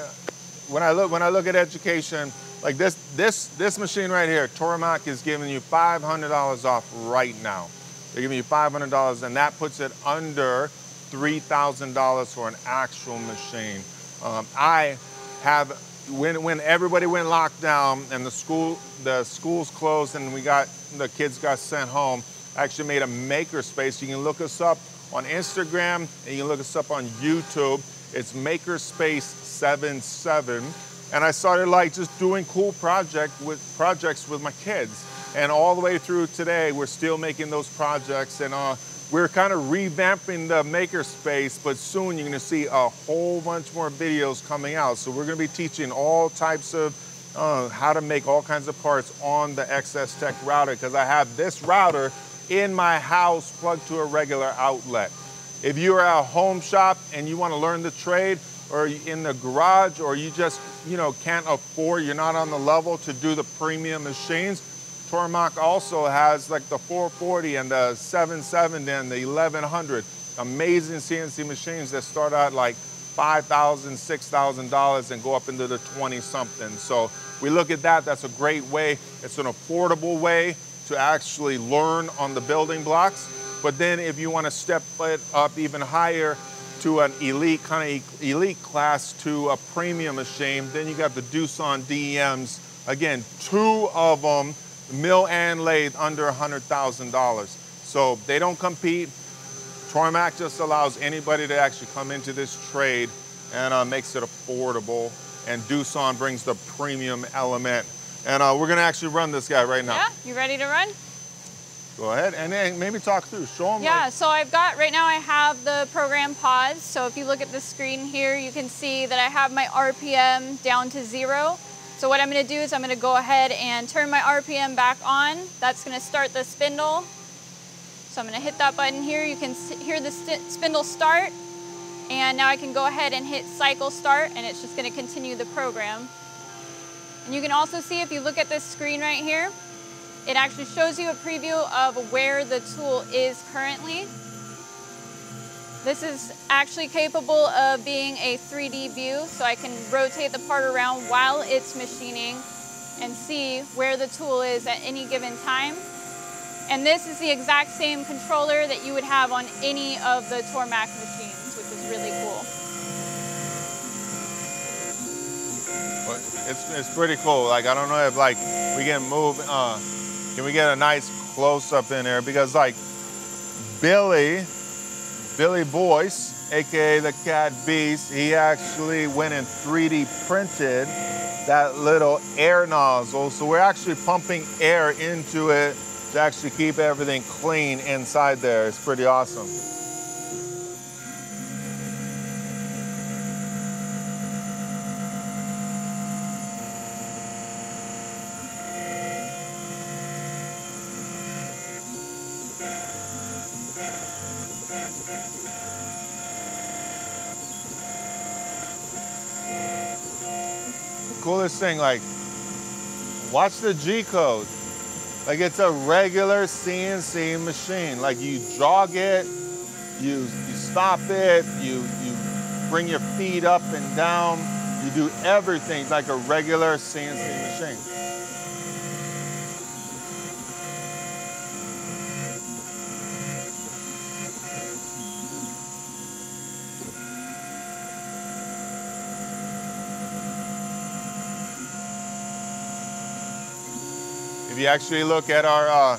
when I look when I look at education, like this this this machine right here, Tormach is giving you five hundred dollars off right now. They're giving you five hundred dollars, and that puts it under three thousand dollars for an actual machine. Um, I have when when everybody went locked down and the school the schools closed and we got the kids got sent home. I actually made a maker space. You can look us up on Instagram and you can look us up on YouTube. It's Makerspace 77. And I started like just doing cool project with projects with my kids. And all the way through today, we're still making those projects and uh, we're kind of revamping the makerspace, but soon you're gonna see a whole bunch more videos coming out. So we're gonna be teaching all types of uh, how to make all kinds of parts on the XS Tech router because I have this router in my house plugged to a regular outlet. If you are at a home shop and you want to learn the trade, or in the garage, or you just you know can't afford, you're not on the level to do the premium machines, Tormach also has like the 440 and the 770 and the 1100. Amazing CNC machines that start out like $5,000, $6,000 and go up into the 20 something. So we look at that, that's a great way. It's an affordable way to actually learn on the building blocks. But then if you want to step it up even higher to an elite kind of elite class to a premium machine, then you got the Doosan DEMs. Again, two of them, mill and lathe under $100,000. So they don't compete. Tormach just allows anybody to actually come into this trade and uh, makes it affordable. And Doosan brings the premium element. And uh, we're gonna actually run this guy right now. Yeah, you ready to run? Go ahead and then maybe talk through. Show them. Yeah, Like, so I've got, right now I have the program paused. So if you look at the screen here, you can see that I have my RPM down to zero. So what I'm gonna do is I'm gonna go ahead and turn my RPM back on. That's gonna start the spindle. So I'm gonna hit that button here. You can hear the spindle start. And now I can go ahead and hit cycle start and it's just gonna continue the program. And you can also see if you look at this screen right here, it actually shows you a preview of where the tool is currently. This is actually capable of being a 3D view, so I can rotate the part around while it's machining and see where the tool is at any given time. And this is the exact same controller that you would have on any of the Tormach machines, which is really cool. it's it's pretty cool. Like I don't know if like we can move. Uh, can we get a nice close up in there? Because like Billy, Billy Boyce, aka the Cat Beast, he actually went and 3D printed that little air nozzle. So we're actually pumping air into it to actually keep everything clean inside there. It's pretty awesome. Coolest thing, like, watch the G code. Like it's a regular CNC machine. Like you jog it, you you stop it, you you bring your feet up and down, you do everything like a regular CNC machine. You actually look at our, uh,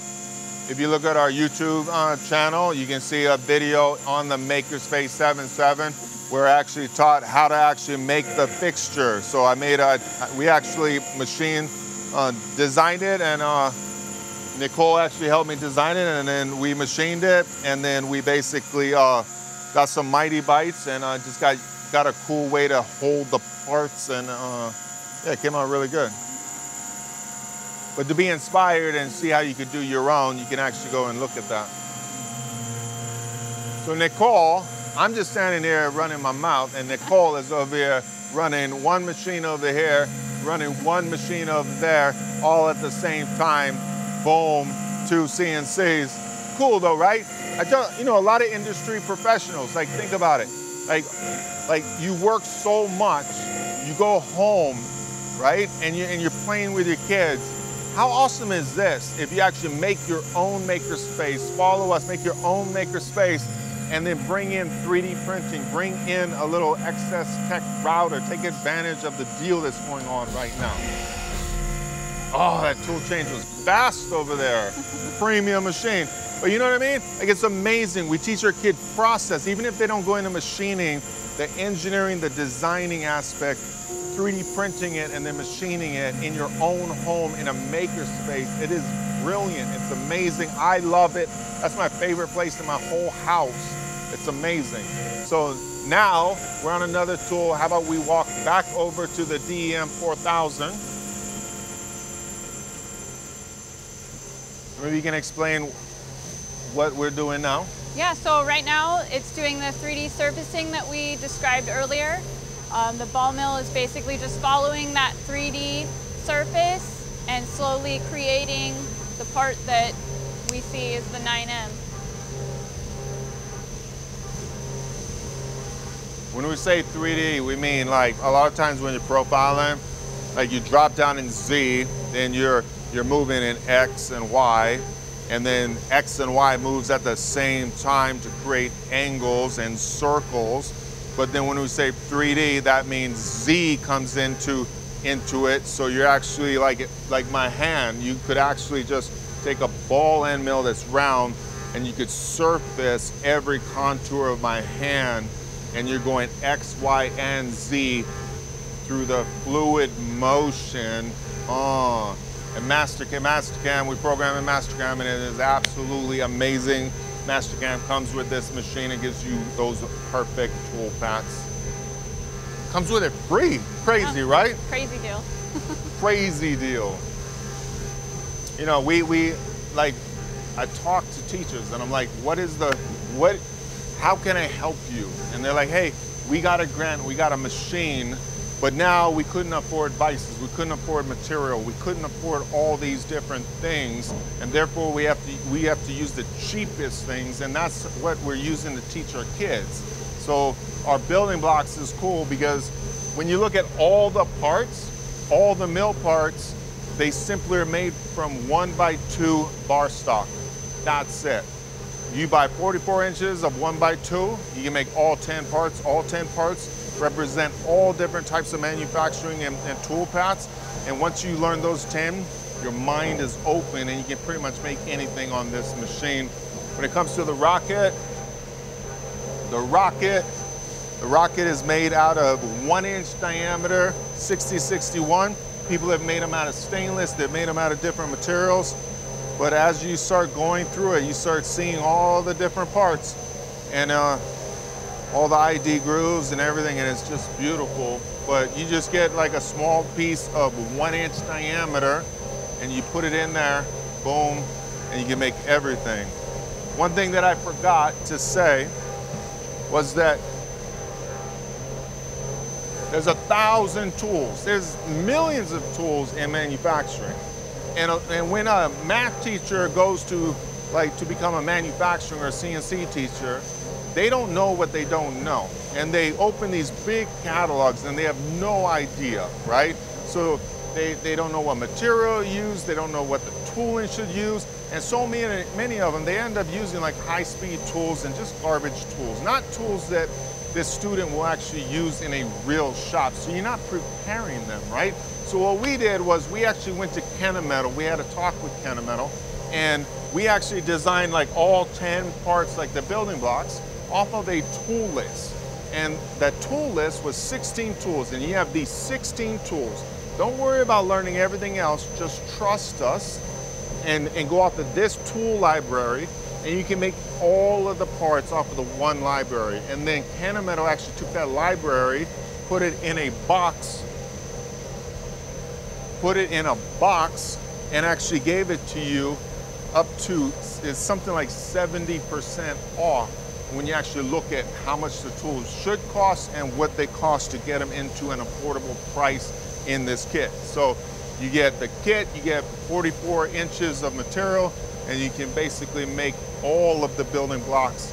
if you look at our YouTube uh, channel, you can see a video on the Makerspace 77 where I actually taught how to actually make the fixture. So I made a, we actually machine uh, designed it and uh, Nicole actually helped me design it and then we machined it and then we basically uh, got some Mitee-Bites and uh, just got, got a cool way to hold the parts and uh, yeah, it came out really good. But to be inspired and see how you could do your own, you can actually go and look at that. So Nicole, I'm just standing there running my mouth, and Nicole is over here running one machine over here, running one machine over there, all at the same time. Boom, two CNCs. Cool though, right? I tell you know a lot of industry professionals. Like think about it. Like, like you work so much, you go home, right? And you and you're playing with your kids. How awesome is this if you actually make your own makerspace, follow us, make your own makerspace, and then bring in 3D printing, bring in a little XS Tech router, take advantage of the deal that's going on right now. Oh, that tool change was fast over there. Premium machine. But you know what I mean? Like it's amazing. We teach our kid process, even if they don't go into machining, the engineering, the designing aspect, 3D printing it and then machining it in your own home in a makerspace. It is brilliant. It's amazing. I love it. That's my favorite place in my whole house. It's amazing. So now we're on another tool. How about we walk back over to the DEM 4000? Maybe you can explain what we're doing now. Yeah, so right now it's doing the 3D surfacing that we described earlier. Um, the ball mill is basically just following that 3D surface and slowly creating the part that we see is the 9M. When we say 3D, we mean like a lot of times when you're profiling, like you drop down in Z, then you're you're moving in X and Y, and then X and Y moves at the same time to create angles and circles. But then when we say 3D, that means Z comes into into it. So you're actually like like my hand, you could actually just take a ball end mill that's round and you could surface every contour of my hand and you're going X, Y, and Z through the fluid motion Oh, and Mastercam, Mastercam, we program in Mastercam and it is absolutely amazing. Mastercam comes with this machine and gives you those perfect tool paths. Comes with it free. Crazy, Yeah. right? Crazy deal. Crazy deal. You know, we we like I talk to teachers and I'm like, what is the what how can I help you? And they're like, hey, we got a grant, we got a machine, but now we couldn't afford vices, we couldn't afford material, we couldn't afford all these different things, and therefore we have to we have to use the cheapest things, and that's what we're using to teach our kids. So our building blocks is cool because when you look at all the parts, all the mill parts, they simply are made from one by two bar stock. That's it. You buy 44 inches of one by two, you can make all 10 parts. All 10 parts represent all different types of manufacturing and, and tool paths. And once you learn those 10, your mind is open and you can pretty much make anything on this machine. When it comes to the rocket, the rocket, the rocket is made out of one inch diameter, 6061. People have made them out of stainless, they've made them out of different materials. But as you start going through it, you start seeing all the different parts and uh, all the ID grooves and everything, and it's just beautiful. But you just get like a small piece of one inch diameter and you put it in there, boom, and you can make everything. One thing that I forgot to say was that there's a thousand tools. There's millions of tools in manufacturing. And, uh, and when a math teacher goes to like to become a manufacturing or CNC teacher, they don't know what they don't know. And they open these big catalogs and they have no idea, right? So they, they don't know what material to use, they don't know what the tooling should use. And so many, many of them, they end up using like high-speed tools and just garbage tools, not tools that this student will actually use in a real shop. So you're not preparing them, right? So what we did was we actually went to Kennametal. We had a talk with Kennametal, and we actually designed like all 10 parts, like the building blocks, off of a tool list. And that tool list was 16 tools, and you have these 16 tools. Don't worry about learning everything else, just trust us and, and go off of this tool library and you can make all of the parts off of the one library. And then Kennametal actually took that library, put it in a box, put it in a box, and actually gave it to you up to is something like 70% off when you actually look at how much the tools should cost and what they cost to get them into an affordable price in this kit. So you get the kit, you get 44 inches of material, and you can basically make all of the building blocks.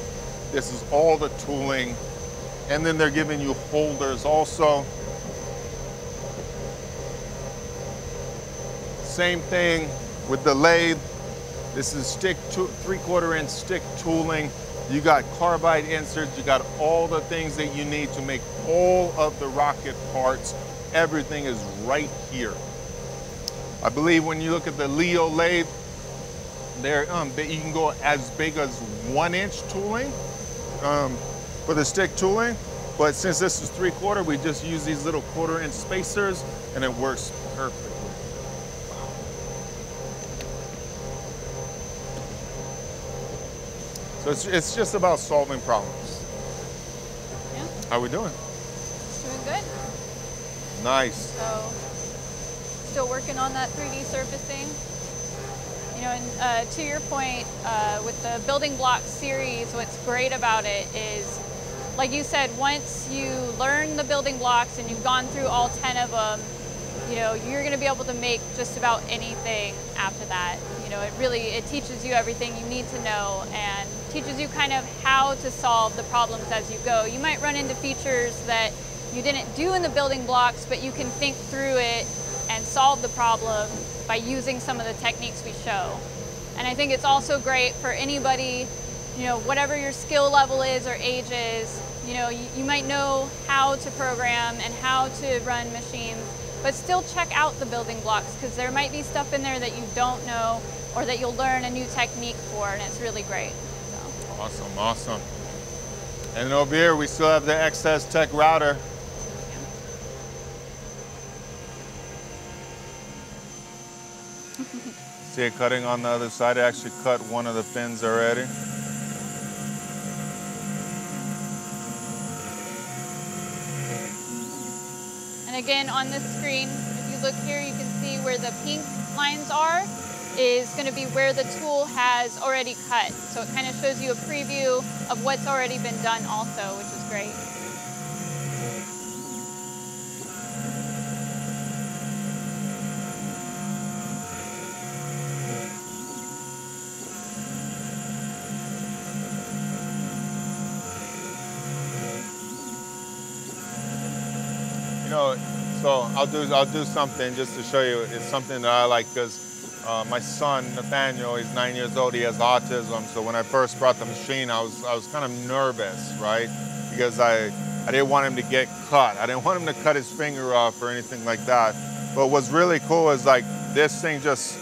This is all the tooling. And then they're giving you holders also. Same thing with the lathe. This is stick to three quarter inch stick tooling. You got carbide inserts, you got all the things that you need to make all of the rocket parts. Everything is right here. I believe when you look at the Leo lathe, there um, you can go as big as one inch tooling um, for the stick tooling. But since this is three quarter, we just use these little quarter inch spacers and it works perfectly. So it's, it's just about solving problems. Yeah, How are we doing? doing good. Nice. So, still working on that 3D surfacing. You know, and uh, to your point, uh, with the building block series, what's great about it is, like you said, once you learn the building blocks and you've gone through all 10 of them, you know, you're going to be able to make just about anything after that. Know, it really, it teaches you everything you need to know and teaches you kind of how to solve the problems as you go. You might run into features that you didn't do in the building blocks, but you can think through it and solve the problem by using some of the techniques we show. And I think it's also great for anybody, you know, whatever your skill level is or age is, you know, you, you might know how to program and how to run machines, but still check out the building blocks because there might be stuff in there that you don't know or that you'll learn a new technique for, and it's really great. So. Awesome, awesome. And over here, we still have the XS Tech router. See it cutting on the other side. It actually cut one of the fins already. Again, on this screen, if you look here, you can see where the pink lines are is going to be where the tool has already cut. So it kind of shows you a preview of what's already been done also, which is great. So I'll do I'll do something just to show you. It's something that I like because uh, my son Nathaniel, he's nine years old. He has autism. So when I first brought the machine, I was I was kind of nervous, right? Because I I didn't want him to get cut. I didn't want him to cut his finger off or anything like that. But what's really cool is like this thing just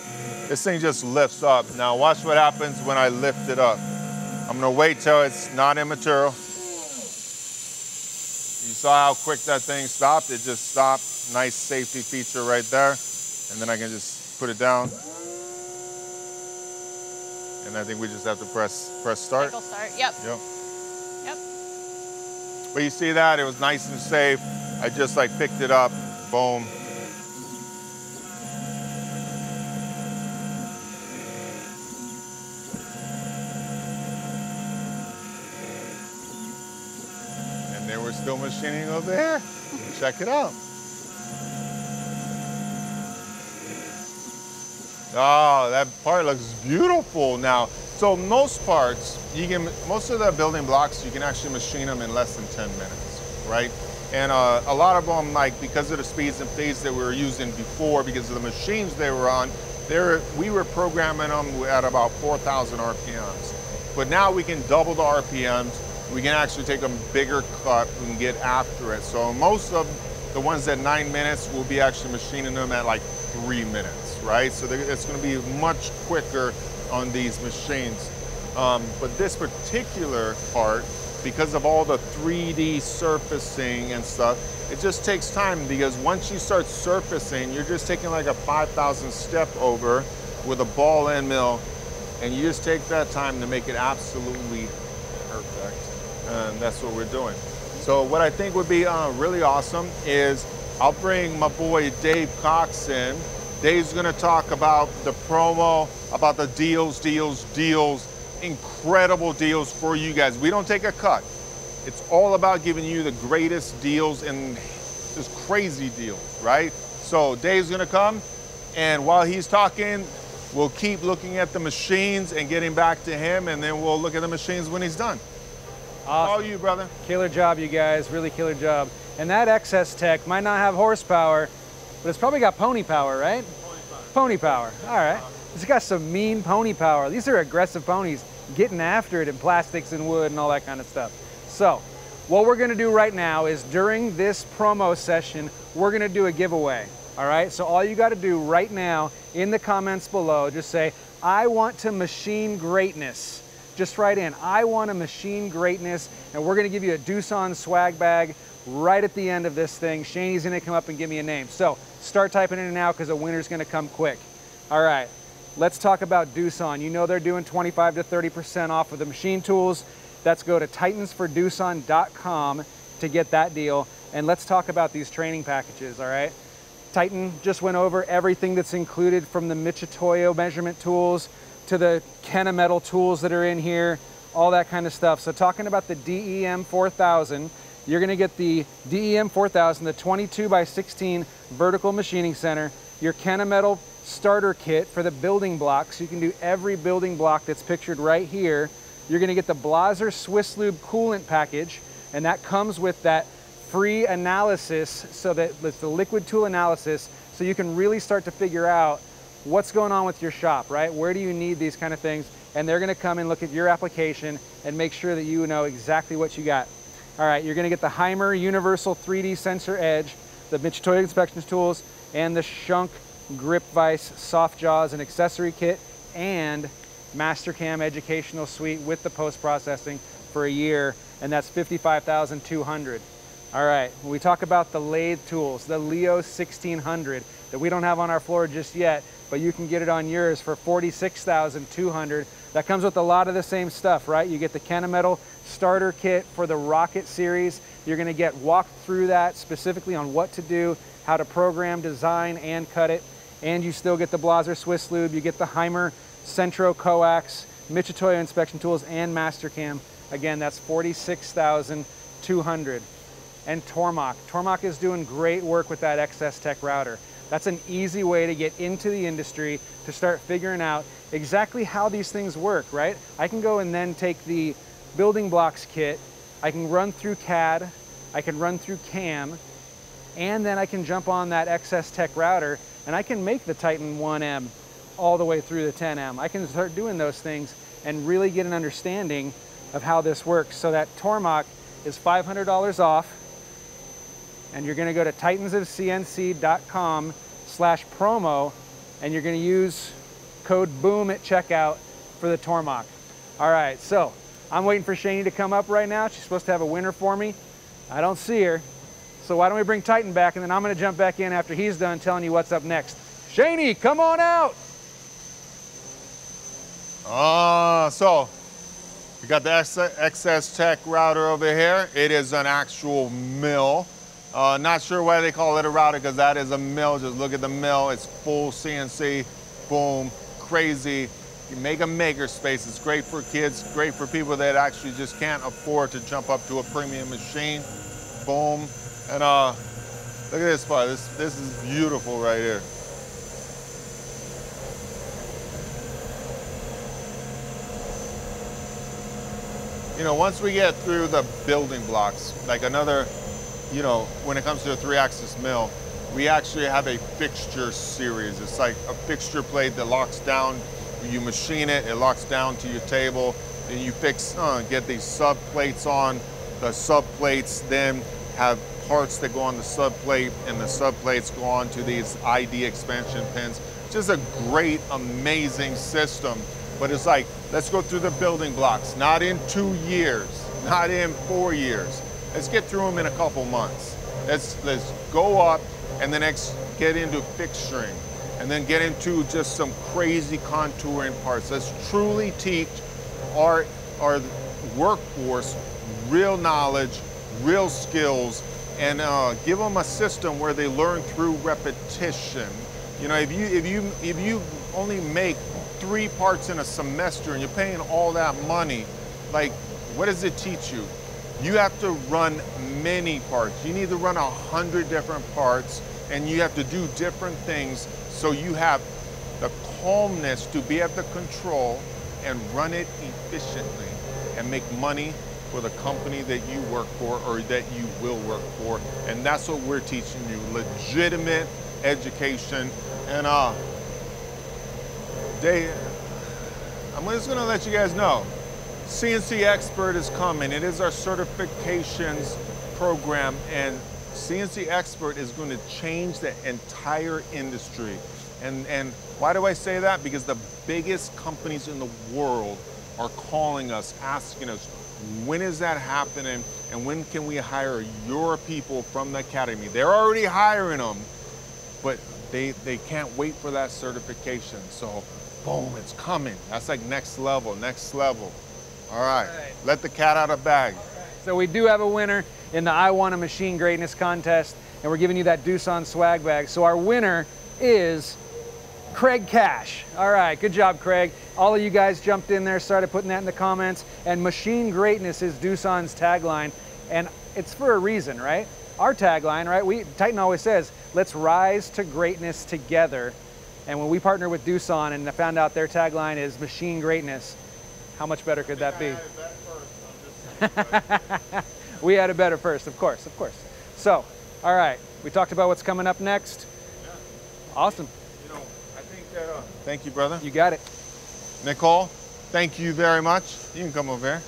this thing just lifts up. Now watch what happens when I lift it up. I'm gonna wait till it's not. You saw how quick that thing stopped. It just stopped. Nice safety feature right there. And then I can just put it down. And I think we just have to press press start. Cycle start. Yep. Yep. Yep. But you see that? It was nice and safe. I just like picked it up. Boom. Still machining over there. Check it out. Oh, that part looks beautiful now. So most parts, you can, most of the building blocks, you can actually machine them in less than 10 minutes, right? And uh, a lot of them, like because of the speeds and feeds that we were using before, because of the machines they were on, they we were programming them at about 4,000 RPMs. But now we can double the RPMs. We can actually take a bigger cut and get after it. So most of the ones at nine minutes, we'll be actually machining them at like three minutes, right? So it's going to be much quicker on these machines. Um, but this particular part, because of all the 3D surfacing and stuff, it just takes time because once you start surfacing, you're just taking like a 5,000 step over with a ball end mill, and you just take that time to make it absolutely. And that's what we're doing. So what I think would be uh, really awesome is I'll bring my boy Dave Cox in. Dave's gonna talk about the promo, about the deals, deals, deals, incredible deals for you guys. We don't take a cut. It's all about giving you the greatest deals and just crazy deals, right? So Dave's gonna come, and while he's talking, we'll keep looking at the machines and getting back to him, and then we'll look at the machines when he's done. All Awesome. you, brother. Killer job, you guys. Really killer job. And that XS Tech might not have horsepower, but it's probably got pony power, right? Pony power. All right. It's got some mean pony power. These are aggressive ponies getting after it in plastics and wood and all that kind of stuff. So, what we're gonna do right now is during this promo session, we're gonna do a giveaway. All right. So, all you gotta do right now in the comments below, just say, I want to machine greatness just write in, I want a machine greatness, and we're going to give you a Doosan swag bag right at the end of this thing. Shane's to come up and give me a name. So start typing in now because the winner's going to come quick. All right, let's talk about Doosan. You know they're doing 25 to 30% off of the machine tools. Let's go to titansfordoosan.com to get that deal. And let's talk about these training packages, all right? Titan just went over everything that's included from the Mitutoyo measurement tools to the Kennametal tools that are in here, all that kind of stuff. So talking about the DEM 4000, you're gonna get the DEM 4000, the 22 by 16 vertical machining center, your Kennametal starter kit for the building blocks. You can do every building block that's pictured right here. You're gonna get the Blaser Swisslube coolant package, and that comes with that free analysis so that it's the liquid tool analysis so you can really start to figure out what's going on with your shop, right? Where do you need these kind of things? And they're gonna come and look at your application and make sure that you know exactly what you got. All right, you're gonna get the Haimer Universal 3D Sensor Edge, the Mitutoyo Inspections Tools, and the Schunk Grip Vise Soft Jaws and Accessory Kit, and Mastercam Educational Suite with the post-processing for a year, and that's 55,200. All right, when we talk about the lathe tools, the Leo 1600 that we don't have on our floor just yet, but you can get it on yours for 46,200. That comes with a lot of the same stuff, right? You get the Kennametal starter kit for the Rocket series. You're gonna get walked through that specifically on what to do, how to program, design, and cut it. And you still get the Blaser Swisslube, you get the Haimer Centro Coax, Mitutoyo inspection tools, and Mastercam. Again, that's 46,200. And Tormach. Tormach is doing great work with that XS Tech router. That's an easy way to get into the industry to start figuring out exactly how these things work, right? I can go and then take the building blocks kit, I can run through CAD, I can run through CAM, and then I can jump on that XS Tech router and I can make the Titan 1M all the way through the 10M. I can start doing those things and really get an understanding of how this works. So that Tormach is $500 off and you're gonna go to titansofcnc.com slash promo and you're gonna use code BOOM at checkout for the Tormach. All right, so I'm waiting for Shani to come up right now. She's supposed to have a winner for me. I don't see her. So why don't we bring Titan back and then I'm gonna jump back in after he's done telling you what's up next. Shani, come on out. Ah, so we got the XS Tech router over here. It is an actual mill. Uh, not sure why they call it a router because that is a mill. Just look at the mill. It's full CNC, boom, crazy. You make a maker space. It's great for kids, great for people that actually just can't afford to jump up to a premium machine. Boom. And uh, look at this part. This, this is beautiful right here. You know, once we get through the building blocks, like another you know, when it comes to a three-axis mill, we actually have a fixture series. It's like a fixture plate that locks down, you machine it, it locks down to your table, and you fix, uh, get these sub plates on. The sub plates then have parts that go on the sub plate, and the sub plates go on to these ID expansion pins. Just a great, amazing system. But it's like, let's go through the building blocks, not in two years, not in four years Let's get through them in a couple months. Let's, let's go up and then next get into fixturing and then get into just some crazy contouring parts. Let's truly teach our, our workforce real knowledge, real skills, and uh, give them a system where they learn through repetition. You know, if you, if you, if you only make three parts in a semester and you're paying all that money, like, what does it teach you? You have to run many parts. You need to run a hundred different parts and you have to do different things so you have the calmness to be at the control and run it efficiently and make money for the company that you work for or that you will work for. And that's what we're teaching you, legitimate education. And uh, they, I'm just gonna let you guys know, CNC Expert is coming. It is our certifications program and CNC Expert is going to change the entire industry. And, and why do I say that? Because the biggest companies in the world are calling us, asking us, when is that happening and when can we hire your people from the academy? They're already hiring them, but they, they can't wait for that certification. So boom, it's coming. That's like next level, next level. All right. Let the cat out of bag. So we do have a winner in the I Want a Machine Greatness contest, and we're giving you that Doosan swag bag. So our winner is Craig Cash. All right, good job, Craig. All of you guys jumped in there, started putting that in the comments, and Machine Greatness is Doosan's tagline, and it's for a reason, right? Our tagline, right? We Titan always says, "Let's rise to greatness together." And when we partner with Doosan and found out their tagline is Machine Greatness, how much better could that be? we had a better first, of course, of course. So, all right, we talked about what's coming up next. Yeah. Awesome. You know, I think that, uh, thank you, brother. You got it. Nicole, thank you very much. You can come over here.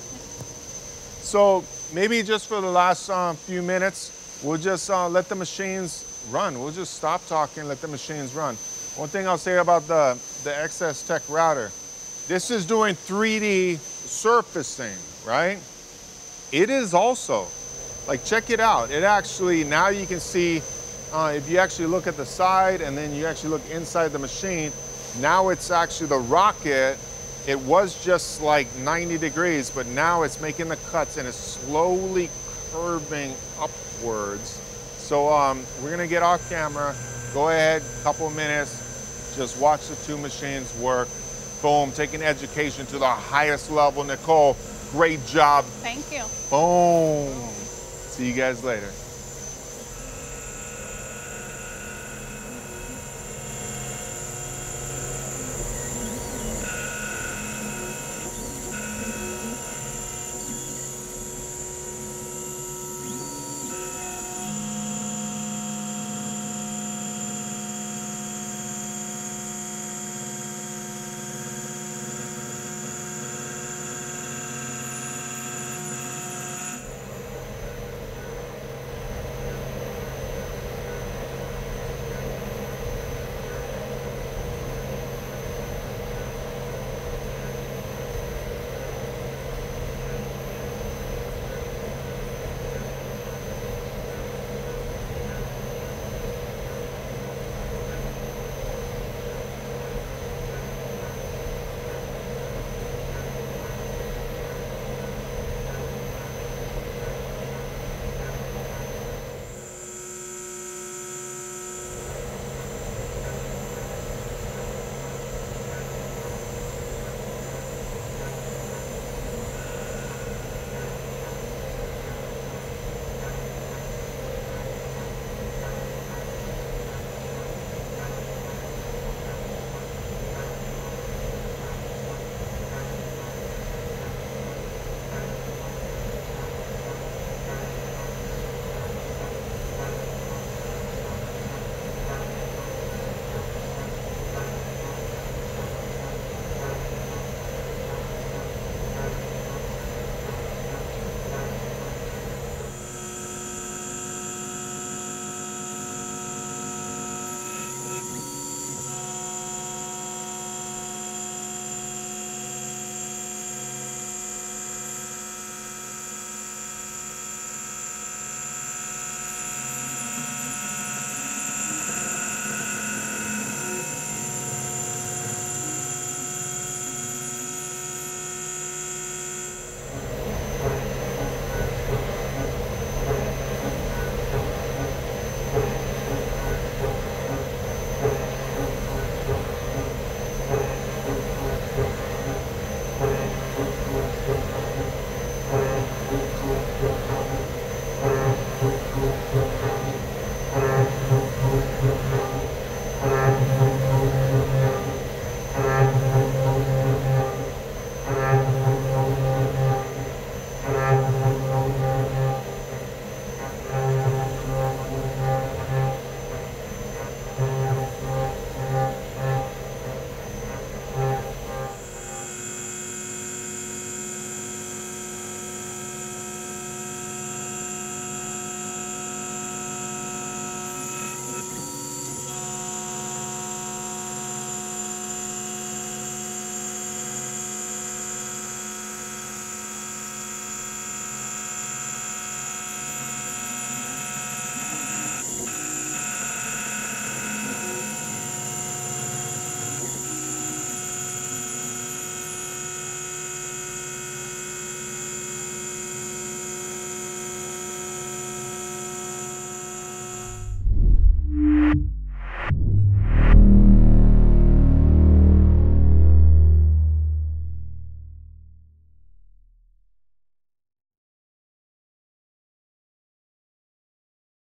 So maybe just for the last uh, few minutes, we'll just uh, let the machines run. We'll just stop talking, let the machines run. One thing I'll say about the, the XS Tech router, this is doing 3D surfacing, right? It is also, like check it out. It actually, now you can see, uh, if you actually look at the side and then you actually look inside the machine, Now it's actually the rocket. It was just like 90 degrees, but now it's making the cuts and it's slowly curving upwards. So um, we're gonna get off camera. Go ahead, couple minutes, just watch the two machines work. Boom, taking education to the highest level. Nicole, great job. Thank you. Boom. See you guys later.